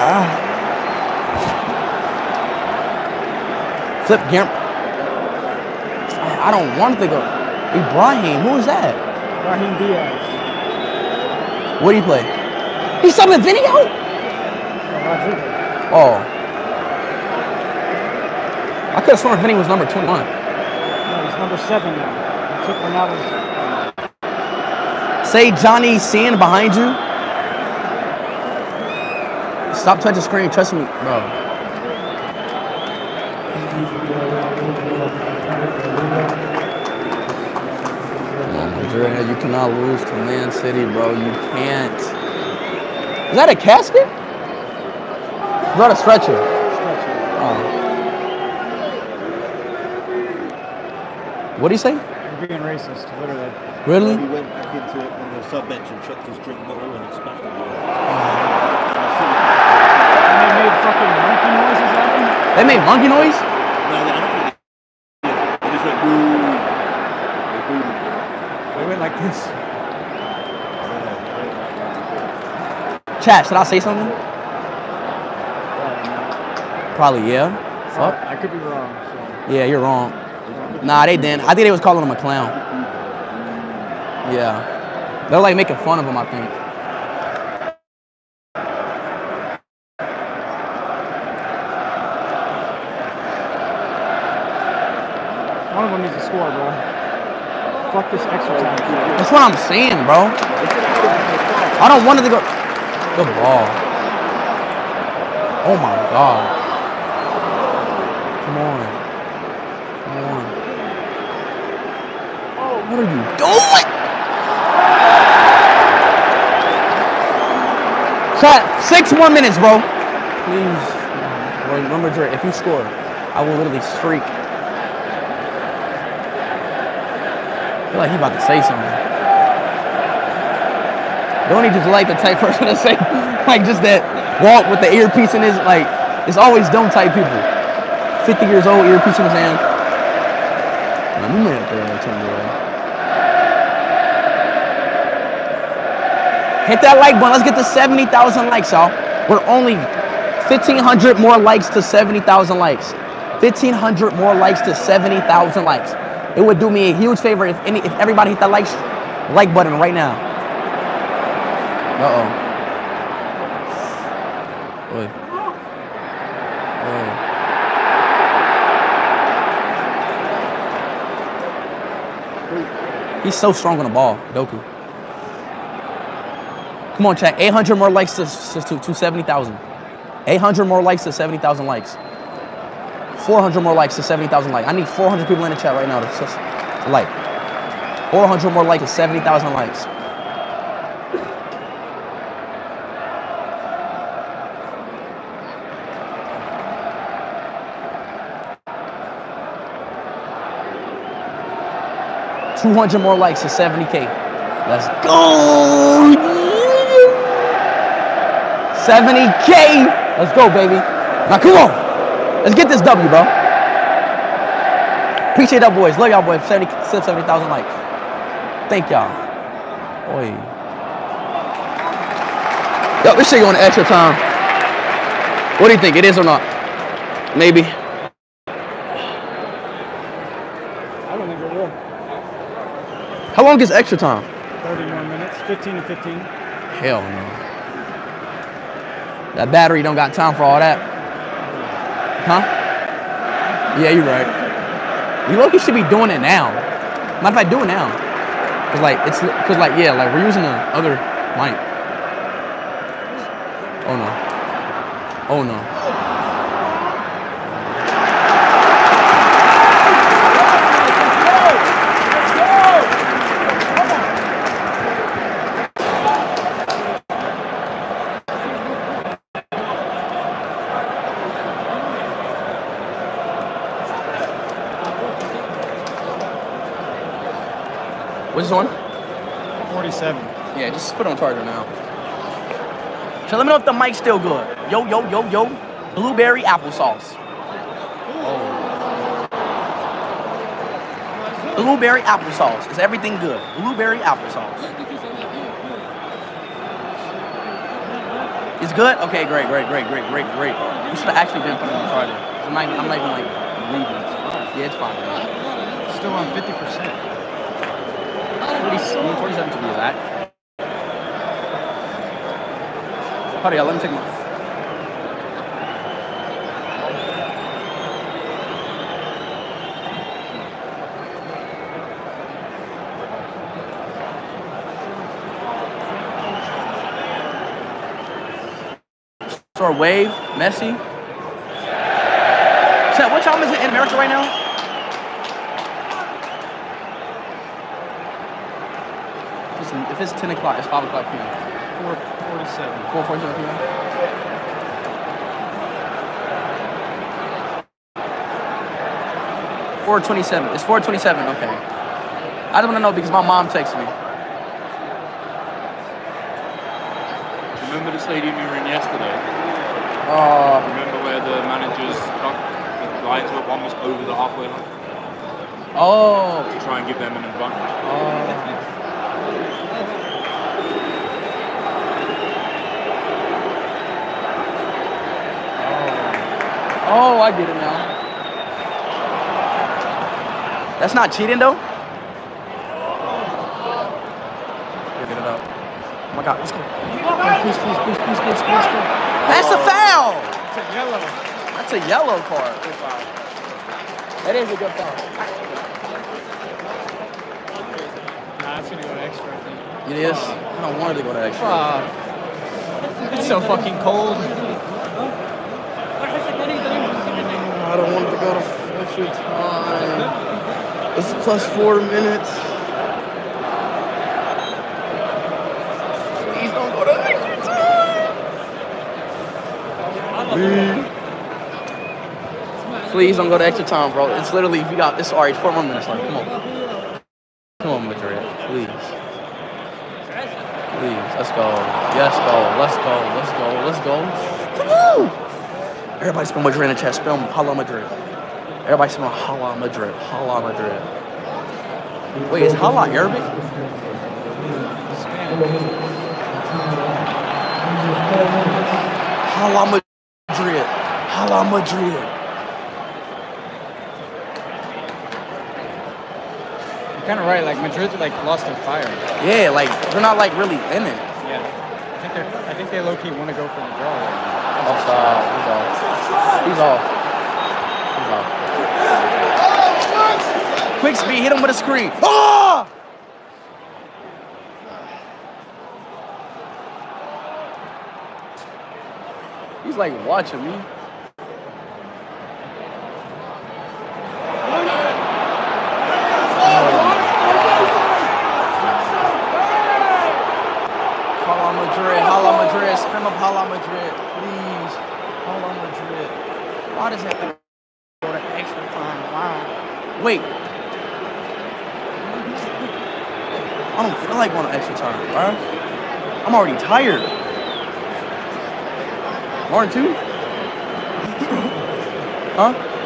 Ah. Flip, Gam- I don't want to go. Ibrahim, who is that? Ibrahim Diaz. What do you play? He's subbing Vinny out? Rodriguez. Oh. I could have sworn Vinny was number 21. No, he's number seven now. He took Ronaldo's. Um, Say Johnny Sin behind you. Stop touching screen. Trust me, bro. Come on, you cannot lose to Man City, bro. You can't. Is that a casket? Is that a stretcher? Oh. What do you say? You're being racist, literally. Really? He went back into it on the sub bench and chucked his drink bottle and expected it. And they made fucking monkey noises at him. They made monkey noise? No, I don't think they did. They just went boo. They booed him. They went like this. Chat, should I say something? Probably, yeah. Fuck. I could be wrong. So. Yeah, you're wrong. Nah, they didn't. I think they was calling him a clown. Yeah. They're like making fun of him, I think. One of them needs to score, bro. Fuck this extra time. That's what I'm saying, bro. I don't want it to go. Good ball. Oh my god. Come on. Come on. Oh, what are you doing? Chat, six more minutes, bro. Please. Remember, Dre, if you score, I will literally streak. I feel like he about to say something. Don't he just like the type person to say, like just that walk with the earpiece in his, like, it's always dumb type people. 50 years old, earpiece in his hand. Nah, you made uh, it there. Hit that like button. Let's get to 70,000 likes, y'all. We're only 1,500 more likes to 70,000 likes. 1,500 more likes to 70,000 likes. It would do me a huge favor if any, if everybody hit that like, like button right now. Uh oh. Oi. Oi. He's so strong on the ball, Doku. Come on, chat. 800 more likes to, to, to 70,000. 800 more likes to 70,000 likes. 400 more likes to 70,000 likes. I need 400 people in the chat right now to, to like. 400 more likes to 70,000 likes. Two hundred more likes to seventy k. Let's go. Seventy k. Let's go, baby. Now come on. Let's get this W, bro. Appreciate that, boys. Love y'all, boys. 70 70,000 likes. Thank y'all. Oi. Yo, this shit going to extra time. What do you think? It is or not? Maybe. I don't think it will. How long is extra time? 30 more minutes. 15 to 15. Hell no. That battery don't got time for all that. Huh? Yeah, you're right. You look, should be doing it now. Mind if I do it now? Cause like it's cause like yeah, like we're using the other mic. Oh no. Oh no. Which one? 47. Yeah, just put on charger now. So let me know if the mic's still good. Yo, yo, yo, yo. Blueberry applesauce. Oh. Blueberry applesauce. Is everything good? Blueberry applesauce. It's good? Okay, great, great, great, great, great, great. You should have actually been putting on charger. I'm not, I'm not even like leaving. Yeah, it's fine. Man. still on 50%. 47, 47 to be exact. Hold on, let me take my. Sort wave, Messi. What time is it in America right now? If it's, 10 o'clock, it's 5 o'clock p.m. 447. 4:47 p.m. Four twenty-seven. It's four twenty-seven. Okay. I don't want to know because my mom texted me. Remember the stadium you were in yesterday? Oh. Remember where the managers got the lines were almost over the halfway line Oh. to try and give them an advantage? Oh, I get it now. That's not cheating though. Get it up. Oh my God, let's go. Please, please, please, please, please, please, please. That's a oh. foul. It's a yellow. That's a yellow card. That is a good foul. Nah, it's gonna go to extra, I think. It is. I don't want it to go to extra. Fuck. It's so fucking cold. I don't want to go to extra time. It's plus four minutes. Please don't go to extra time. Please. Don't go to extra time, bro. It's literally if we got this. Right, four more minutes left. Come on. Come on, Madrid. Please. Please. Let's go. Yes, go. Let's go. Let's go. Let's go. Everybody spell Madrid in the chat. Spell Hala Madrid. Everybody spell Hala Madrid. Hala Madrid. Wait, is Hala Arabic? Hala Madrid. Hala Madrid. You're kind of right. Like Madrid, like lost their fire. Yeah, like they're not like really in it. Yeah. I think they're. I think they low key want to go for the draw. Offside. He's off. He's off. He's off. Quick speed, hit him with a screen. Oh! He's like watching me. Hala Madrid, Hala Madrid, spin up Hala Madrid, please. Hala Madrid. Why does it have to go to extra time? Wow. Wait. I don't feel like going to I'm already tired. Lauren too? huh?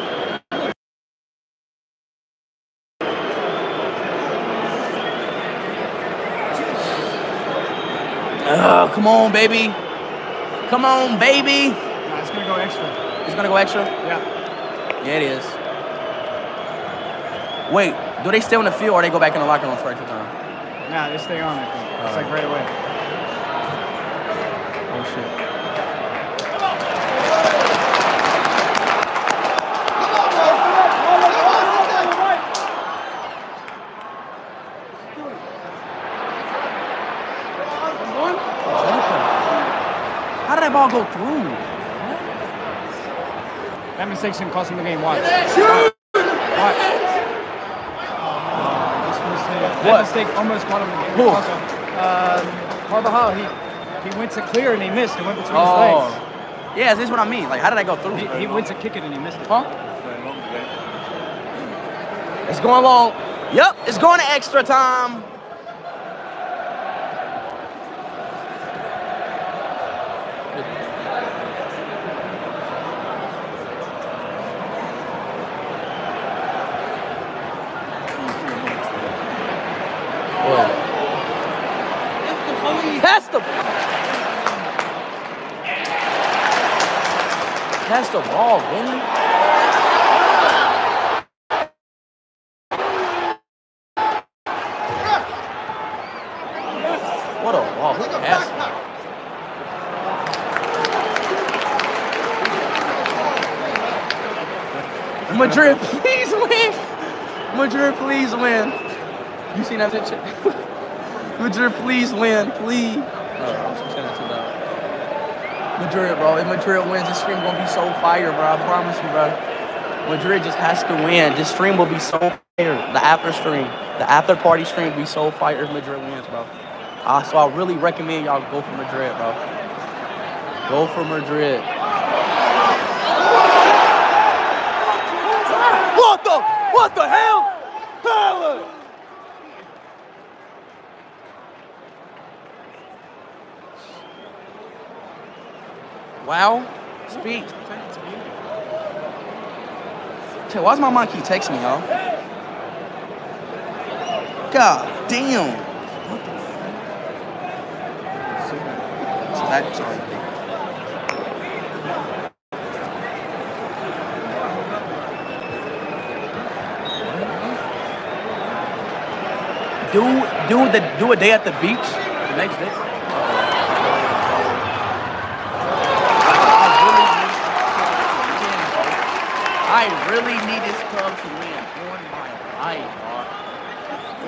Oh, come on, baby. Come on, baby. Nah, it's gonna go extra. It's gonna go extra? Yeah. Yeah, it is. Wait, do they stay on the field or they go back in the locker room for extra time? Nah, they stay on. it. It's Alright. like right away. Oh shit. How did that ball go through? That mistake's gonna cost him the game. Watch. Watch. Watch. This mistake- That What? mistake almost cost him the game. Who? Um, Carvajal, he he went to clear and he missed. It went between his Oh. legs. Yeah, this is what I mean. Like, how did I go through? He, he went to kick it and he missed it. Huh? It's going long. Yep, it's going to extra time. catch the ball, Vinny. What a walk pass. Madrid, please win. Madrid, please win. You seen that picture? Madrid, please win, please. Madrid, bro. If Madrid wins, this stream gonna be so fire, bro. I promise you, bro. Madrid just has to win. This stream will be so fire. The after stream, the after party stream will be so fire if Madrid wins, bro. Uh, so I really recommend y'all go for Madrid, bro. Go for Madrid. What the? What the hell? Hell! Wow. Check, why's my mom keep texting me, y'all? God damn. What the f- That- sorry. Do do the do a day at the beach the next day. I really need this club to win on my life, dog.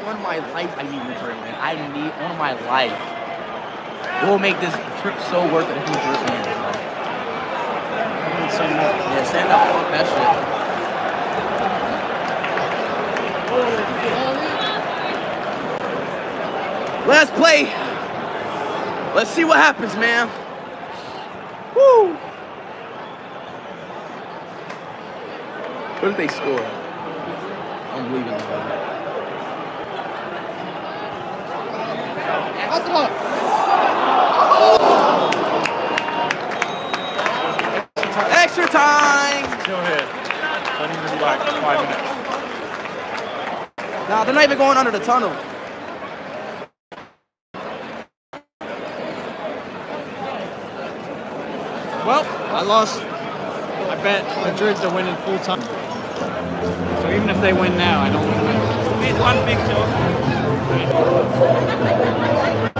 On my life, I need Madrid win. I need on my life. It will make this trip so worth it if Madrid wins. Yeah, stand up, fuck that shit. Let's play. Let's see what happens, man. Woo. What if they score? I'm leaving. Extra time. Still here. Don't even five minutes. Nah, they're not even going under the tunnel. Well, I lost. I bet Madrid to win in full time. Even if they win now, I don't win. Big one, big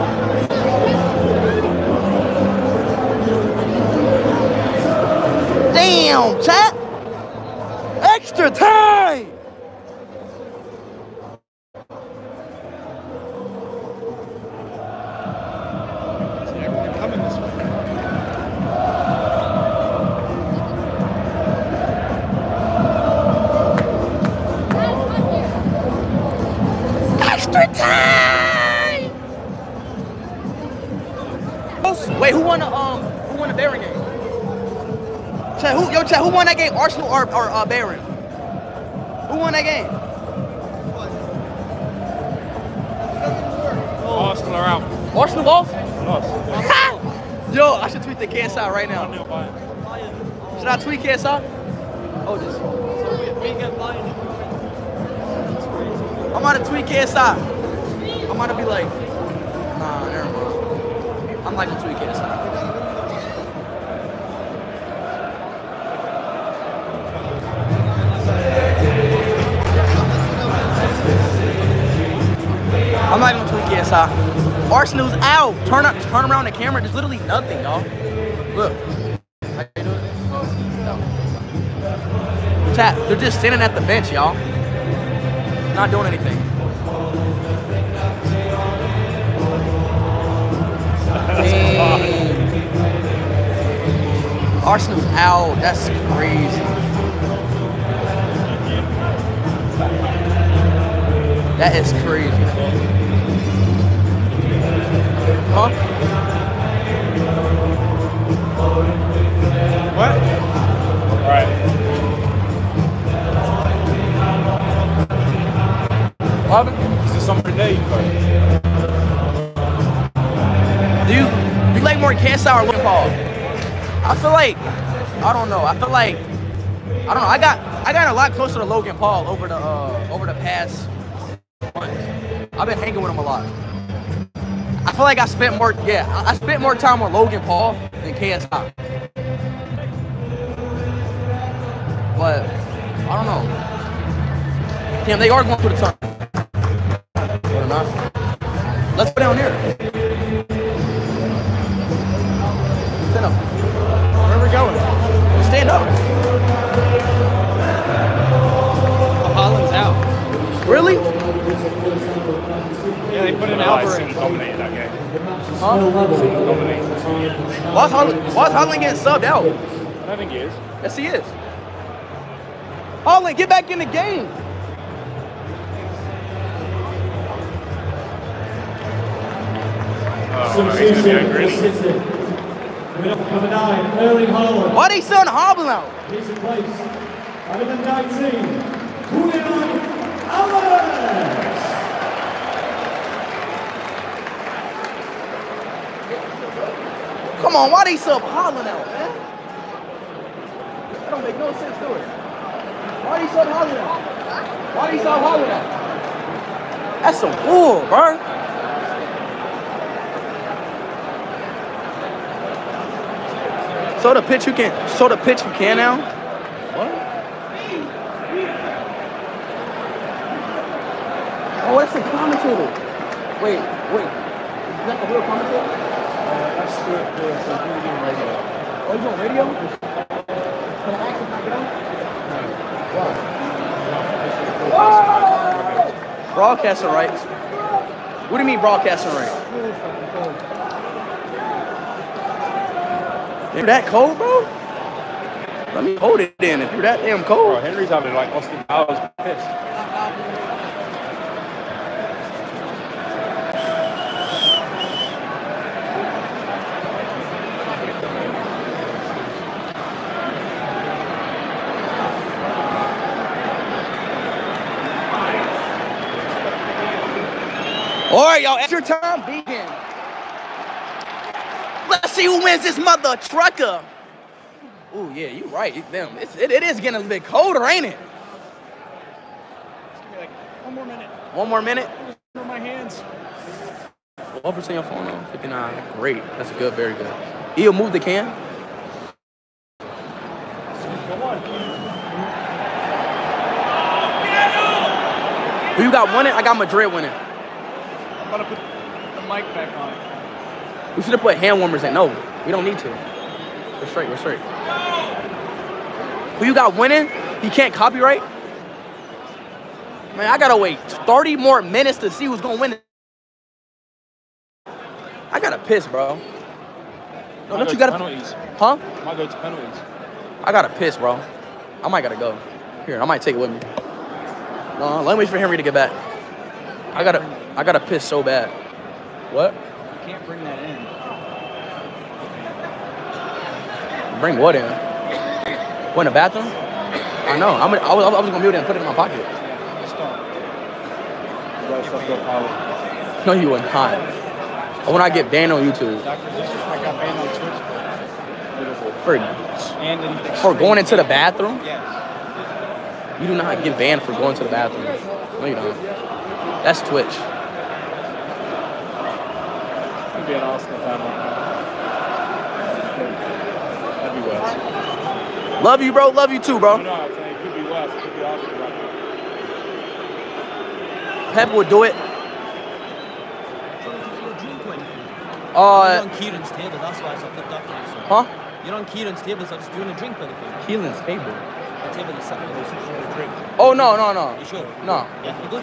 Arsenal or, or uh, Bayern? Who won that game? Arsenal are out. Arsenal off? Lost. Yo, I should tweet the KSI right now. Should I tweet KSI? Oh, this. I'm gonna tweet KSI. Arsenal's out. Turn up, turn around the camera. There's literally nothing, y'all. Look. No. They're just standing at the bench, y'all. Not doing anything. Arsenal's out. That's crazy. That is crazy. Huh? What? Right. What? Is there you go? Do you, do you like more KSI or Logan Paul? I feel like I don't know. I feel like I don't know. I got I got a lot closer to Logan Paul over the uh, over the past months. I've been hanging with him a lot. I feel like I spent more yeah I, spent more time with Logan Paul than KSI. But I don't know. Damn, they are going through the tunnel. Haaland, getting subbed out? I don't think he is. Yes, he is. Haaland, get back in the game. Oh, he's gonna be angry. isn't he? Coming number nine, Erling Haaland. Why they selling Hobble out? He's in place. At number 19, Julian Alvarez. Come on, why they sub Haaland out, man? That don't make no sense to it. Why they sub Haaland out? Why they sub Haaland out? That's some bull, bro. So the pitch you can, so the pitch you can now. What? Oh, that's the commentator. Wait, wait. Is that the real commentator? Oh, that's the, the, the Canadian radio. Oh, he's on radio? Broadcasting rights. What do you mean broadcasting rights? You're that cold, bro? Let me hold it in. If you're that damn Bro, cold. Henry's having like Austin Powers pissed. All right, y'all. Extra time begin. Let's see who wins this mother trucker. Ooh, yeah, you right. Damn, it's, it, it is getting a little bit colder, ain't it? One more minute. One more minute. On my hands. What percent your phone on? 59. Great. That's good. Very good. He'll move the can. Who you got winning? I got Madrid winning. Gonna put the mic back on. We should have put hand warmers in. No, we don't need to. We're straight. We're straight. Who you got winning? He can't copyright. Man, I gotta wait 30 more minutes to see who's gonna win. I gotta piss, bro. No, don't you gotta? penalties. Huh? Might go to penalties. I gotta piss, bro. I might gotta go. Here, I might take it with me. No, let me wait for Henry to get back. I gotta, I gotta piss so bad. What? You can't bring that in. Bring what in? What in the bathroom? I know. I'm, I was, I was gonna mute it and put it in my pocket. Just don't. You guys fucked up Howard. No, you would not. I when I get banned on YouTube Dr. Got banned on Twitch. for And for going into the bathroom. Yes. You do not get banned for going to the bathroom. No, you don't. That's Twitch. Could be an Arsenal fan. That'd be worse. Love you, bro. Love you too, bro. no, I'm saying it could be worse. It could be Arsenal right. Pep would do it. You're Uh, on Kieran's table, that's why I flipped after you. So. huh? You're on Kieran's table, so just doing a drink or anything. Keelan's table. The table is set. drink. Oh no, no, no, You sure? no. Yeah, you good?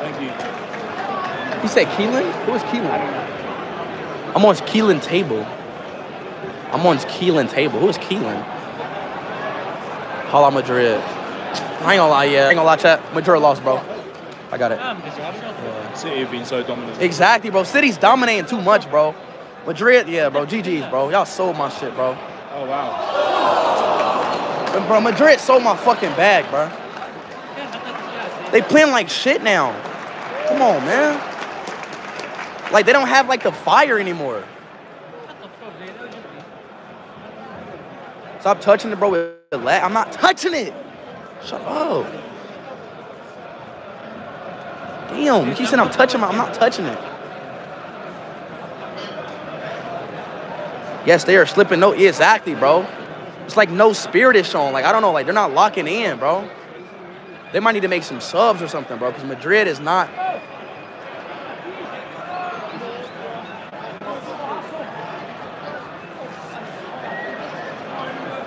Thank you. You said Keelan? Who is Keelan? I'm on Keelan table. I'm on Keelan table. Who is Keelan? Hala Madrid. I ain't gonna lie, yeah. I ain't gonna lie, chat. Madrid lost, bro. I got it. City have been so dominant. Exactly, bro. City's dominating too much, bro. Madrid, yeah, bro. GG's, bro. Y'all sold my shit, bro. Oh wow. But, bro, Madrid sold my fucking bag, bro. They playing like shit now. Come on, man. Like they don't have like the fire anymore. Stop touching it, bro. With the lag. I'm not touching it. Shut up. Damn, you keep saying I'm touching my. I'm not touching it. Yes, they are slipping. No, exactly, bro. It's like no spirit is shown. Like I don't know. Like they're not locking in, bro. They might need to make some subs or something, bro, because Madrid is not.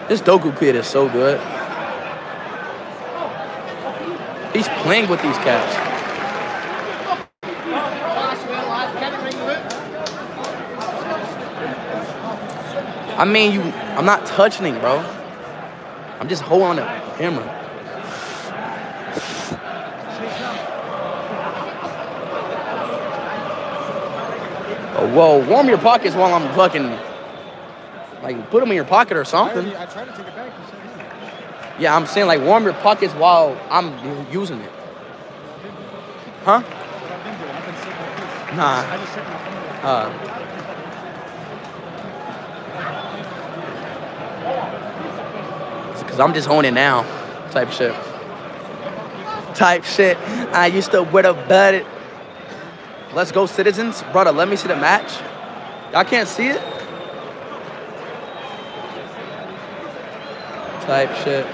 This Doku kid is so good. He's playing with these cats. I mean, you. I'm not touching him, bro. I'm just holding the camera. Whoa, warm your pockets while I'm fucking. Like, put them in your pocket or something. I tried to take it back. Yeah, I'm saying like warm your pockets while I'm using it. Huh? That's what I've been doing. I've been sitting like this. Nah. I just sit my phone. Uh. Cause I'm just honing now, type shit. Type shit. I used to wear the butted. Let's go, citizens, brother. Let me see the match. Y'all can't see it. Type shit.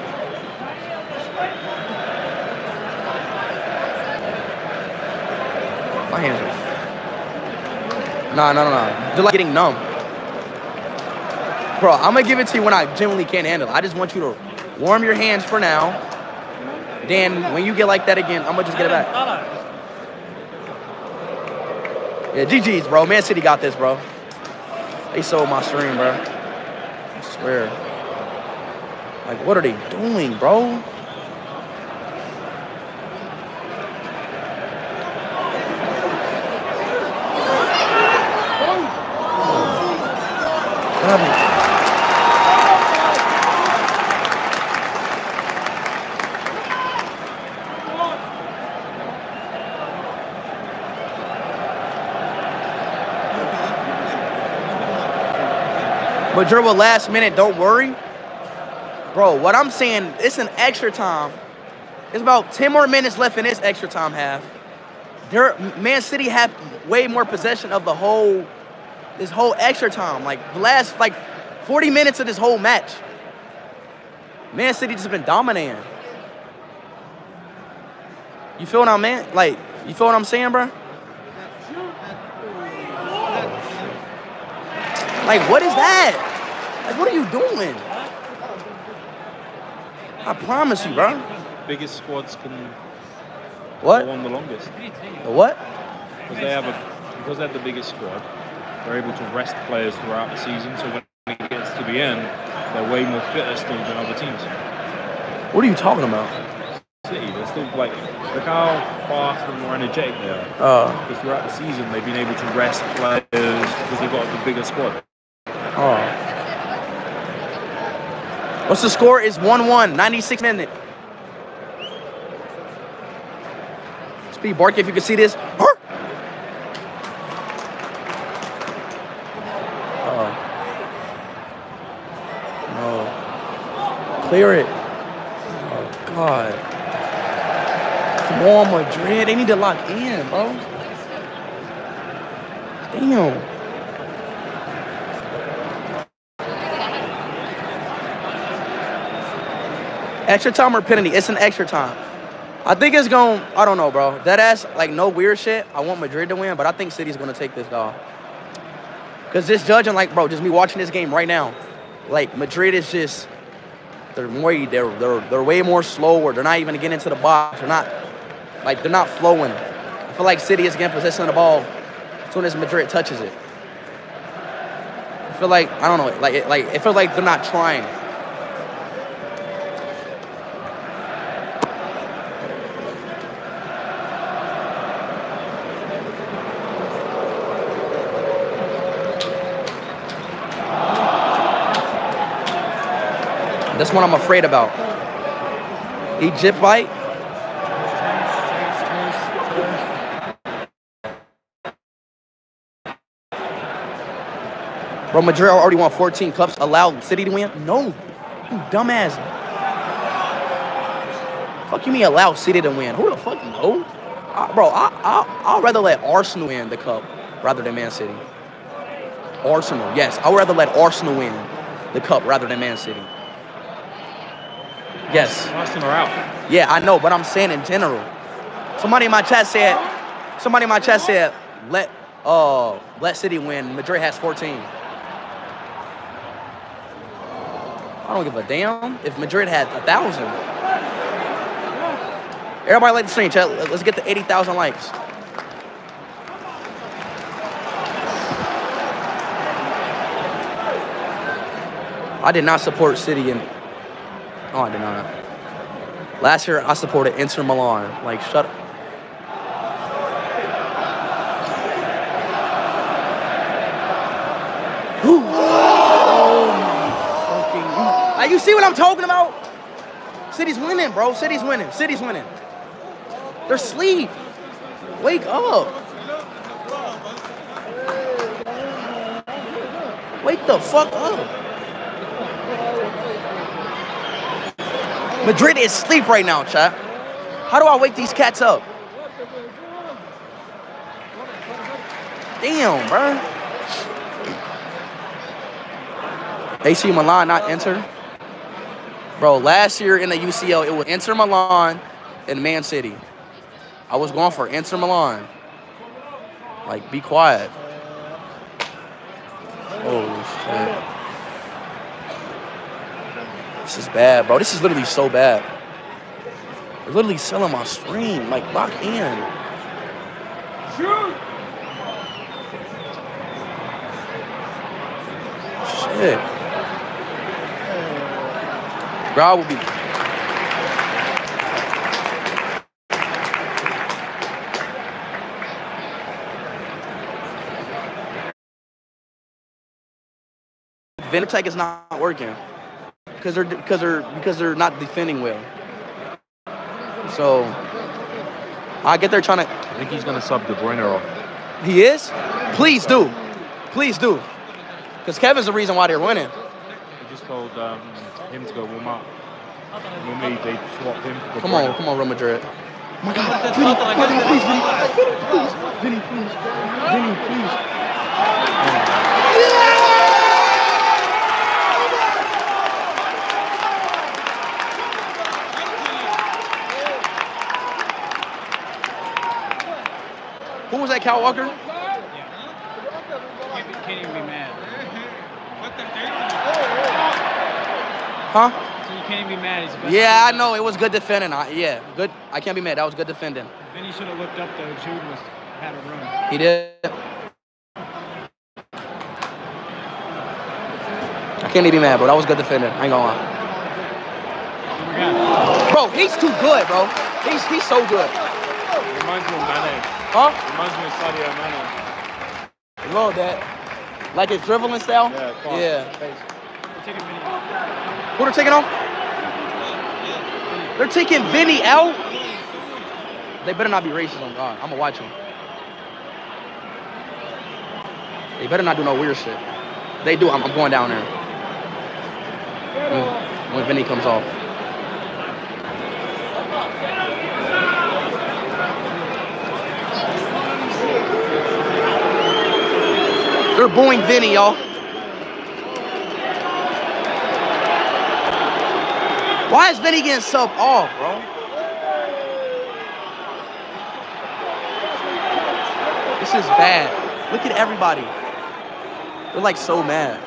My hands are. Nah, no, no, no. They're like getting numb. Bro, I'm gonna give it to you when I genuinely can't handle it. I just want you to warm your hands for now. Then when you get like that again, I'm gonna just get it back. Yeah, GG's, bro. Man City got this, bro. They sold my stream, bro. I swear. Like, what are they doing, bro? Madrid will last minute, don't worry. Bro, what I'm saying, it's an extra time. It's about 10 more minutes left in this extra time half. Man City have way more possession of the whole, this whole extra time. Like the last like 40 minutes of this whole match. Man City just been dominating. You feel what I'm man? Like, you feel what I'm saying, bro? Like, what is that? Like, what are you doing? I promise you, bro. Biggest squads can What? go on the longest. The what? Because they have a because they have the biggest squad, they're able to rest players throughout the season. So when it gets to the end, they're way more fitter still than other teams. What are you talking about? City, they're still like look how fast and more energetic they are. Oh. Because throughout the season, they've been able to rest players because they've got the bigger squad. Oh. What's the score? is 1-1, 96 minute. Speed Bark, if you can see this. Oh. Clear it. Oh, God. Come on, Madrid. They need to lock in, bro. Damn. Extra time or penalty? It's an extra time. I think it's going. I don't know, bro. That ass, like no weird shit. I want Madrid to win, but I think City's gonna take this dog. Cause just judging, like, bro, just me watching this game right now, like Madrid is just they're way they're they're they're way more slower. They're not even getting into the box. They're not like they're not flowing. I feel like City is getting possession of the ball as soon as Madrid touches it. I feel like I don't know, like it, like it feels like they're not trying. That's what I'm afraid about. Egypt fight. Bro, Madrid already won 14 cups. Allow City to win? No. You dumbass. Fuck you mean allow City to win? Who the fuck no? I, bro, I, I, I'd rather let Arsenal win the cup rather than Man City. Arsenal, yes. I would rather let Arsenal win the cup rather than Man City. Yes. Out. Yeah, I know, but I'm saying in general. Somebody in my chat said, somebody in my chat said, let uh let City win. Madrid has 14. I don't give a damn if Madrid had a thousand. Everybody like the stream, chat. Let's get to 80,000 likes. I did not support City and oh, I did not. Last year I supported Inter Milan. Like shut. up. Oh you see what I'm talking about? City's winning, bro. City's winning. City's winning. They're asleep. Wake up. Wake the fuck up. Madrid is asleep right now, chat. How do I wake these cats up? Damn, bro. AC Milan not enter. Bro, last year in the UCL, it was Inter Milan and Man City. I was going for Inter Milan. Like, be quiet. Oh, shit. This is bad, bro. This is literally so bad. They're literally selling my stream. Like, lock in. Shit. Bro, will be. Vinatech is not working because they're because they're because they're not defending well. So I get there trying to. I think he's gonna sub De Bruyne off. He is. Please do, please do, because Kevin's the reason why they're winning. He just told um, him to go warm up. Normally they swap him for De Come on, come on, Real Madrid. Oh my God, That's Vinny, not like Vinny, that. please, Vinny, Vinny, please, Vinny, please, Vinny, please. Was that, Kyle Walker? Can't, can't even be mad. Huh? So you can't even be mad. He's the best Yeah, I know. It was good defending. I, yeah, good. I can't be mad. That was good defending. Vinny should have looked up though. Jude was had a run. He did. I can't even be mad, bro. That was good defending. I ain't gonna lie. Oh. Bro, he's too good, bro. He's he's so good. Reminds me of Mane. Huh? Reminds me of Sadio Mane. A little bit. Like his dribbling style? Yeah. Yeah. Who they're taking off? They're taking Vinny out. They better not be racist on God. I'm gonna watch them. They better not do no weird shit. They do. I'm, I'm going down there. When, when Vinny comes off. They're booing Vinny, y'all. Why is Vinny getting sub off, bro? This is bad. Look at everybody. They're like so mad.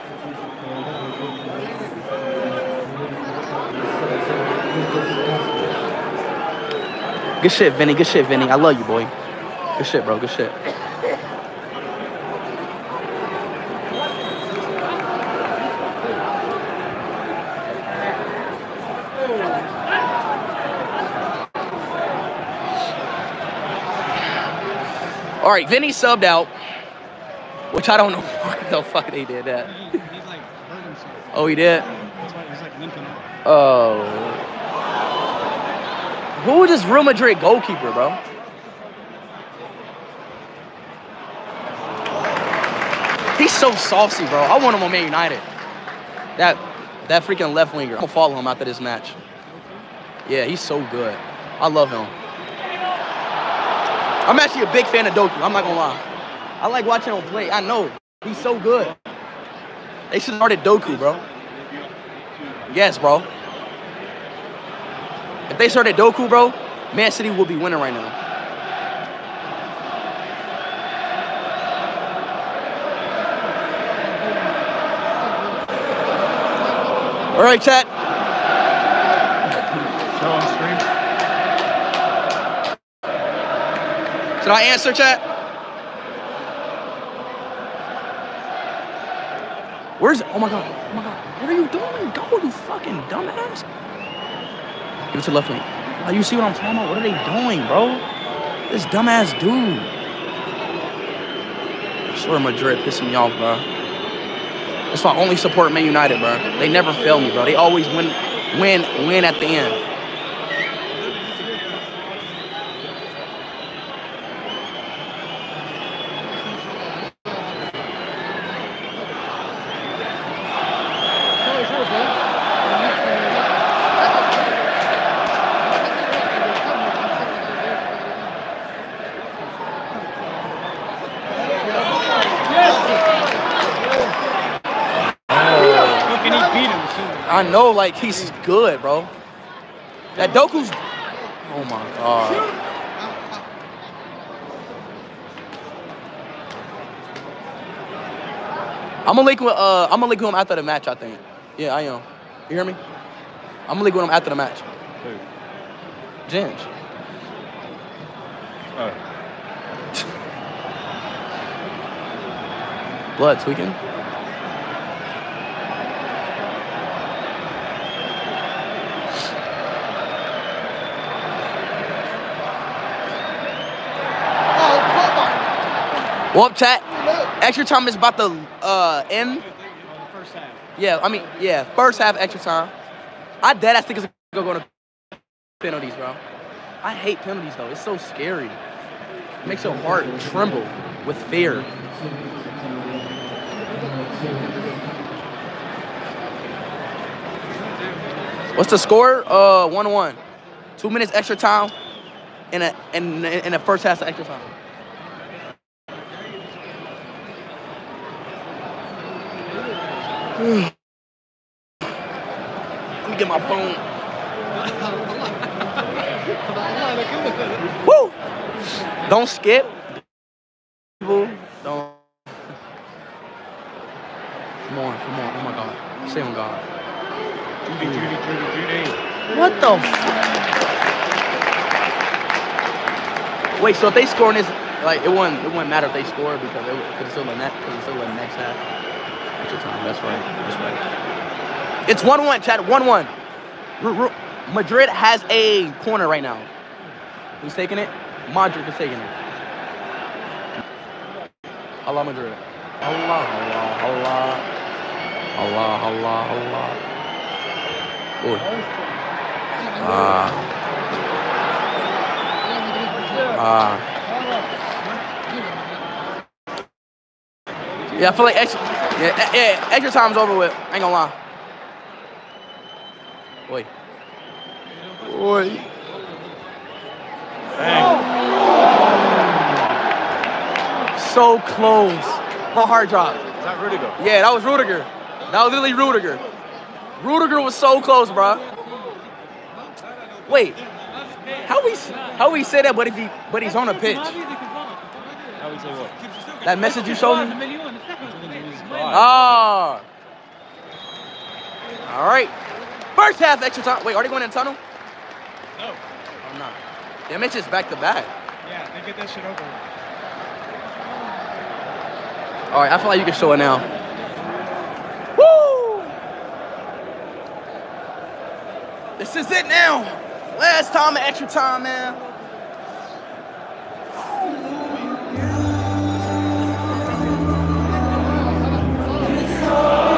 Good shit, Vinny. Good shit, Vinny. I love you, boy. Good shit, bro. Good shit. All right, Vinny subbed out, which I don't know why the fuck they did that. He, he like hurt himself. Oh, he did. That's why he's like limping. Oh. Who is this Real Madrid goalkeeper, bro? He's so saucy, bro. I want him on Man United. That that freaking left winger. Gonna follow him after this match. Yeah, he's so good. I love him. I'm actually a big fan of Doku. I'm not gonna lie. I like watching him play. I know he's so good. They should have started Doku, bro. Yes, bro. If they started Doku, bro, Man City will be winning right now. All right, chat. Should I answer, chat? Where's? Oh my god! Oh my god! What are you doing? Go, you fucking dumbass! Give it to the left wing. Oh, you see what I'm talking about? What are they doing, bro? This dumbass dude. I swear Madrid pissing me off, bro. That's why I only support Man United, bro. They never fail me, bro. They always win, win, win at the end. Look, and he beat him too. I know, like he's good, bro. That Doku's. Oh my god. I'm gonna link with uh I'm gonna link with him after the match. I think. Yeah, I am. You hear me? I'm gonna link with him after the match. Who? Ginge. Oh. Blood tweaking. Well, chat. Extra time is about to uh, end. Yeah, I mean, yeah, first half extra time. I dead ass think it's gonna go to penalties, bro. I hate penalties though. It's so scary. It makes your heart tremble with fear. What's the score? Uh, one one. Two minutes extra time, in a in in the first half extra time. Let me get my phone. Woo! Don't skip. People, don't. Come on, come on. Oh my God. Stay on God. Judy, Judy, Judy, Judy. What the f- Wait, so if they score in this, like, it wouldn't, it wouldn't matter if they score because it, it's still the next, cause it's still the next half. That's right. That's right. It's one-one, Chad. One-one. Ru- Ru- Madrid has a corner right now. Who's taking it? Modric is taking it. Hala Madrid. Allah, Allah, Allah. Allah, Allah, Allah. Oi. Ah. Ah. Yeah, I feel like extra. Yeah, eh, yeah, extra time's over with. Ain't gonna lie. Oi. Oi. So close. My heart dropped. Is that Rudiger? Yeah, that was Rudiger. That was literally Rudiger. Rudiger was so close, bro. Wait, how we how we say that? But if he but he's on a pitch. How we say what? That message you showed me. Ah. Ah. All right. First half extra time. Wait, are they going in the tunnel? No. Oh no. Damn, it's just back to back. Yeah, they get that shit over with. All right, I feel like you can show it now. Woo! This is it now. Last time, extra time, man. Oh!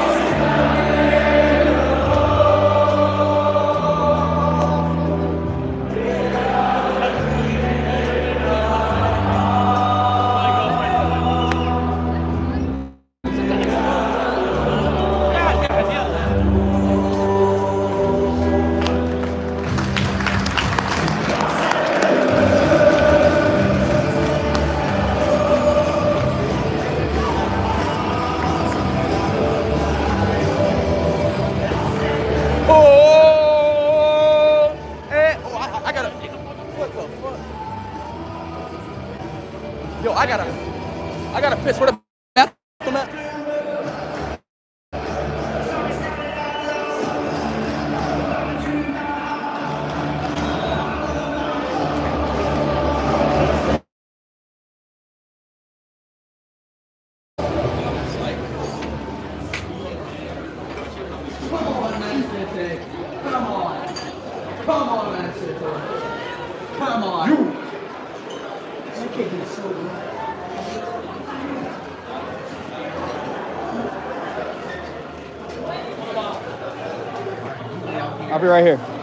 I'll be right here.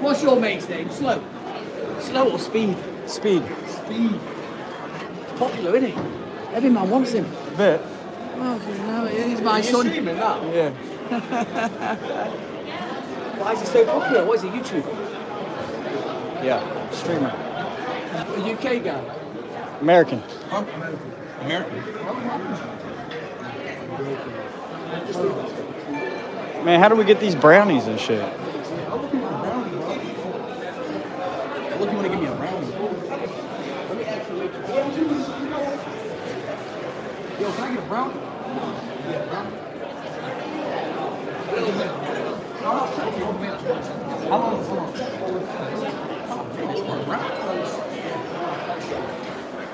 What's your mate's name? Slow. Slow or Speed? Speed. Speed. Popular, isn't he? Every man wants him. Bit. Oh, no, he's my Are you son. streaming now? Yeah. Why is he so popular? What is he, YouTube? Yeah. Streamer. A UK guy? American. American. Man, how do we get these brownies and shit? Look, you want to give me a brownie? Let me ask you. Yo, can I get a brownie? Yeah, a brownie. How long? How long? Oh, man, it's for a brownie.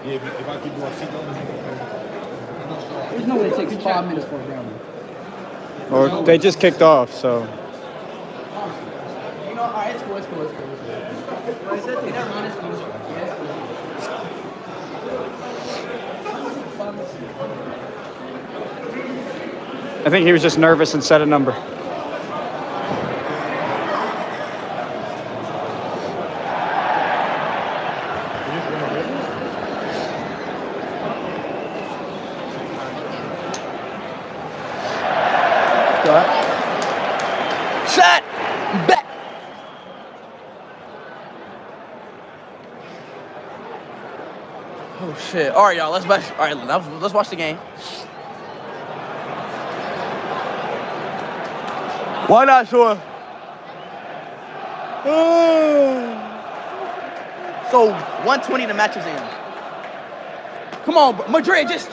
Yeah, if, if I keep going sit down. There's no way it takes five minutes for a brownie. Or they just kicked off, so. You know, alright, it's cool, it's cool, it's cool. What is it? Never mind, it's cool. Yeah, it's cool. I think he was just nervous and said a number. Go ahead. Shut! Back! Oh Alright, y'all, let's watch. Alright, let's, let's watch the game. Why not sure? so 120 the match is in. Come on. Madrid, just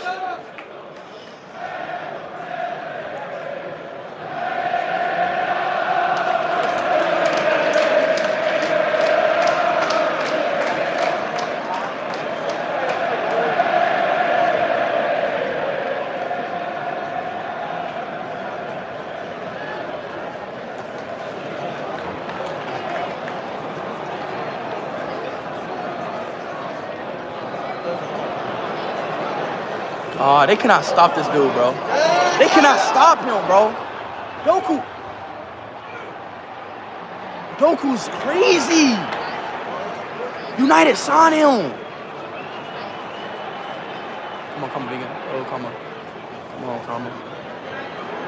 Oh, they cannot stop this dude, bro. They cannot stop him, bro. Doku. Doku's crazy. United signed him. Come on, come on, vegan. Oh, come on. Come on, come on.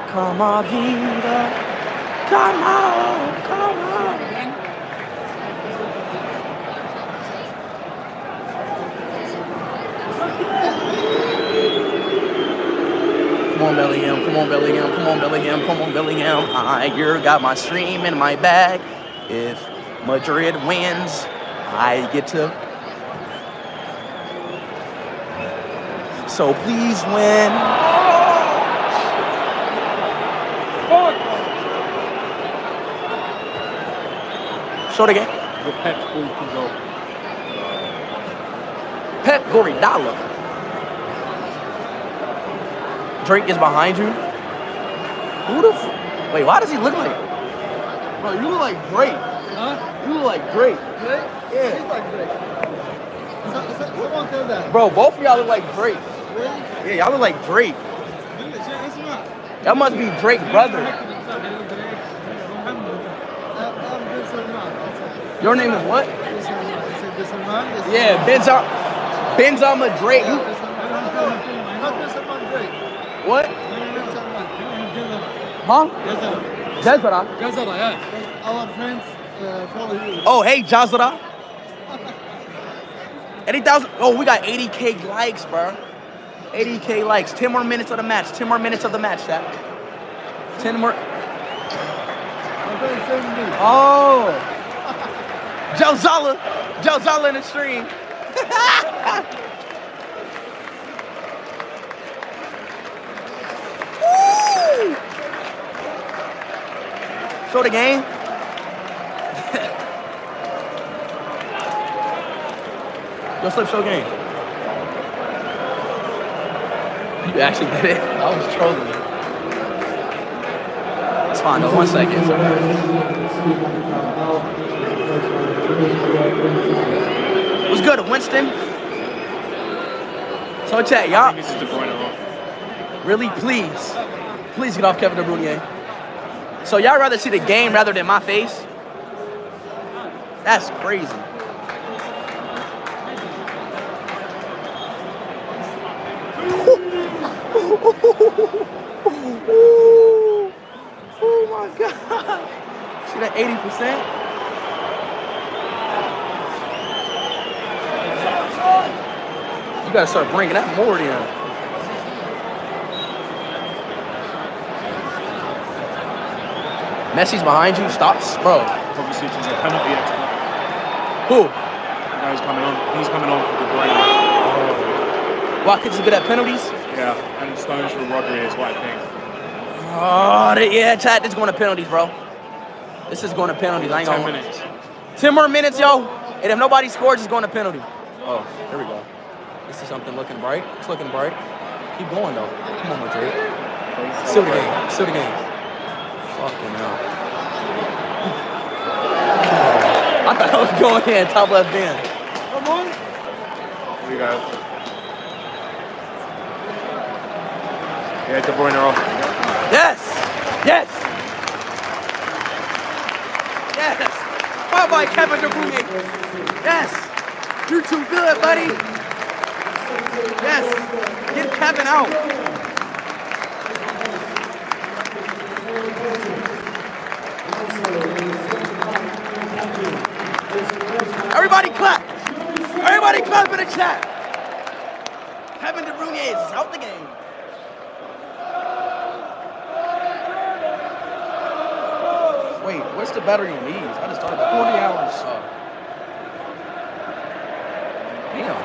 Come on, vida. Come on, come on. Come on, Bellingham. Come on, Bellingham. Come on, Bellingham. Come on, Bellingham. I you got my stream in my bag. If Madrid wins, I get to. So please win. Show it again. The Pep go. Pep Guardiola. Drake is behind you. Who the? F- Wait, why does he look like? Bro, you look like Drake. Huh? You look like Drake. Drake? Yeah. He's like Drake. So- so- Someone tell that. Bro, both of y'all look like Drake. Really? Yeah, y'all look like Drake. Really? Check this one out. That must be Drake's brother. Ben Salman. Your name is what? Ben Salman. Is it Ben Salman? Yes. Yeah, Benzama. Benzama Drake. You, Huh? Jazara. Jezra. Jazara, yeah. Our friends uh, follow you. Oh, hey, Jazra. 80,000. Oh, we got 80K likes, bro. 80k likes. 10 more minutes of the match. 10 more minutes of the match, chat. 10 more. Oh. Joe Zala. Joe Zala in the stream. Show the game. Yo, slip show game. You actually did it. I was trolling you. It's fine though. One second. It's okay. What's good, Winston? So chat, y'all. This is De Bruyne off. Really, please, please get off Kevin De Bruyne. So y'all rather see the game rather than my face? That's crazy. Oh my God. See that 80%? You gotta start bringing that more in. Messi's behind you. Stops, bro. Obviously, it's a penalty expert. Who? Now he's coming on. He's coming on for the De Bruyne. Oh. Watkins is good at penalties. Yeah, and Stones for Rodri is what I think. Oh, they- yeah, chat. This is going to penalties, bro. This is going to penalties. I ain't 10 gonna. minutes. Ten more minutes, yo. And if nobody scores, it's going to penalty. Oh, here we go. This is something looking bright. It's looking bright. Keep going though. Come on, Madrid. Still the game. Still the game. Fucking hell. I thought I was going in top left band. Come on. Here we go. Yeah, De Bruyne off. Yes! Yes! Yes! Bye bye, Kevin De Bruyne. Yes! You're too good, buddy. Yes! Get Kevin out. Everybody clap! Everybody clap in the chat! Kevin De Bruyne is out the game. Wait, what's the battery in these? I just thought about 40 hours. Oh. Damn.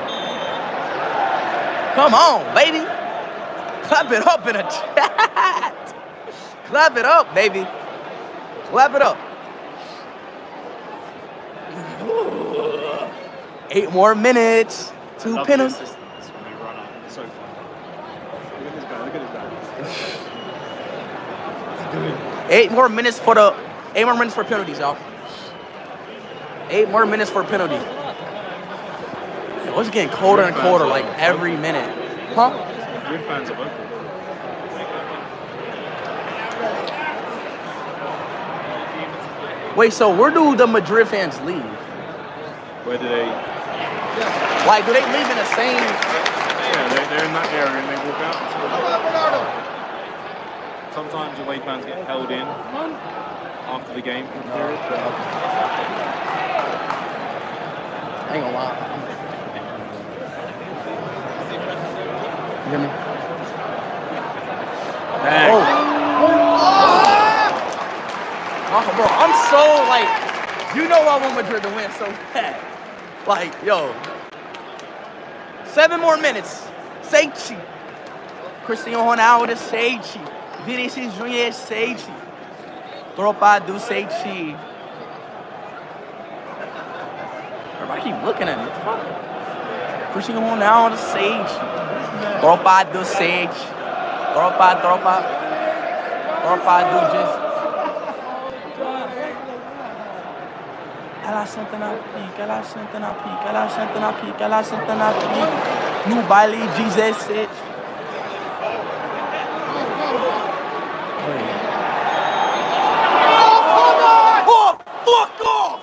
Come on, baby. Clap it up in a chat. Clap it up, baby. Clap it up. Eight more minutes. Two Love penalties. the assistance when they run up. It's so. Look at this guy. Look at this guy. Eight more minutes for the eight more minutes for penalties, y'all. Eight more minutes for penalty. It's getting colder and colder like every minute. Huh? We're fans of Oakland. Wait, so where do the Madrid fans leave? Where do they? Like, do they leave in the same? Yeah, they're, they're in that area and they walk out. Sometimes away fans get held in after the game period. I ain't gonna lie. You hear me? Oh, bro, I'm so like, you know I want Madrid to win so bad. Like, yo, seven more minutes. Seichi. Cristiano Ronaldo, Seichi. Vinicius Junior, Seichi. Tropa do Seichi. Everybody keep looking at me. Cristiano Ronaldo, Seichi. Tropa do Seichi. Tropa, tropa. Tropa do just. Ela senta na pica, ela senta na pica, ela senta na pica, ela senta na pica. No baile 17. Oh, fuck off!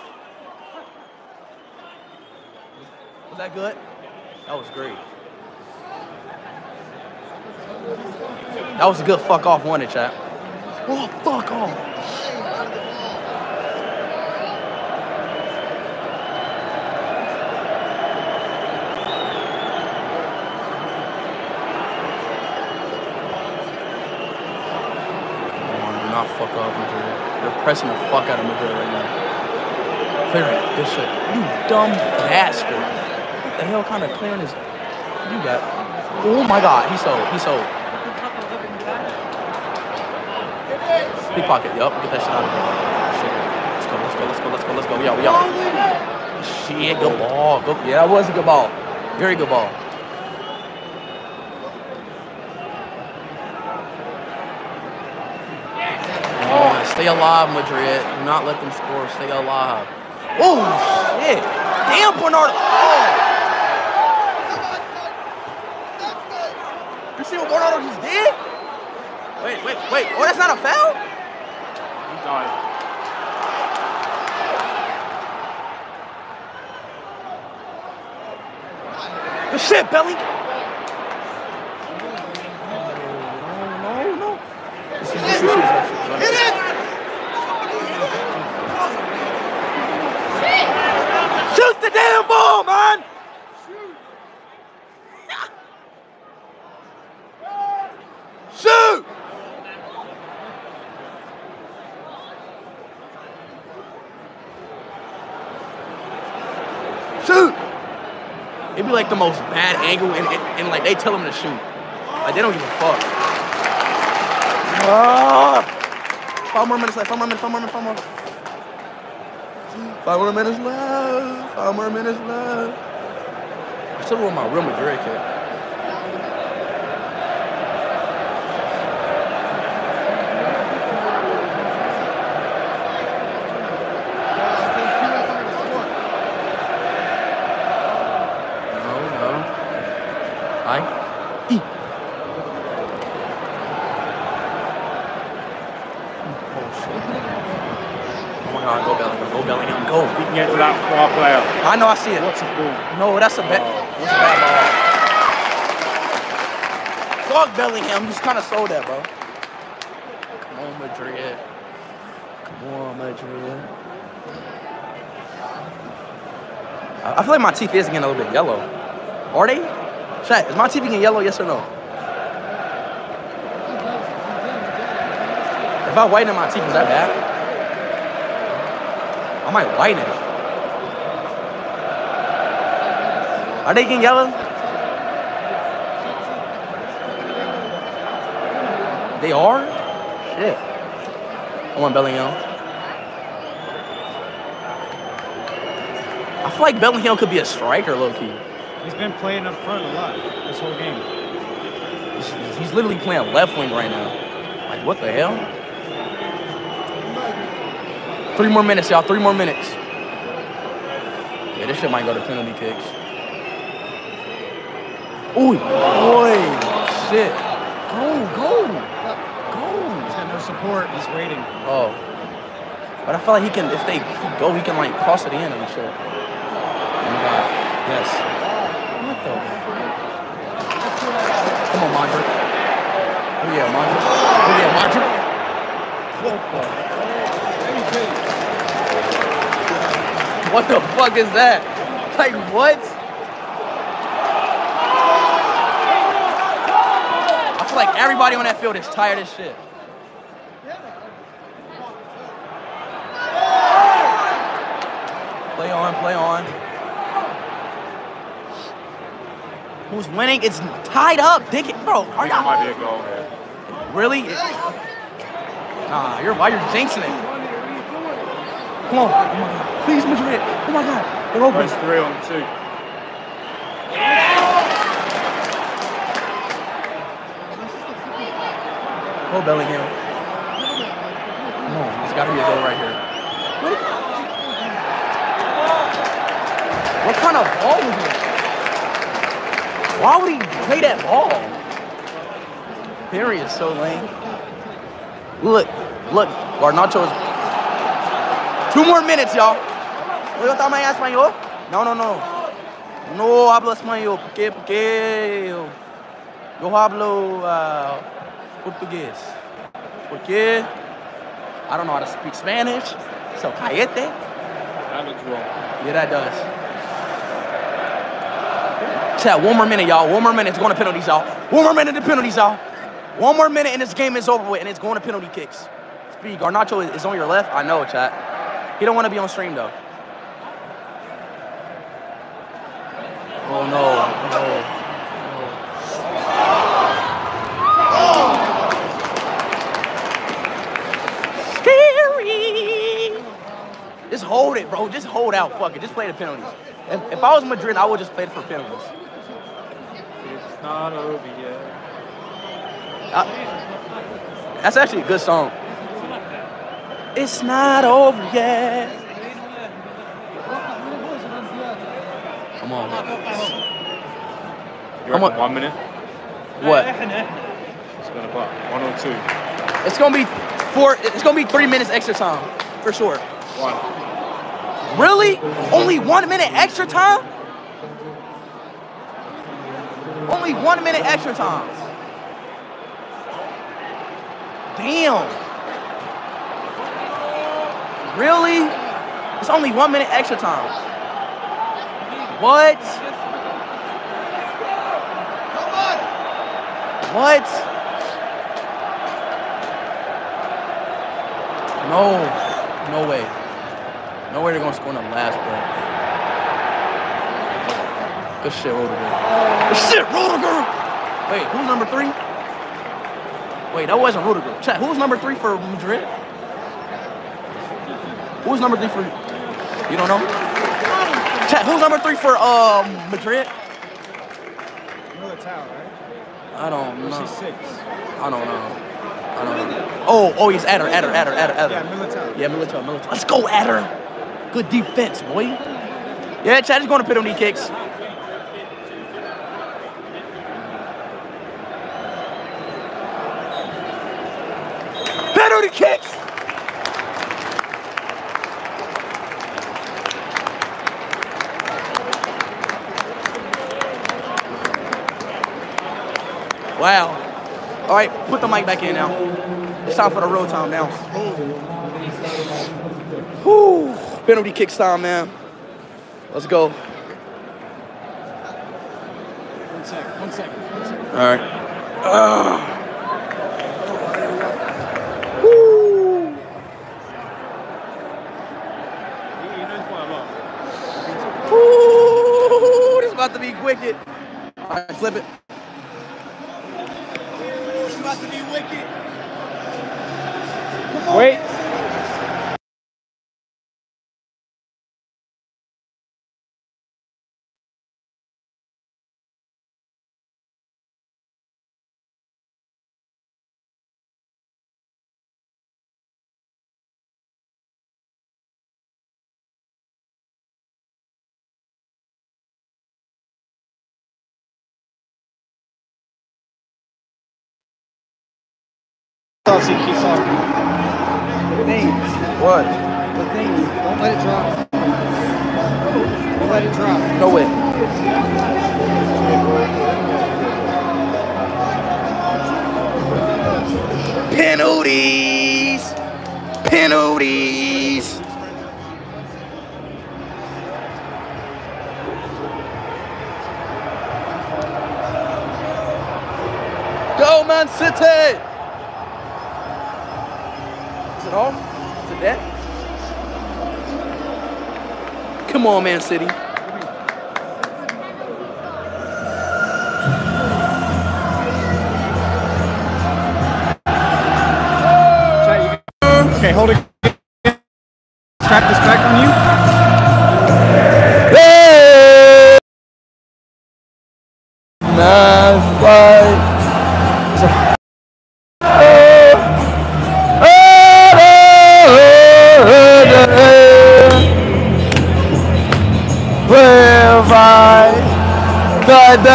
Was that good? That was great. That was a good fuck off one, it, chat. Oh, fuck off. not fuck up Madrid. They're pressing the fuck out of Madrid right now. Clearing shit. You dumb bastard. What the hell kind of clearing is you got? Oh my god, he's so he's so pickpocket. Yup, get that shit out of here. Let's go, let's go, let's go, let's go, let's go. Yeah, we out. Shit, good ball. Good, yeah, that was a good ball. Very good ball. Oh, stay alive, Madrid. Do not let them score. Stay alive. Oh, shit. Damn, Bernardo. Oh. You see what Bernardo just did? Wait, wait, wait. Oh, that's not a foul? He died. Good shit, Belly. No, no, no. Hit it! Shoot the damn ball, man! Shoot! Shoot! It'd be like the most bad angle, and, and, and, like they tell him to shoot. Like they don't give a fuck. Ah! Five more minutes left. Five more minutes. Five more minutes. Five more. Five more minutes left. Five more minutes left. I still want my Real Madrid kit. No, no. I. E. Oh shit. Oh my god, go Bellingham, go Bellingham, go. You can get to that far player. I know, I see it. What's a ball? No, that's a bad. That's a bad ball. Fuck Bellingham. You just kind of sold that, bro. Come on, Madrid. Come on, Madrid. I I feel like my teeth is getting a little bit yellow. Are they? Chat, is my teeth getting yellow? Yes or no? If I whiten my teeth, is that bad? I might whiten Are they getting yellow? They are? Shit. Come on, Bellingham. I feel like Bellingham could be a striker, low key. He's been playing up front a lot this whole game. He's, he's literally playing left wing right now. Like, what the hell? Three more minutes, y'all. Three more minutes. Yeah, this shit might go to penalty kicks. Ooh, boy, shit. Go, go, go. He's got no support. He's waiting. Oh. But I feel like he can, if they if he go, he can like cross it in and shit. Oh my god. Yes. What the fuck? Come on, Modric. Oh yeah, Modric. Oh yeah, Modric. What the fuck is that? Like what? I feel like everybody on that field is tired as shit. Play on, play on. Who's winning? It's tied up. Dick it, bro. Are y'all might be a goal here. really? Nah, you're why you're jinxing it. Come on. Oh my god. Please, Madrid. Oh my god. They're open. Three on two. Go Bellingham. On. There's gotta be a goal right here. What, kind of ball was it? Why would he play that ball? Perry is so lame. Look, look, Garnacho is. Two more minutes, y'all. ¿Puedo estar en español? No, no, no. No hablo español. ¿Por qué? Porque yo, yo hablo uh, portugués. Porque I don't know how to speak Spanish. So, cállate. That looks wrong. Yeah, that does. Chat, one more minute, y'all. One more minute. It's going to penalties, y'all. One more minute to penalties, y'all. One more minute and this game is over with, and it's going to penalty kicks. Speed, Garnacho is- is on your left. I know, chat. He don't want to be on stream though. Oh no, no. Just hold it, bro. Just hold out. Fuck it. Just play the penalties. If, if I was Madrid, I would just play it for penalties. It's not over yet. I- that's actually a good song. It's not over yet. Come on. You're at mu- one minute. What? It's gonna or two. It's gonna be four. It's gonna be three minutes extra time for sure. One. Really? Only one minute extra time? Only one minute extra time. Damn. Really? It's only one minute extra time. What? What? No. No way. No way they're gonna score in the last play. Good shit, Rudiger. Good shit, Rudiger! Wait, who's number three? Wait, that wasn't Rudiger. Chat, who's number three for Madrid? Who's number three for... You don't know? Chat, who's number three for um Madrid? Militao, right? I don't know. she's six. I don't know. I don't know. Oh, oh, he's Eder, Eder, Eder, Eder, Eder. Yeah, Militao. Yeah, Militao, Militao. Let's go, Eder. Good defense, boy. Yeah, Chad is going to penalty kicks. Penalty kicks. Wow. All right, put the mic back in now. It's time for the real time now. Whew. Penalty kicks time, man. Let's go. One second, one second, one second. All right. Ugh. Woo. Ooh, this is about to be wicked. All right, flip it. It's about to be wicked. Wait. Saucy, keep talking. The thing. What? The thing. Don't let it drop. Don't let it drop. No way. Penalties. Penalties. Go, Man City! Is it off? Is it dead? Come on, Man City. Okay, hold it. Strap this back on you. Nice got the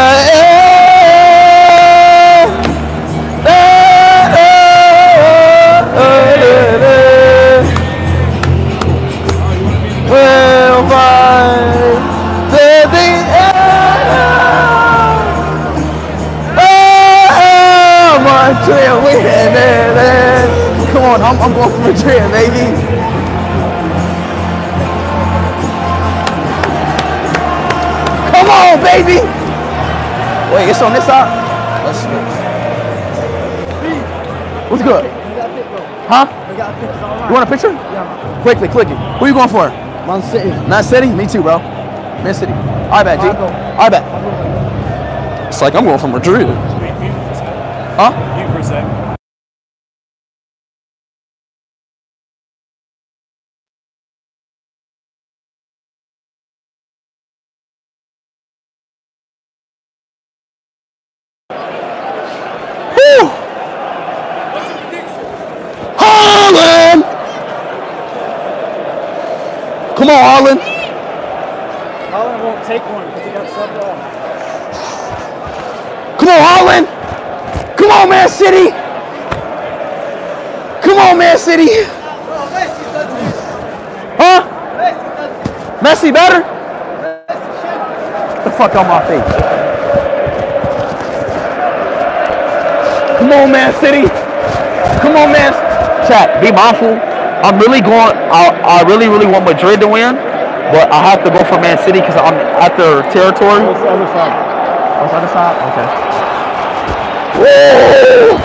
Well, I the Oh, Montreal winning. Come on, I'm, I'm going for Montreal, baby. Come on, baby. Wait, it's on this side? Let's switch. What's good? Huh? You want a picture? Yeah. Quickly, quickly. Who you going for? Man City. Man City? Me too, bro. Man City. All right, bet, G. All right, bet. It's like I'm going for Madrid. Huh? You for a sec. Whew. Haaland! Come on, Haaland. Haaland won't take one because he got subbed off. Come on, Haaland. Come on, Man City. Come on, Man City. Huh? Messi better? Get the fuck out my face. Come on, Man City. Come on, man. Chat, be mindful. I'm really going. I, I really, really want Madrid to win, but I have to go for Man City because I'm at their territory. What's the other side? What's the other side? Okay. Whoa!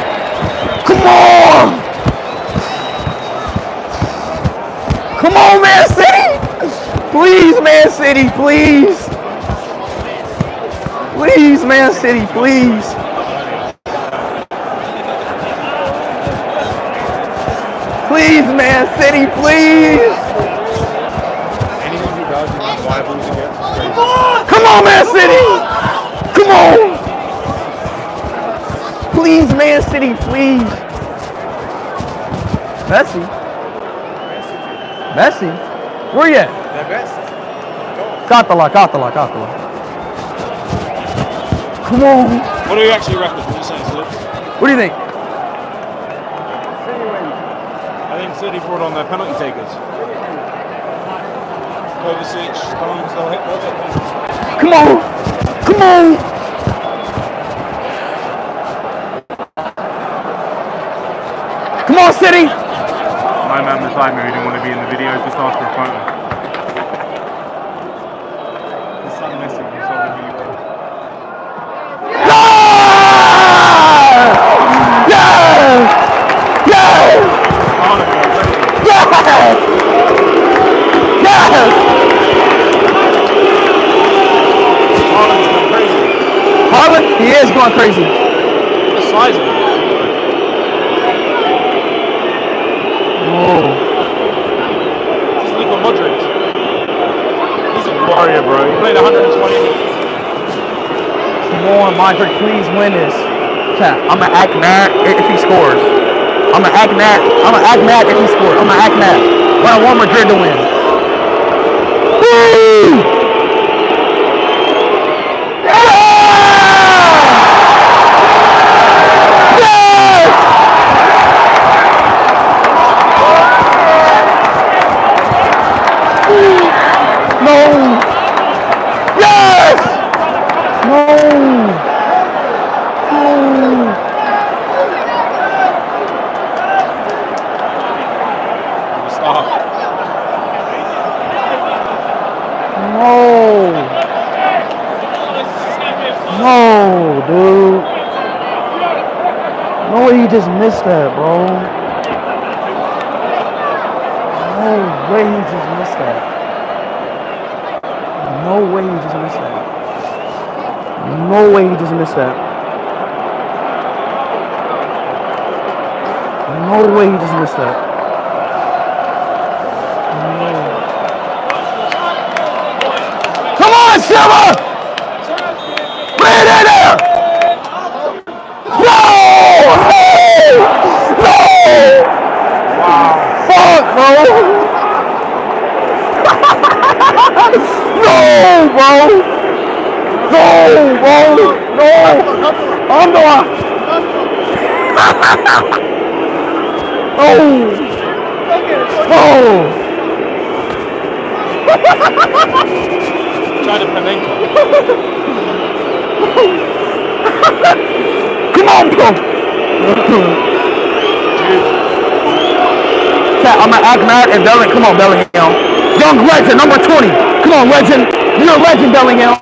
Come on! Come on, Man City! Please, Man City, please! Please, Man City, please! Please, Man City, please! Anyone who does these rivals against crazy. Come on, Man City! Come on! Please, Man City, please! Messi? Messi? Where you at? They're best. Katala, Katala, Katala. Come on. What do you actually reckon? What do you say, Slips? What do you think? I think City brought on their penalty takers. Kovacic, Stones, they'll hit, they'll hit. Come on! Come on! Come on, City! My man beside me who didn't want to be in the video just asked for a photo. Going crazy. The size of him. Oh. Whoa. Just Luka Modric. He's a warrior, bro. He played 120. Come on, Modric, please win this. I'm gonna act mad if he scores. I'm gonna act mad. I'm gonna act mad if he scores. I'm gonna act mad. But I want Madrid to win. Woo! No! Yes! No! No! Stop. No! No, dude. No way he just missed that, bro. No way he just missed that. No way he just missed that. No way he just missed that. No way he just missed that. No. Come on, Silva! Bring it in there! No! No! No! Wow. Fuck, bro! No, bro! No, bro! No! I'm the one. Oh! Oh! Try to. Come on, bro! I'm gonna act mad and Bellingham. Come on, Bellingham young legend, number 20. Come on, legend. You're a legend, Bellingham.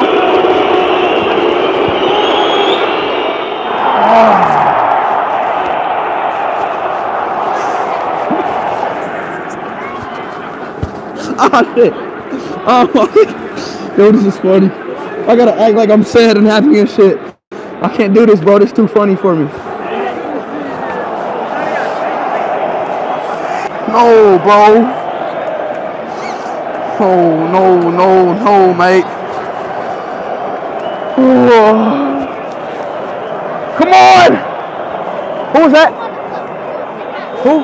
Oh, shit. Oh, Yo, this is funny. I gotta act like I'm sad and happy and shit. I can't do this, bro. This too funny for me. No, bro. Oh, no, no, no, mate. Oh. Come on! Who was that? Who?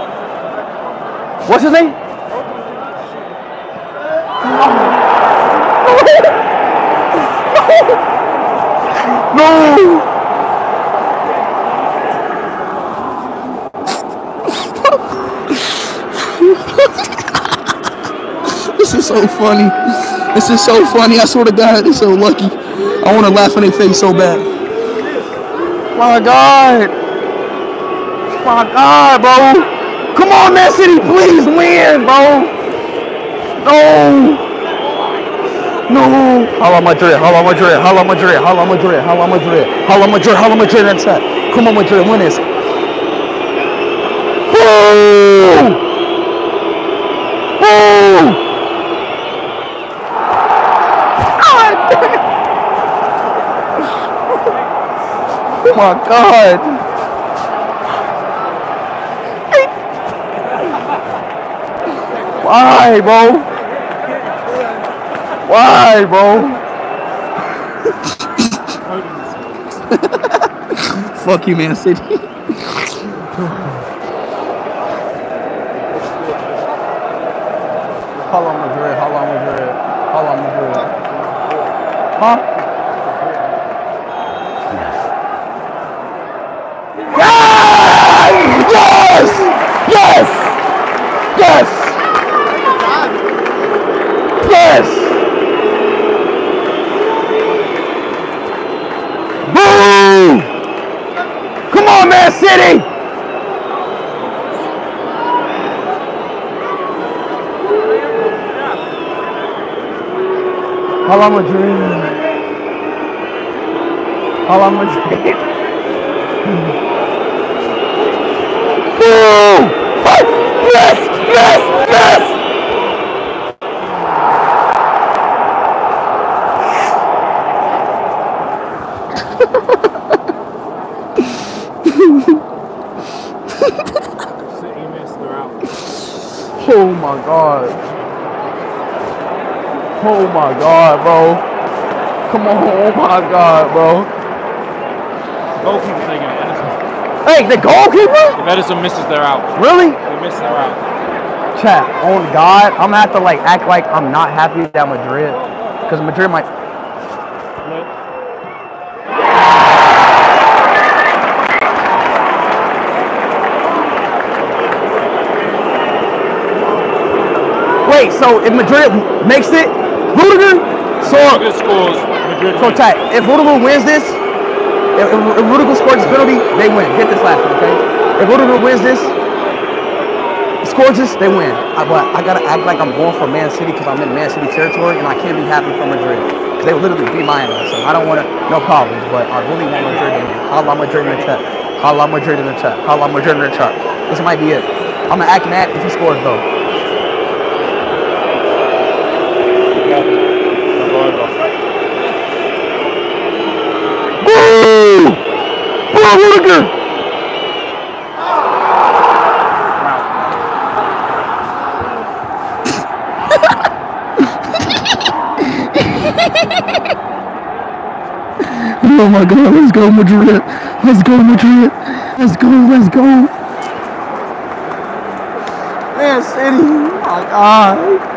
What's his name? No! this is so funny. This is so funny. I swear to God, they're so lucky. I want to laugh in their face so bad. My God. My God, bro. Come on, Man City, please win, bro. No. No. Hala Madrid, Hala Madrid, Hala Madrid, Hala Madrid, Hala Madrid, Hala Madrid, Hala Madrid, that's that. Come on, Madrid, win this. Boom! Oh my God. Why, bro? Why, bro? Fuck you, Man City. Hala Madrid, Hala Madrid, Hala Madrid. Huh? Yes! Yes! Yes! Yes! Boom! Come on, Man City! Hala Madrid. Hala a Boom! Yes! Yes! Yes! Oh my god. Oh my god, bro. Come on, oh my god, bro. Goalkeeper taking it, Ederson. Hey, the goalkeeper? If Ederson misses, they're out. Really? They miss, they're out. Chat, on God, I'm gonna have to like act like I'm not happy that Madrid, because Madrid might. Wait, so if Madrid makes it, Rudiger, so Rudiger scores. Madrid so chat, if Rudiger wins this, if, if, Rudiger scores this penalty, they win. Get this last one, okay? If Rudiger wins this, scores this, they win. I, but I gotta act like I'm going for Man City because I'm in Man City territory and I can't be happy for Madrid because they would literally be my ass. So I don't want to, no problems. But I really want Madrid in it. Hala Madrid in the chat. Hala Madrid in the chat. Hala Madrid in the chat. This might be it. I'm gonna act mad if he scores though. Boo! Boo, Rudiger! Oh my god, let's go Madrid. Let's go Madrid. Let's go, let's go. Man City, oh my god.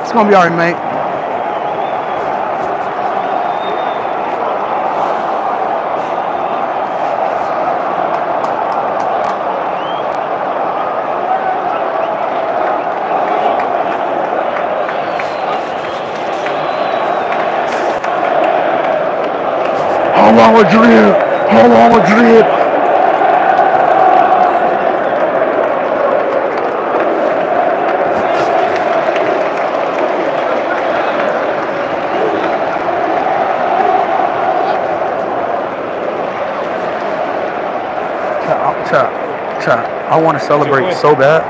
It's gonna be alright, mate. Hold on, Madrid. I want to celebrate so bad.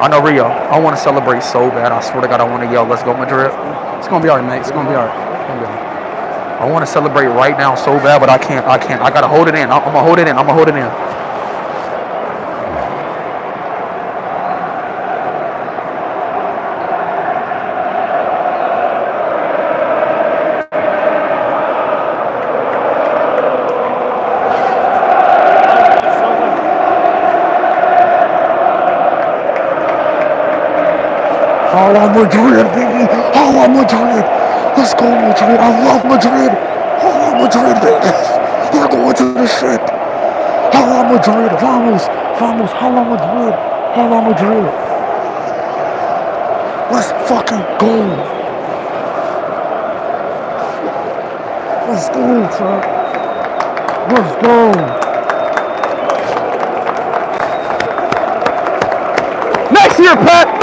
I know Rio. I want to celebrate so bad. I swear to God, I want to yell, "Let's go Madrid!" It's gonna be alright, mate. It's gonna be alright. It's gonna be alright. I want to celebrate right now so bad, but I can't. I can't. I gotta hold it in. I'm, I'm gonna hold it in. I'm gonna hold it in. Hala Madrid, baby. Oh, Hala Madrid. Let's go Madrid. I love Madrid. Oh, Hala Madrid, baby. We're going to the shit. Hala Madrid. Vamos. Vamos. Hala Madrid. Hala Madrid. Let's fucking go. Let's go, Chuck. Let's go. Next year, Pat.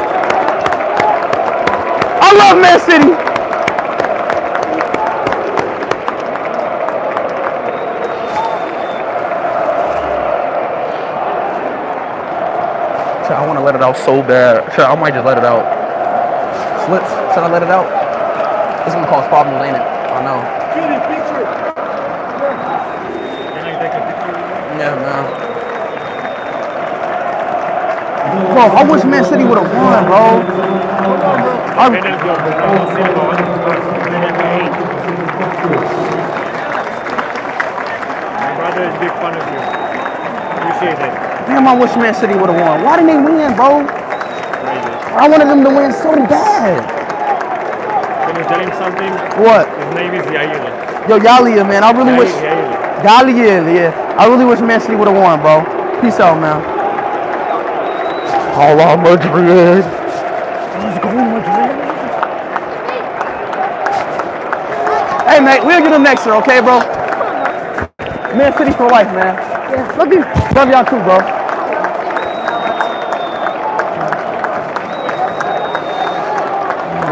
I love Man City. I want to let it out so bad. Shit, I might just let it out. Slits, should I let it out? It's gonna cause problems, ain't it? I know. Yeah, man. Bro, I wish Man City would have won, bro. I, My brother is big fan of you. Appreciate it. damn, I wish Man City would have won. Why didn't they win, bro? I wanted them to win so bad. Can you tell him something? What? His name is Yair. Yo, Yalia, man, I really wish. Yair. Yalia, yeah. I really wish Man City would have won, bro. Peace out, man. Hala Madrid. Let's go, Madrid. Hey, year, okay, bro? Man City for life, man. Yeah, love you. Love y'all too, bro.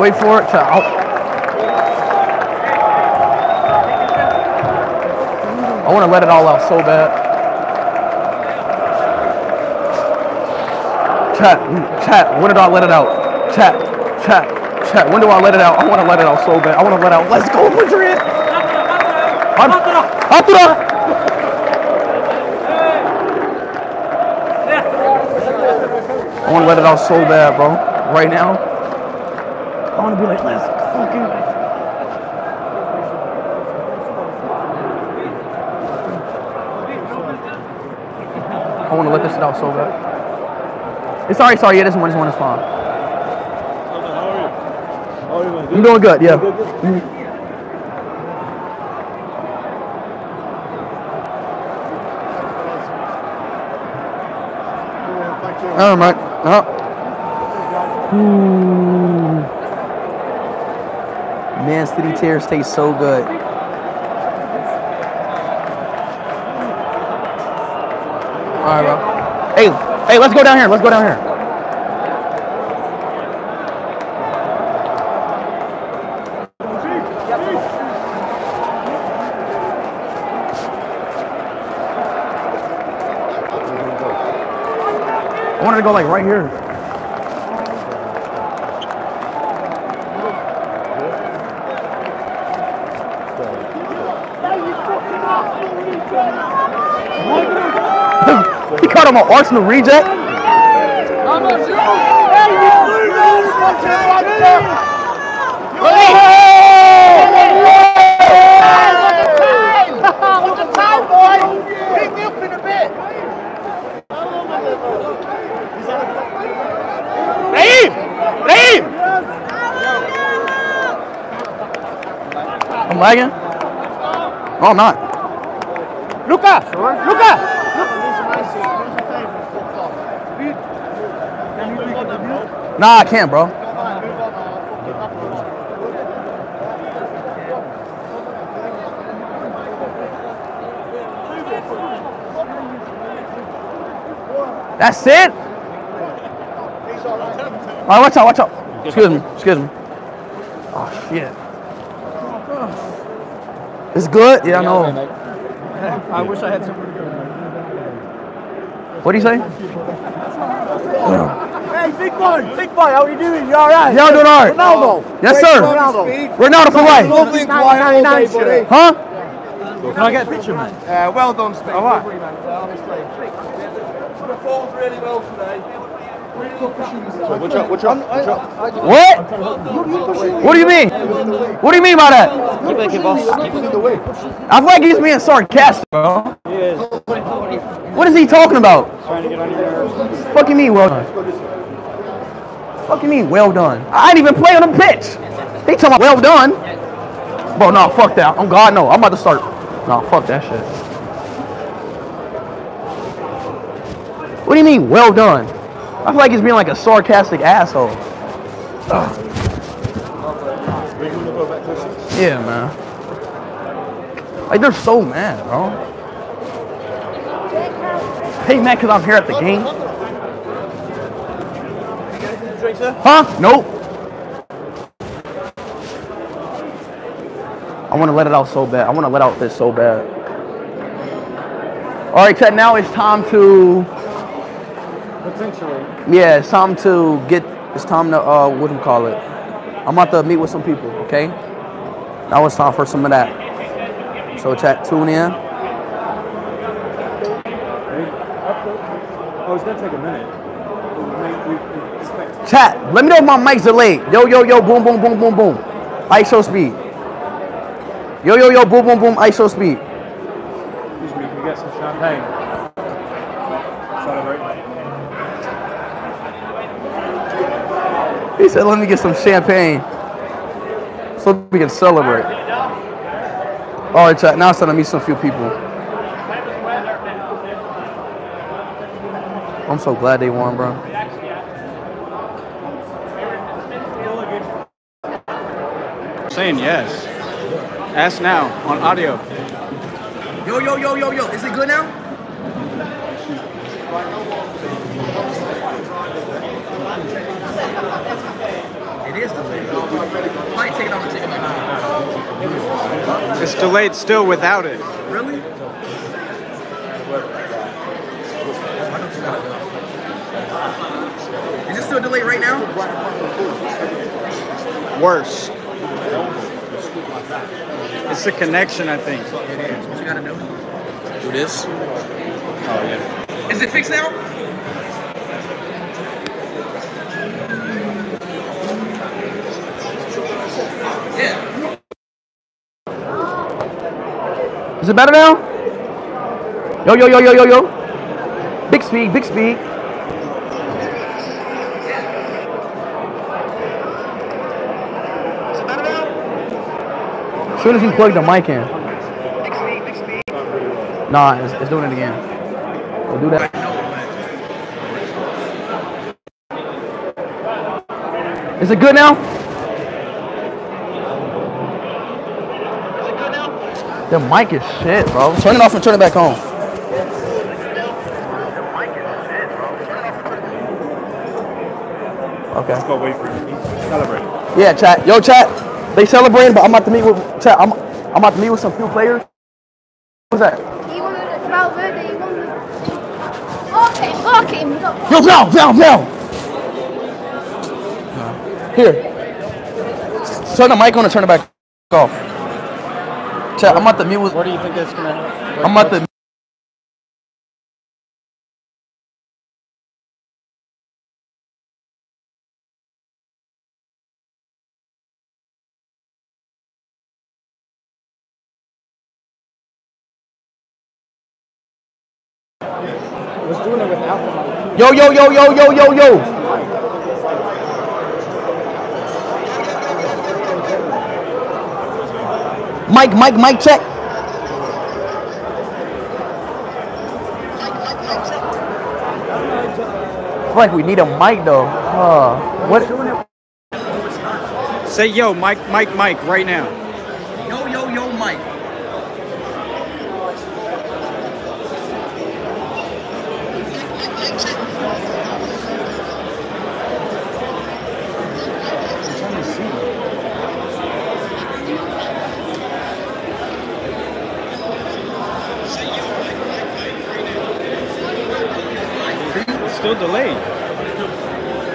Wait for it to out. I want to let it all out so bad. Chat, chat, when did I let it out? Chat, chat, chat, when do I let it out? I want to let it out so bad. I want to let out. Let's go, Madrid! Atura! I want to let it out so bad, bro. Right now. I want to be like, let's fucking. I want to let this shit out so bad. It's sorry, sorry. Yeah, this one, this one is fine. I'm doing good. Yeah. All right. Oh. Ooh. Man City tears taste so good. All right, bro. Hey, hey, let's go down here. Let's go down here. Wanted to go like right here. he caught him an Arsenal reject. I'm lagging. No, I'm not. Luca! Luca! Nah, I can't, bro. That's it? All right, watch out, watch out. Excuse me, excuse me. Oh, shit. It's good? Yeah, I know. I wish I had some. What do you say? Hey, big boy, big boy, how are you doing? You all right? Yeah, I'm doing all right. Ronaldo. Yes, sir. Ronaldo. Ronaldo for life. Lovely guy all day, buddy. Huh? Can I get a picture, man? Uh, well done, Steve. All right. Performed really well today. What? What do you mean? What do you mean by that? Keep it, boss. Keep it in the way. I feel like he's being sarcastic, bro. What is he talking about? Trying to get on your nerves. Fuck you well done? Fuck you mean well done? I ain't even play on the pitch. He talking about well done. Bro, no, fuck that. I'm God, no. I'm about to start. No, fuck that shit. What do you mean well done? I feel like he's being like a sarcastic asshole. Ugh. Yeah, man. Like they're so mad, bro. Hey, man, cause I'm here at the game. Huh? Nope. I want to let it out so bad. I want to let out this so bad. All right, Ted. Now it's time to. Potentially. Yeah, it's time to get. It's time to. Uh, what do you call it? I'm about to meet with some people. Okay. Now it's time for some of that. So chat, tune in. Oh, it's gonna take a minute. Chat. Let me know if my mic's delayed. Yo, yo, yo, boom, boom, boom, boom, boom. IShowSpeed. Yo, yo, yo, boom, boom, boom. IShowSpeed. Excuse me, can we get some champagne? Celebrate. He said, let me get some champagne so we can celebrate. All right, chat. Now it's time to meet some few people. I'm so glad they won, bro. Saying yes. Ask now on audio. Yo, yo, yo, yo, yo. Is it good now? Delayed. Might take it off and take it back on. It's delayed still without it. Really? Is it still delayed right now? Worse. It's the connection, I think. It is. What you gotta do? Do this. Oh, yeah. Is it fixed now? Is it better now? Yo, yo, yo, yo, yo, yo. Big speed, big speed. As soon as you plug the mic in. Nah, it's, it's doing it again. We'll do that. Is it good now? The mic is shit, bro. Turn it off and turn it back on. Okay. Let's go wait for you. Celebrate. Yeah, chat. Yo, chat. They celebrating, but I'm about to meet with chat. I'm I'm about to meet with some few players. What's that? He won the Valverde. He won the. Okay, okay. we got- Yo, down, down, down. Here. Turn the mic on and turn it back off. I'm about to meet. What do you think that's gonna? I'm about to. was doing it without the mic. Yo, yo, yo, yo, yo, yo, yo. Mike, Mike, Mike, check. like we need a mic though. Uh, what? Say yo, Mike, Mike, Mike, right now. Yo, yo, yo, Mike. Mike, Mike, Mike still delayed.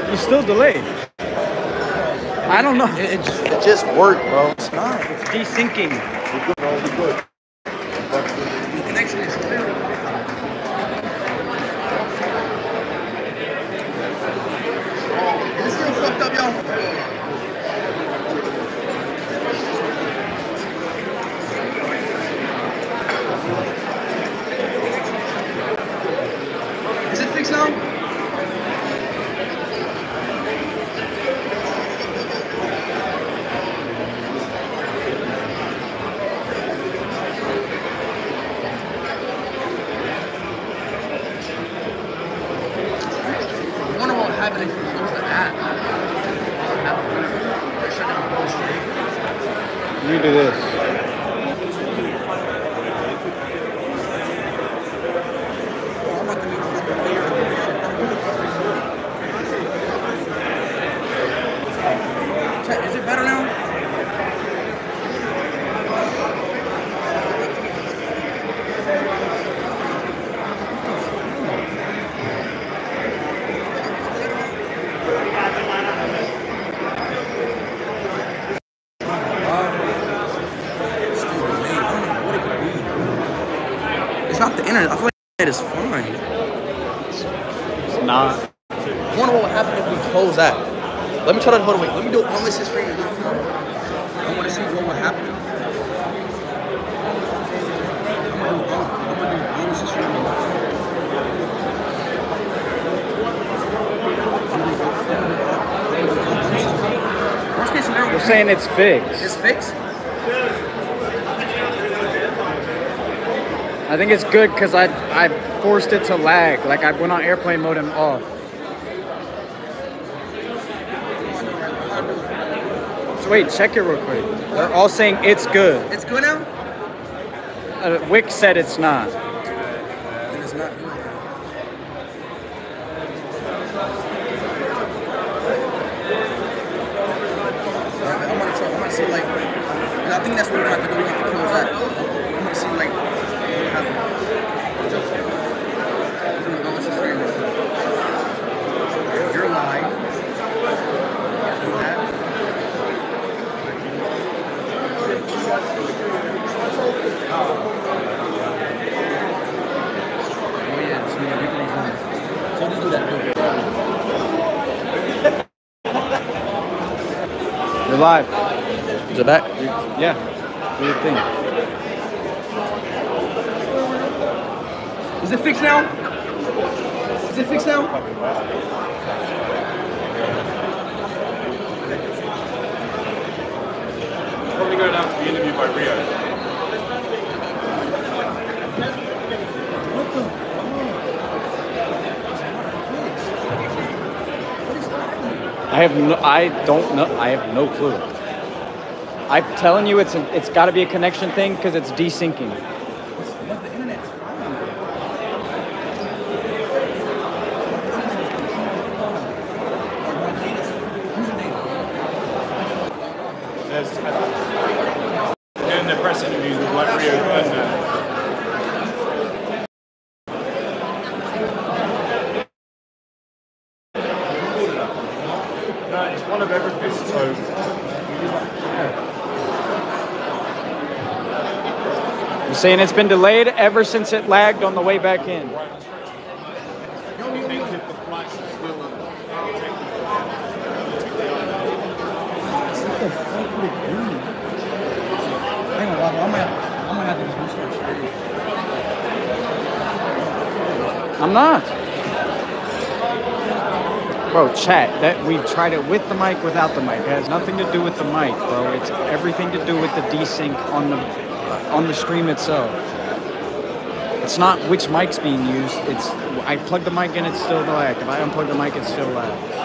You're still delayed. I don't know. It, it, just, it just worked, bro. It's not. It's desyncing. We're good, bro. We're good. The connection is clear. It's still fucked up, y'all. Is it fixed now? I wonder what would happen if we close the app. Shut down the whole stream. You do this. Chat, Is it better now? It's not the internet. I feel like it is fine. It's not. I wonder what would happen if we close that. Let me try to hold on, wait. Let me do it. Me see screen. I want to see what would happen. I'm gonna do both. I'm gonna do bonus stream. Worst case scenario. You're saying it's fixed. It's fixed. I think it's good because I I forced it to lag. Like I went on airplane mode and off. Wait, check it real quick. They're all saying it's good. It's good now. Uh, Wick said it's not. Then it's not good. Alright, I'm gonna try. I'm gonna see like. 'cause I think that's what we're gonna have to do. We have to close that. I'm gonna see like what happens. I'm gonna see screen. You're live. Do that. Oh yeah, so yeah, replay's on. So just do that. Do. You're live. Is it back? Yeah. Do your thing. Is it fixed now? Is it fixed now? Probably go down to the interview by Rio. I have no. I don't know. I have no clue. I'm telling you, it's a, it's got to be a connection thing because it's desyncing. But the internet's fine. There's doing the press interviews with like Rio Ferdinand. No, it's one of everything. So You're saying it's been delayed ever since it lagged on the way back in. I'm not. Bro, chat. That we've tried it with the mic, without the mic. It has nothing to do with the mic, bro. It's everything to do with the desync on the on the stream itself. It's not which mic's being used. It's I plug the mic in, it's still lag. If I unplug the mic, it's still lag.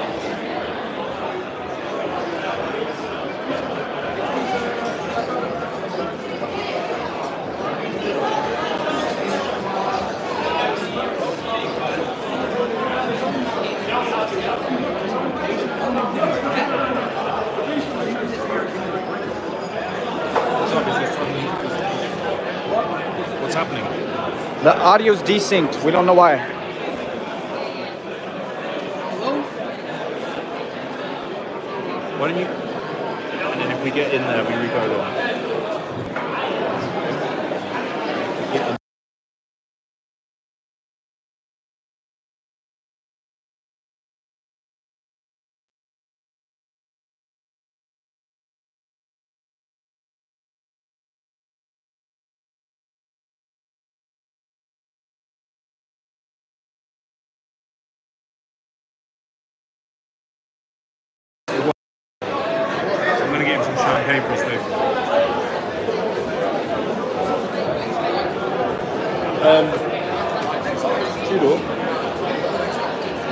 The audio's desynced. We don't know why. Why don't you? And then if we get in there, we re-go the one. Get in- I'm gonna get him some champagne for his thing. Um, Tudor.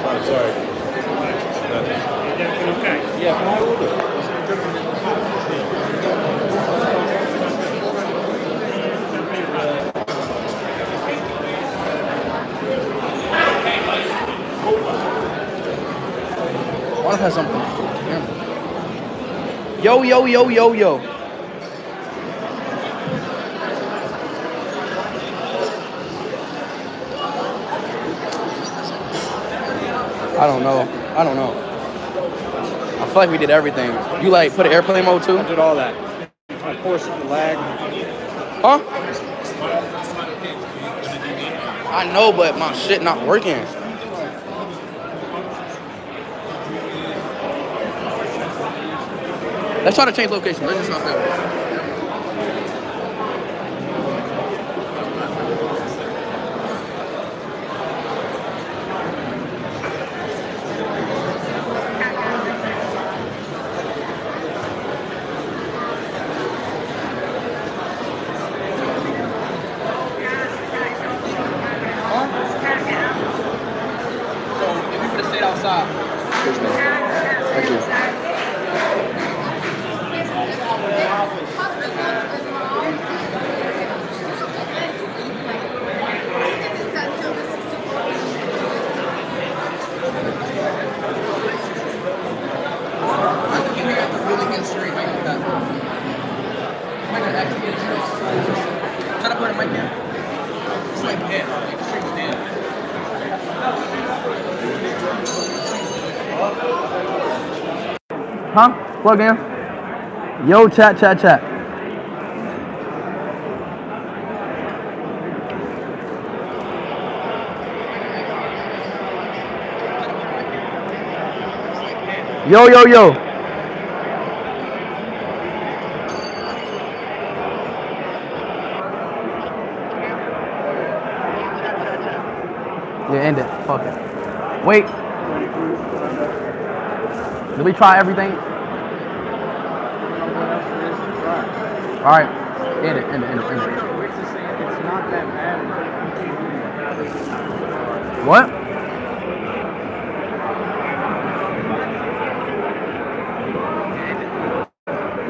Oh, sorry. okay? Yeah, can I order? Juan has something. Yo, yo, yo, yo, yo. I don't know. I don't know. I feel like we did everything. You like put an airplane mode too? I did all that. I forced to lag. Huh? I know, but my shit not working. Let's try to change location. Let's just not there. So if we could have stayed outside. Thank you. Try to put it mic in. It's like dead. Like extremely dead. Huh? Plug in. Yo, chat, chat, chat. Yo, yo, yo. Yeah, end it. Fuck it. Wait. Did we try everything? All right. End it, end it, end it, end it. It's not that bad. What?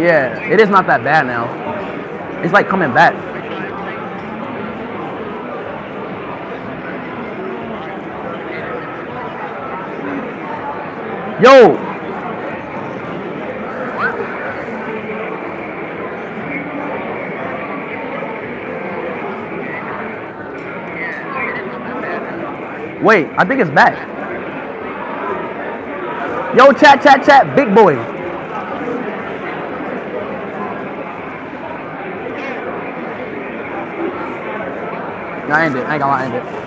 Yeah, it is not that bad now. It's like coming back. Yo! Wait, I think it's back. Yo, chat, chat, chat, big boy. I end it. I ain't gonna end it.